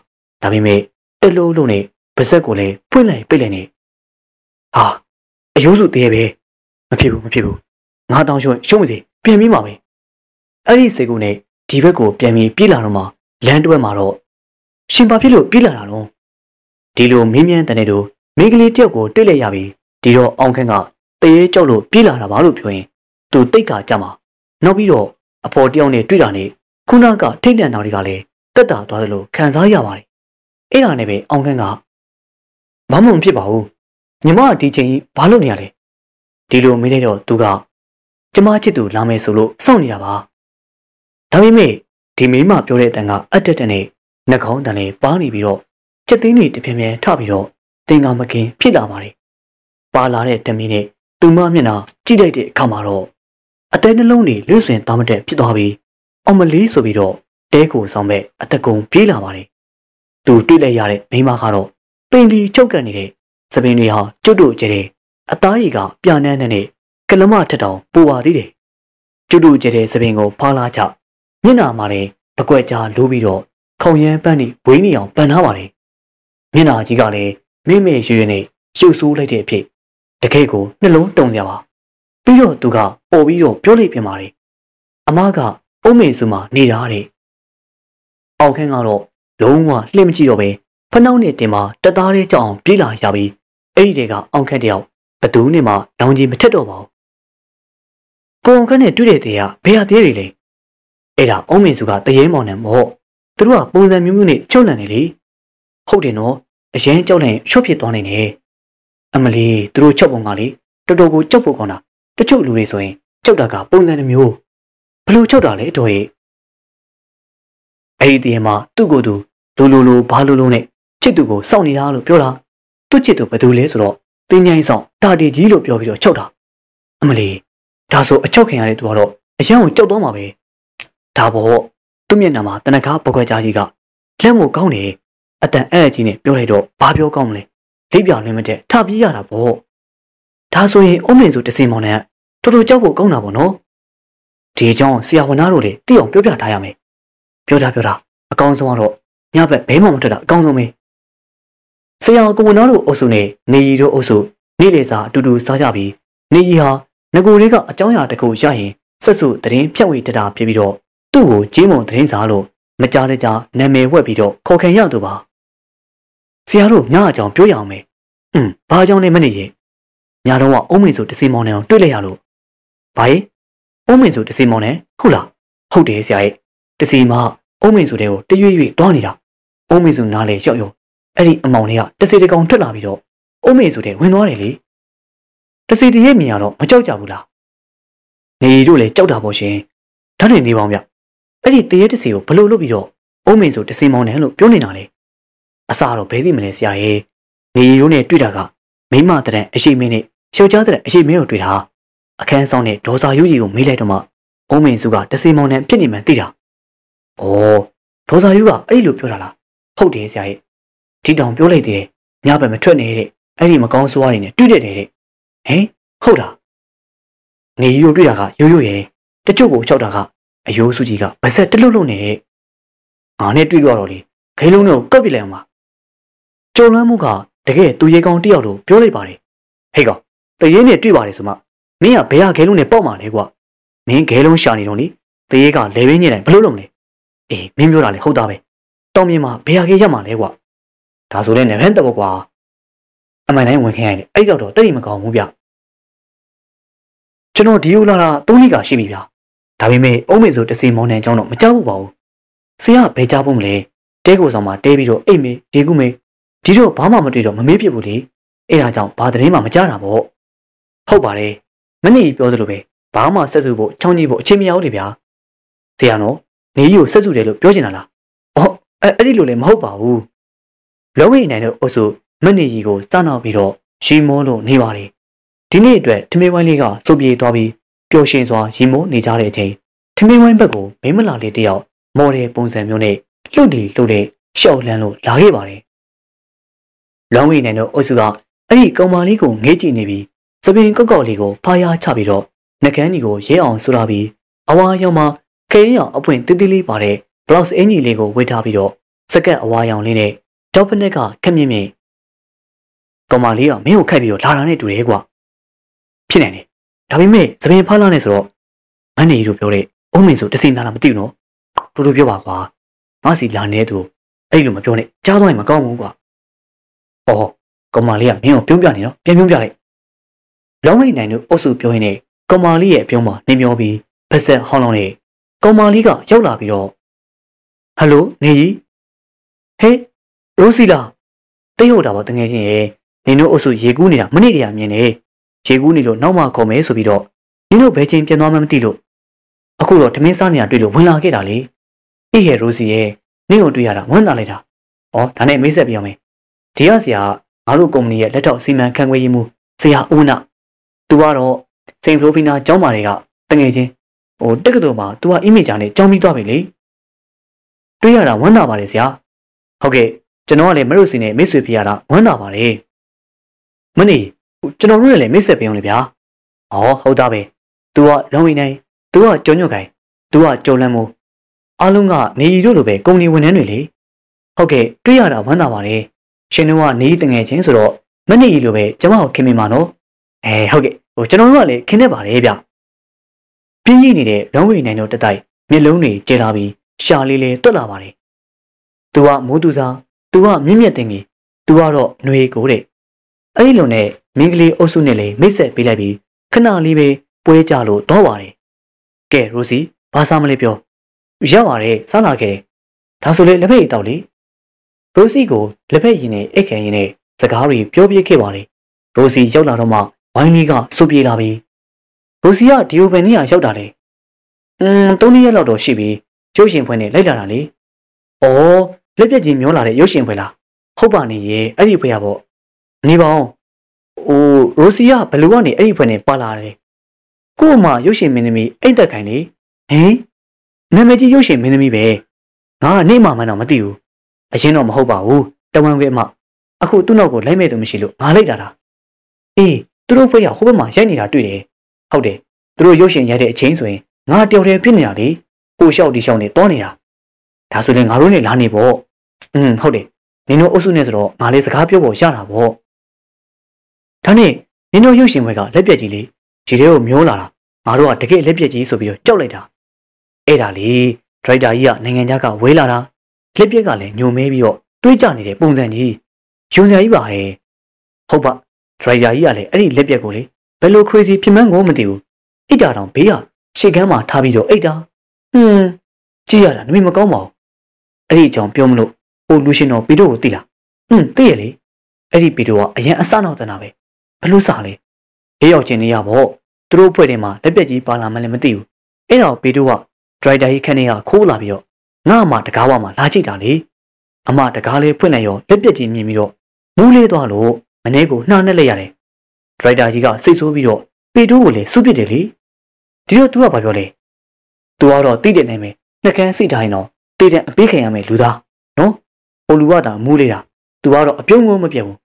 ဒါပေမဲ့တလုံးလုံးနဲ့ ပါဇက်ကိုလည်းဖွင့်လိုက်ပိတ်လိုက်နေဟာအယိုးစုတည်းပဲမဖြစ်ဘူးမဖြစ်ဘူးငါတောင်းရှုံးရှုံးမစေပြန်ပြီးမှာပဲအဲ့ဒီစေကူနဲ့ဒီဘက်ကိုပြန်ပြီးပြေးလာတော့မှလမ်းတွဲမှာတော့ရှင်ဘာဖြစ်လို့ပြေးလာတာတော့ဒီလိုမင်းမြန်းတဲ့တို့မိန်းကလေးတယောက်ကိုတွေ့လိုက်ရပြီးဒီတော့အောင်ခန့်ကတရေကြောက်လို့ပြေးလာတာပါလို့ပြောရင်သူတိတ်ကကြမှာနောက်ပြီးတော့အဖော်တယောက်နဲ့တွေ့တာနဲ့ခုနကထိတ်လန့်တာတွေကလည်းတက်တာသွားသလိုခံစားရပါတယ်အဲ့ဒါနဲ့ပဲအောင်ခန်းကဘာ မှမဖြစ်ပါဘူးညီမကဒီချိန်ကြီးဘာလုပ်နေရလဲဒီလိုမေးလိုက်တော့သူကကျမချစ်သူလာမယ်ဆိုလို့စောင့်နေတာပါဒါပေမဲ့ဒီမိမပြောတဲ့အတန်ကအတက်တက်နဲ့နှကောင်းတန်လေးပါနေပြီးတော့ချက်သိန်းတွေတပြင်းပြင်းထပြီးတော့တင်ကမကင်ဖြစ်လာပါတယ်ပါလာတဲ့တမီးနဲ့သူမမျက်နှာကြည့်လိုက်တဲ့အခါမှာတော့အသေးနှလုံးတွေလွတ်ဆွင်သားမတက်ဖြစ်သွားပြီးအောင်မလေးဆိုပြီးတော့တဲကိုဆောင်မဲ့အတကုံပြေးလာပါတယ်သူတွေ့လိုက်ရတဲ့မိန်းမကတော့ ပိန်လီချုပ်ကန်နေတဲ့သပင်တွေဟာကျွတ်တို့ကျတဲ့အသားရည်ကပြာနန်းနဲ့ကလမထက်တောင်ပူပါသေးတယ်ကျွတ်တို့ကျတဲ့သပင်ကိုဖားလာချမျက်နာမှာလည်းပကွက်ကြားလိုးပြီးတော့ခုံရမ်းပန်းနေဝေးနေအောင်ပန်ထားပါတယ်မျက်နာကြီးကလည်းမိမေရွရွနဲ့ရှုပ်ဆိုးလိုက်တဲ့အဖြစ်တကယ်ကိုနှလုံးတုံစရာပါပြီးတော့သူကပေါ်ပြီးတော့ပြောလိုက်ပြန်ပါတယ်အမကအုံးမေစုမှာနေတာတဲ့အောက်ခန်းကတော့လုံးဝလှည့်မကြည့်တော့ပဲ ဖနှောင်းနဲ့တင်မှာတသားလေးကြောက်အောင်ပြေးလာရပြီးအဲ့ဒီတဲကအောက်ခန်းတယောက်ဘသူနဲ့မှလောင်ကြီးမထက်တော့ပါဘူးကိုအောင်ခန်းနဲ့တွေ့တဲ့တဲကဘယ်ဟာသေးတွေလဲအဲ့ဒါအုံးမေစုကတရေမောင်နဲ့မော့သူတို့ကပုံစံမျိုးမျိုးနဲ့ချုပ်လန့်နေလေဟုတ်တယ်နော်အရင်ကြောက်လိုက်ရှုပ်ဖြစ်သွားနိုင်တယ်အမလီသူတို့ချုပ်ပုံကလေတော်တော်ကိုကြောက်ဖို့ကောင်းတာတချို့လူတွေဆိုရင်ကြောက်တာကပုံစံတစ်မျိုးဘလို့ကြောက်တာလဲတော်ရဲ့အဲ့ဒီတည်းမှာသူ့ကိုယ်သူလိုလိုလိုဘာလိုလိုနဲ့ ချစ်သူကိုစောင့်နေတာလို့ပြောတာသူ့ချစ်သူဘယ်သူလဲဆိုတော့တင်းញိုင်းဆောင်တာတီကြီးလို့ပြောပြီးတော့ချုပ်တာအမလီဒါဆိုအချုပ်ခင်ရတဲ့သူကတော့အရန်ကိုကြောက်သွားမှာပဲဒါပေါ့သူ့မျက်နှာမှာတနခါပကွက်ကြားကြီးကလက်မို့ကောင်းနေအတန်အဲ့အကြီးနဲ့ပြောလိုက်တော့ဘာပြောကောင်းမလဲလိပ်ပြောင်လင်းမတဲ့ထပြေးရတာပေါ့ဒါဆိုရင်အုံးမင်ဆိုတစင်မောင်နဲ့တော်တော်ကြောက်ဖို့ကောင်းတာပေါ့နော်ဒီအကြောင်းဆရာဝန်သားတို့လည်းသိအောင်ပြောပြထားရမယ်ပြောတာပြောတာအကောင်းဆုံးကတော့ညဘက်ဘဲမှမထွက်တာအကောင်းဆုံးပဲ ဆရာကဝန်သားတို့အုပ်စုနဲ့နေရီတို့အုပ်စုနေ့လေစာအတူတူစားကြပြီးနေရီဟာငကိုလေးကအကြောင်းအရာတစ်ခုရရင်ဆက်စုတရင်ဖြတ်ဝေတတာဖြစ်ပြီးတော့သူ့ကိုဂျင်းမုံတရင်စာလို့မကြားတဲ့ကြားနာမည်ဝက်ပြီးတော့ခေါ်ခံရသူပါဆရာတို့ညအကြောင်းပြောရအောင်မယ်။อืมဘာကြောင့်လဲမနေရဲ့။ညတော့ကအုံးမင်ဆိုတစီမောင်နဲ့အောင်တွေ့လိုက်ရလို့။ဘာရဲ့။အုံးမင်ဆိုတစီမောင်နဲ့ဟုတ်လား။ဟုတ်တယ်ဆရာရဲ့။တစီမအုံးမင်ဆိုတဲ့ကိုတရွေ့ရွေ့တွားနေတာ။အုံးမင်ဆိုနားလေရောက်ရော အဲ့ဒီအမောင်လေးကတစီတကောင်ထွက်လာပြီးတော့အုံးမင်ဆိုတဲ့ဝင်သွားတယ်လေ။တစီတရဲ့မြင်ရတော့မကြောက်ကြဘူးလား။နေရီတို့လည်းကြောက်တာပေါ့ရှင်။ဓာတ်တွေနေပေါင်းဗျ။အဲ့ဒီတရဲ့တစီကိုဘလို့လုပ်ပြီးတော့အုံးမင်ဆိုတစီမောင်နဲ့လို့ပြောနေတာလေ။အစားတော့ဘယ်သိမလဲဆရာရဲ့နေရီတို့နဲ့တွေ့တာကမိမတဲ့အရှိမင်းနဲ့ယောက်ျားတဲ့အရှိမင်းကိုတွေ့တာအခန်းဆောင်နဲ့ဒေါ်စာယူကြီးကိုမေးလိုက်တော့မှအုံးမင်းစုကတစီမောင်နဲ့ဖြစ်နေမှန်းသိတာ။အော်ဒေါ်စာယူကအဲ့လိုပြောတာလား။ဟုတ်တယ်ဆရာရဲ့။ ဒီတောင်ပြောလိုက်သေးတယ်။ညဘက်မထွက်နေတဲ့အဲ့ဒီမကောင်းဆိုးရည်နဲ့တွေ့တဲ့တဲ့ဟင်ဟုတ်လား။နေရီတို့တွေ့တာကရိုးရိုးရဲ့တချို့ကိုချောက်တာကအယိုးစုကြီးကဗဆက်တလွတ်လွတ်နေတဲ့ငါနဲ့တွေ့တော့တော့လေခဲလုံးနဲ့ကုတ်ပြလိုက်အောင်ပါ။ကြုံလွမ်းမှုကတကယ်သူရေကောင်တယောက်လိုပြောလိုက်ပါတယ်ဟေးကောင်တရေနဲ့တွေ့ပါတယ်ဆိုမှမင်းကဘယ်ဟာခဲလုံးနဲ့ပေါက်မှာလဲကွာမင်းခဲလုံးရှာနေတော့နိတရေကလေဘင်းညင်တိုင်းဘလို့လုံးလဲအေးမင်းပြောတာလေဟုတ်တာပဲတောင်းမြင်မှာဘယ်ဟာခဲရမှာလဲကွာ ဒါဆိုလည်းနေဖန်တော့ကွာအမှန်တိုင်းဝင်ခင်းရတယ်အဲ့ကြောက်တော့တိတ်မကောင်းဘူးဗျကျွန်တော်ဒီလိုလာတာသုံးနှစ်ကရှိပြီဗျဒါပေမဲ့အုံးမေဆိုတစီမောင်းတဲ့အကြောင်းတော့မကြောက်ဘူးပါဘူးဆရာဘယ်ကြောက်ဖို့မလဲတဲကိုဆောင်မှာတဲပြီးတော့အိတ်မေဒီကုမေဒီတော့ဘာမှမတွေ့တော့မမေးဖြစ်ဘူးလေအဲ့ဒါကြောင့်ဘာသတင်းမှမကြားတာပေါ့ဟုတ်ပါတယ်မနေ့ပြောသလိုပဲဘာမှဆက်စုဖို့ချောင်းကြီးဖို့အချိန်မရဘူးလေဗျာဆရာနော်နေကြီးကိုဆက်စုတယ်လို့ပြောချင်တာလားအော်အဲ့အဲ့ဒီလိုလည်းမဟုတ်ပါဘူး လောဝိနိုင်တို့အုပ်စုမနေ့ကြီးကိုစနောက်ပြီးတော့ရီမောလို့နေပါတယ်ဒီနေ့အတွက်ထမင်းဝိုင်းလေးကစုပ်ပြေးသွားပြီးပျော်ရွှင်စွာရီမောနေကြတဲ့အချိန်ထမင်းဝိုင်းဘက်ကိုမိမလာလေးတယောက်မော်တဲ့ပုံစံမျိုးနဲ့လှုပ်တည်လှုပ်တဲ့ရှောက်လန်းလို့လာခဲ့ပါတယ်လောင်းဝိနိုင်တို့အုပ်စုကအဲ့ဒီကောင်မလေးကိုငေးကြည့်နေပြီးသပင်ကောက်ကောက်လေးကိုဖားရချပြီးတော့နှကန်းကြီးကိုရဲအောင်ဆူလာပြီးအဝါရောင်မှာခဲရောင်အပွင့်တိတိလေးပါတဲ့ blouse အင်ကြီးလေးကိုဝတ်ထားပြီးတော့စကတ်အဝါရောင်လေးနဲ့ တောက်ဖနက်ကခက်မြင့်မြင့်ကောင်မလေးကမင်းကိုခက်ပြီးတော့လာတာနဲ့တူတယ်ကွာဖြစ်နိုင်တယ်ဒါပေမဲ့သပင်ဖားလာနေဆိုတော့မန်းနေတို့ပြောတဲ့အုံးမင်းဆိုတစီနာလာမသိဘူးနော်တူတူပြောပါကွာငါစီလာနေတဲ့သူအဲ့လိုမပြောနဲ့ကြားသွားရင်မကောင်းဘူးကွာ။အော်ကောင်မလေးကမင်းကိုပြုံးပြနေနော်ပြန်ပြုံးပြလိုက်။လောင်းမိတ်နိုင်တို့အုပ်စုပြောရင်းနဲ့ကောင်မလေးရဲ့အပြုံးမှာနေမျောပြီးဗက်ဆက်ဟောင်းလောင်းနဲ့ကောင်မလေးကရောက်လာပြီးတော့ဟယ်လိုနေကြီးဟေး ရိုးစီလာတိတ်ဟုတ်တာပါတငယ်ချင်းရဲ့နင်တို့အုပ်စုရေကူးနေတာမနေ့တည်းကမြင်နေရေကူးနေလို့နောက်မှခေါ်မယ်ဆိုပြီးတော့နင်တို့ဘယ်ချိန်ပြန်သွားမှမသိလို့အခုတော့ဓမင်းစားနေရတွေ့လို့ဝင်လာခဲ့တာလေအေးရဲ့ရိုးစီရဲ့နင့်ကိုတွေ့ရတာဝမ်းသာလိုက်တာဩဒါနဲ့မိတ်ဆက်ပြအောင်မယ်ဒီကဆရာငါတို့ကုမ္ပဏီရဲ့လက်ထောက်စီမံခန့်ခွဲရေးမှူးဆရာဦးနာသူကတော့စိန်ဖလိုဖီနာကျောင်းမာတွေကတငယ်ချင်းဟိုတက္ကသိုလ်မှာသူကအီမေဂျာနဲ့ကျောင်းပြီးသွားပြီလေတွေ့ရတာဝမ်းသာပါတယ်ဆရာဟုတ်ကဲ့ ကျွန်တော်ကလည်းမရုပ်စီနဲ့မိတ်ဆွေပြရတာဝမ်းသာပါတယ်မနီကျွန်တော်တို့နဲ့လည်းမိတ်ဆက်ပေးအောင်လေဗျာဟောဟုတ်တာပဲ तू ကလောင်းဝင်းနိုင် तू ကကြောညွတ်ခိုင် तू ကကြောလန်းမိုးအားလုံးကနေရီတို့လိုပဲကုမ္ပဏီဝန်ထမ်းတွေလေဟုတ်ကဲ့တွေ့ရတာဝမ်းသာပါတယ်ရှင်တို့ကနေတငယ်ချင်းဆိုတော့မနေရီလိုပဲကျမကိုခင်မိမှာနော်အဲဟုတ်ကဲ့ဟိုကျွန်တော်တို့ကလည်းခင်းနေပါတယ်ဗျပြင်းကြီးနေတဲ့လောင်းဝင်းနိုင်တို့တတိုက်မျက်လုံးတွေကျလာပြီးရှာလေးလေးတွက်လာပါတယ်။ तू ကမိုးတူစား तू ကမြင့်မြတ်တင်ကြီး तू ကတော့ຫນွေကိုတဲ့။အဲ့ဒီလိုနဲ့မင်းကလေးအုပ်စုနဲ့လေမိတ်ဆက်ပေးလိုက်ပြီးခဏလေးပဲပွဲကြလို့တော့ပါတယ်။ကဲရိုစီဘာစားမလဲပြော။ရောက်ပါတယ်စားလာခဲ့။ဒါဆိုလေလက်ဖက်ရည်တောက်လေ။ရိုစီကိုလက်ဖက်ရည်နဲ့အိတ်ခံရည်နဲ့စကားတွေပြောပြခဲ့ပါတယ်။ရိုစီရောက်လာတော့မှဝိုင်းလေးကစူပြေးလာပြီးရိုစီကဒီယိုဘန်နီယာရောက်တာလေ။อืม၃ရက်လောက်တော့ရှိပြီရုပ်ရှင်ဖွဲ့နဲ့လိုက်လာတာလေ။အော် လက်ပြက်ကြီးမျောလာတဲ့ရုပ်ရှင်ဖွဲ့လား။ဟုတ်ပါနေရဲ့အဲ့ဒီဖွဲ့ရပေါ့။နေပါအောင်။အိုးရိုစီကဘလူကနေအဲ့ဒီဖွဲ့နဲ့ပါလာတယ်။ကို့မှာရုပ်ရှင်မင်းသမီးအိတ်သက်ခိုင်လေ။ဟင်နာမည်ကြီးရုပ်ရှင်မင်းသမီးပဲ။ငါကနေမှမှန်းတော့မသိဘူး။အရင်တော့မဟုတ်ပါဘူး။တဝန်ခွဲမှအခုသူ့နောက်ကိုလိုက်မဲ့သူမရှိလို့ငါလိုက်တာတာ။အေးသူတို့ဖွဲ့ရဟိုဘက်မှာရိုက်နေတာတွေ့တယ်။ဟုတ်တယ်။သူတို့ရုပ်ရှင်ရိုက်တဲ့အချိန်ဆိုရင်ငါတယောက်တည်းဖြစ်နေတာလေ။ကိုလျှောက်ဒီလျှောက်နေတောနေတာ ဒါဆိုရင်ငါတို့နဲ့လာနေပေါ့อืมဟုတ်တယ်နင်တို့အုပ်စုနဲ့ဆိုတော့ငါလေးစကားပြောဖို့ရတာပေါ့ဒါနဲ့နင်တို့ရုပ်ရှင်ဘွဲကလက်ပြက်ကြီးလေးခြေထဲကိုမျောလာတာငါတို့ကတကယ်လက်ပြက်ကြီးဆိုပြီးတော့ကြောက်လိုက်တာအဲ့ဒါလေဒရိုက်တာကြီးကနိုင်ငံခြားကဝေးလာတာလက်ပြက်ကလည်းညုံမဲပြီးတော့တွေးကြနေတဲ့ပုံစံကြီးယွန်စရာကြီးပါဟဲ့ဟုတ်ပါဒရိုက်တာကြီးကလည်းအဲ့ဒီလက်ပြက်ကိုလေဘယ်လို crazy ဖြစ်မှန်းကိုမသိဘူးအိတ်တာတောင်ဘေးကရှေ့ကမ်းမှာထားပြီးတော့အိတ်တာဟွန်းကြည့်ရတာနမိမကောင်းပါဘူး အဲ့ဒီအကြောင်းပြောမလို့ဟိုလူရှင်တော်ပီတိုကိုသိလားဟွန်းသိရလေအဲ့ဒီပီတိုကအရင်အစနောက်တနာပဲဘလို့စားလဲရေးရောက်ခြင်းနေရပေါ့သူတို့ဖွဲ့ထဲမှာလက်ပြက်ကြီးပါလာမှလည်းမသိဘူးအဲ့တော့ပီတိုကဒရိုက်တာကြီးခန့်နေကခိုးလာပြီးတော့ငါ့အမတကားဝမှာလာကြည့်တာလေအမတကားလေးဖွင့်လိုက်ရောလက်ပြက်ကြီးမြင်ပြီးတော့မူးလေးသွားလို့မနေ့ကနှားနဲ့လိုက်ရတယ်ဒရိုက်တာကြီးကစိတ်ဆိုးပြီးတော့ပီတိုကိုလည်းစုပစ်တယ်လေဒီတော့ तू ကဘာပြောလဲသူကတော့တိတဲ့နေမယ်နှကန်းစိတ်တိုင်းတော့ တိတဲ့အပေးခံရမယ်လူသားနော်ဟိုလူကသာမူးလေးတာသူကတော့အပြုံးငုံမပြတ်ဘူး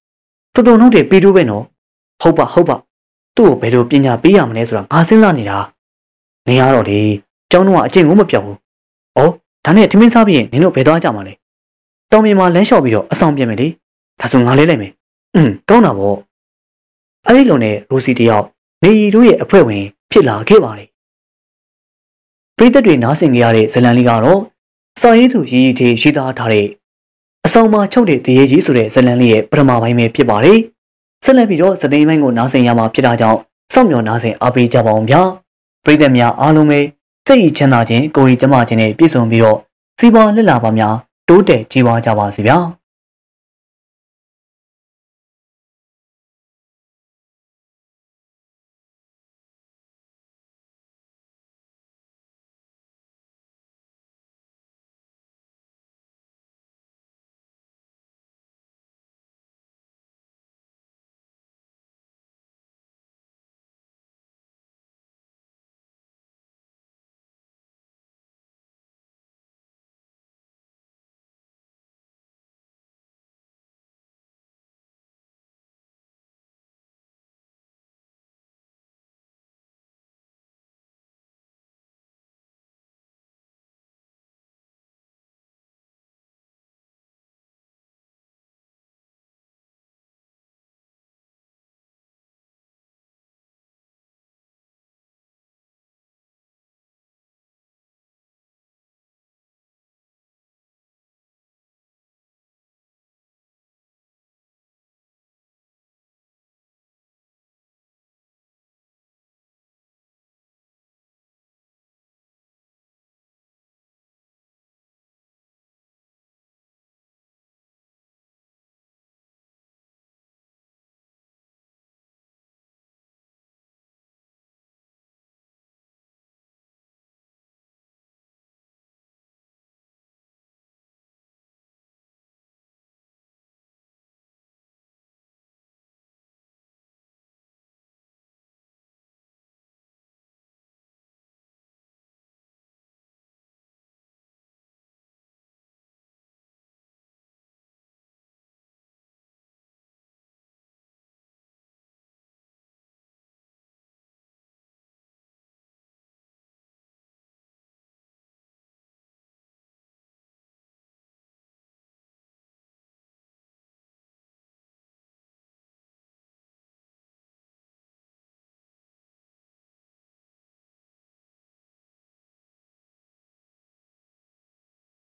တော်တော်နှုတ်တယ်ပြီးတော့ပဲနော်ဟုတ်ပါဟုတ်ပါသူ့ကိုဘယ်လိုပညာပေးရမလဲဆိုတာငါစဉ်းစားနေတာနေရတော့လေကျောင်းတော့အကျင့်ကိုမပြောက်ဘူးဩဒါနဲ့ထမင်းစားပြီးရင်နင်တို့ဘယ်သွားကြမှာလဲတောင်မြေမှာလမ်းလျှောက်ပြီးတော့အဆောင်ပြန်မယ်လေဒါဆိုငါလေးလိုက်မယ်อืมကောင်းတာပေါ့အဲ့ဒီလိုနဲ့ရိုစီတယောက်နေရီတို့ရဲ့အဖွဲ့ဝင် ဖြစ်လာခဲ့ပါတယ်ပရိသတ်တွေနားဆင်ကြရတဲ့ဇလန်လေးကတော့ စာရေးသူရီရီထေရှိသားထားတဲ့အဆောင်မှာချုပ်တဲ့တရေကြီးဆိုတဲ့ဇလန်လေးရဲ့ပထမပိုင်းပဲဖြစ်ပါတယ်။ဆက်လက်ပြီးတော့သသိမ်းပိုင်းကိုနားဆင်ရမှာဖြစ်တာကြောင့်စောင့်မျှော်နားဆင်အားပေးကြပါအောင်ဗျာ။ပရိသတ်များအားလုံးပဲစိတ်ရချမ်းသာခြင်းကိုယ်ရည်ကျမခြင်းနဲ့ပြည့်စုံပြီးတော့စီးပွားလက်လာပါများတိုးတက်ကြီးပွားကြပါစေဗျာ။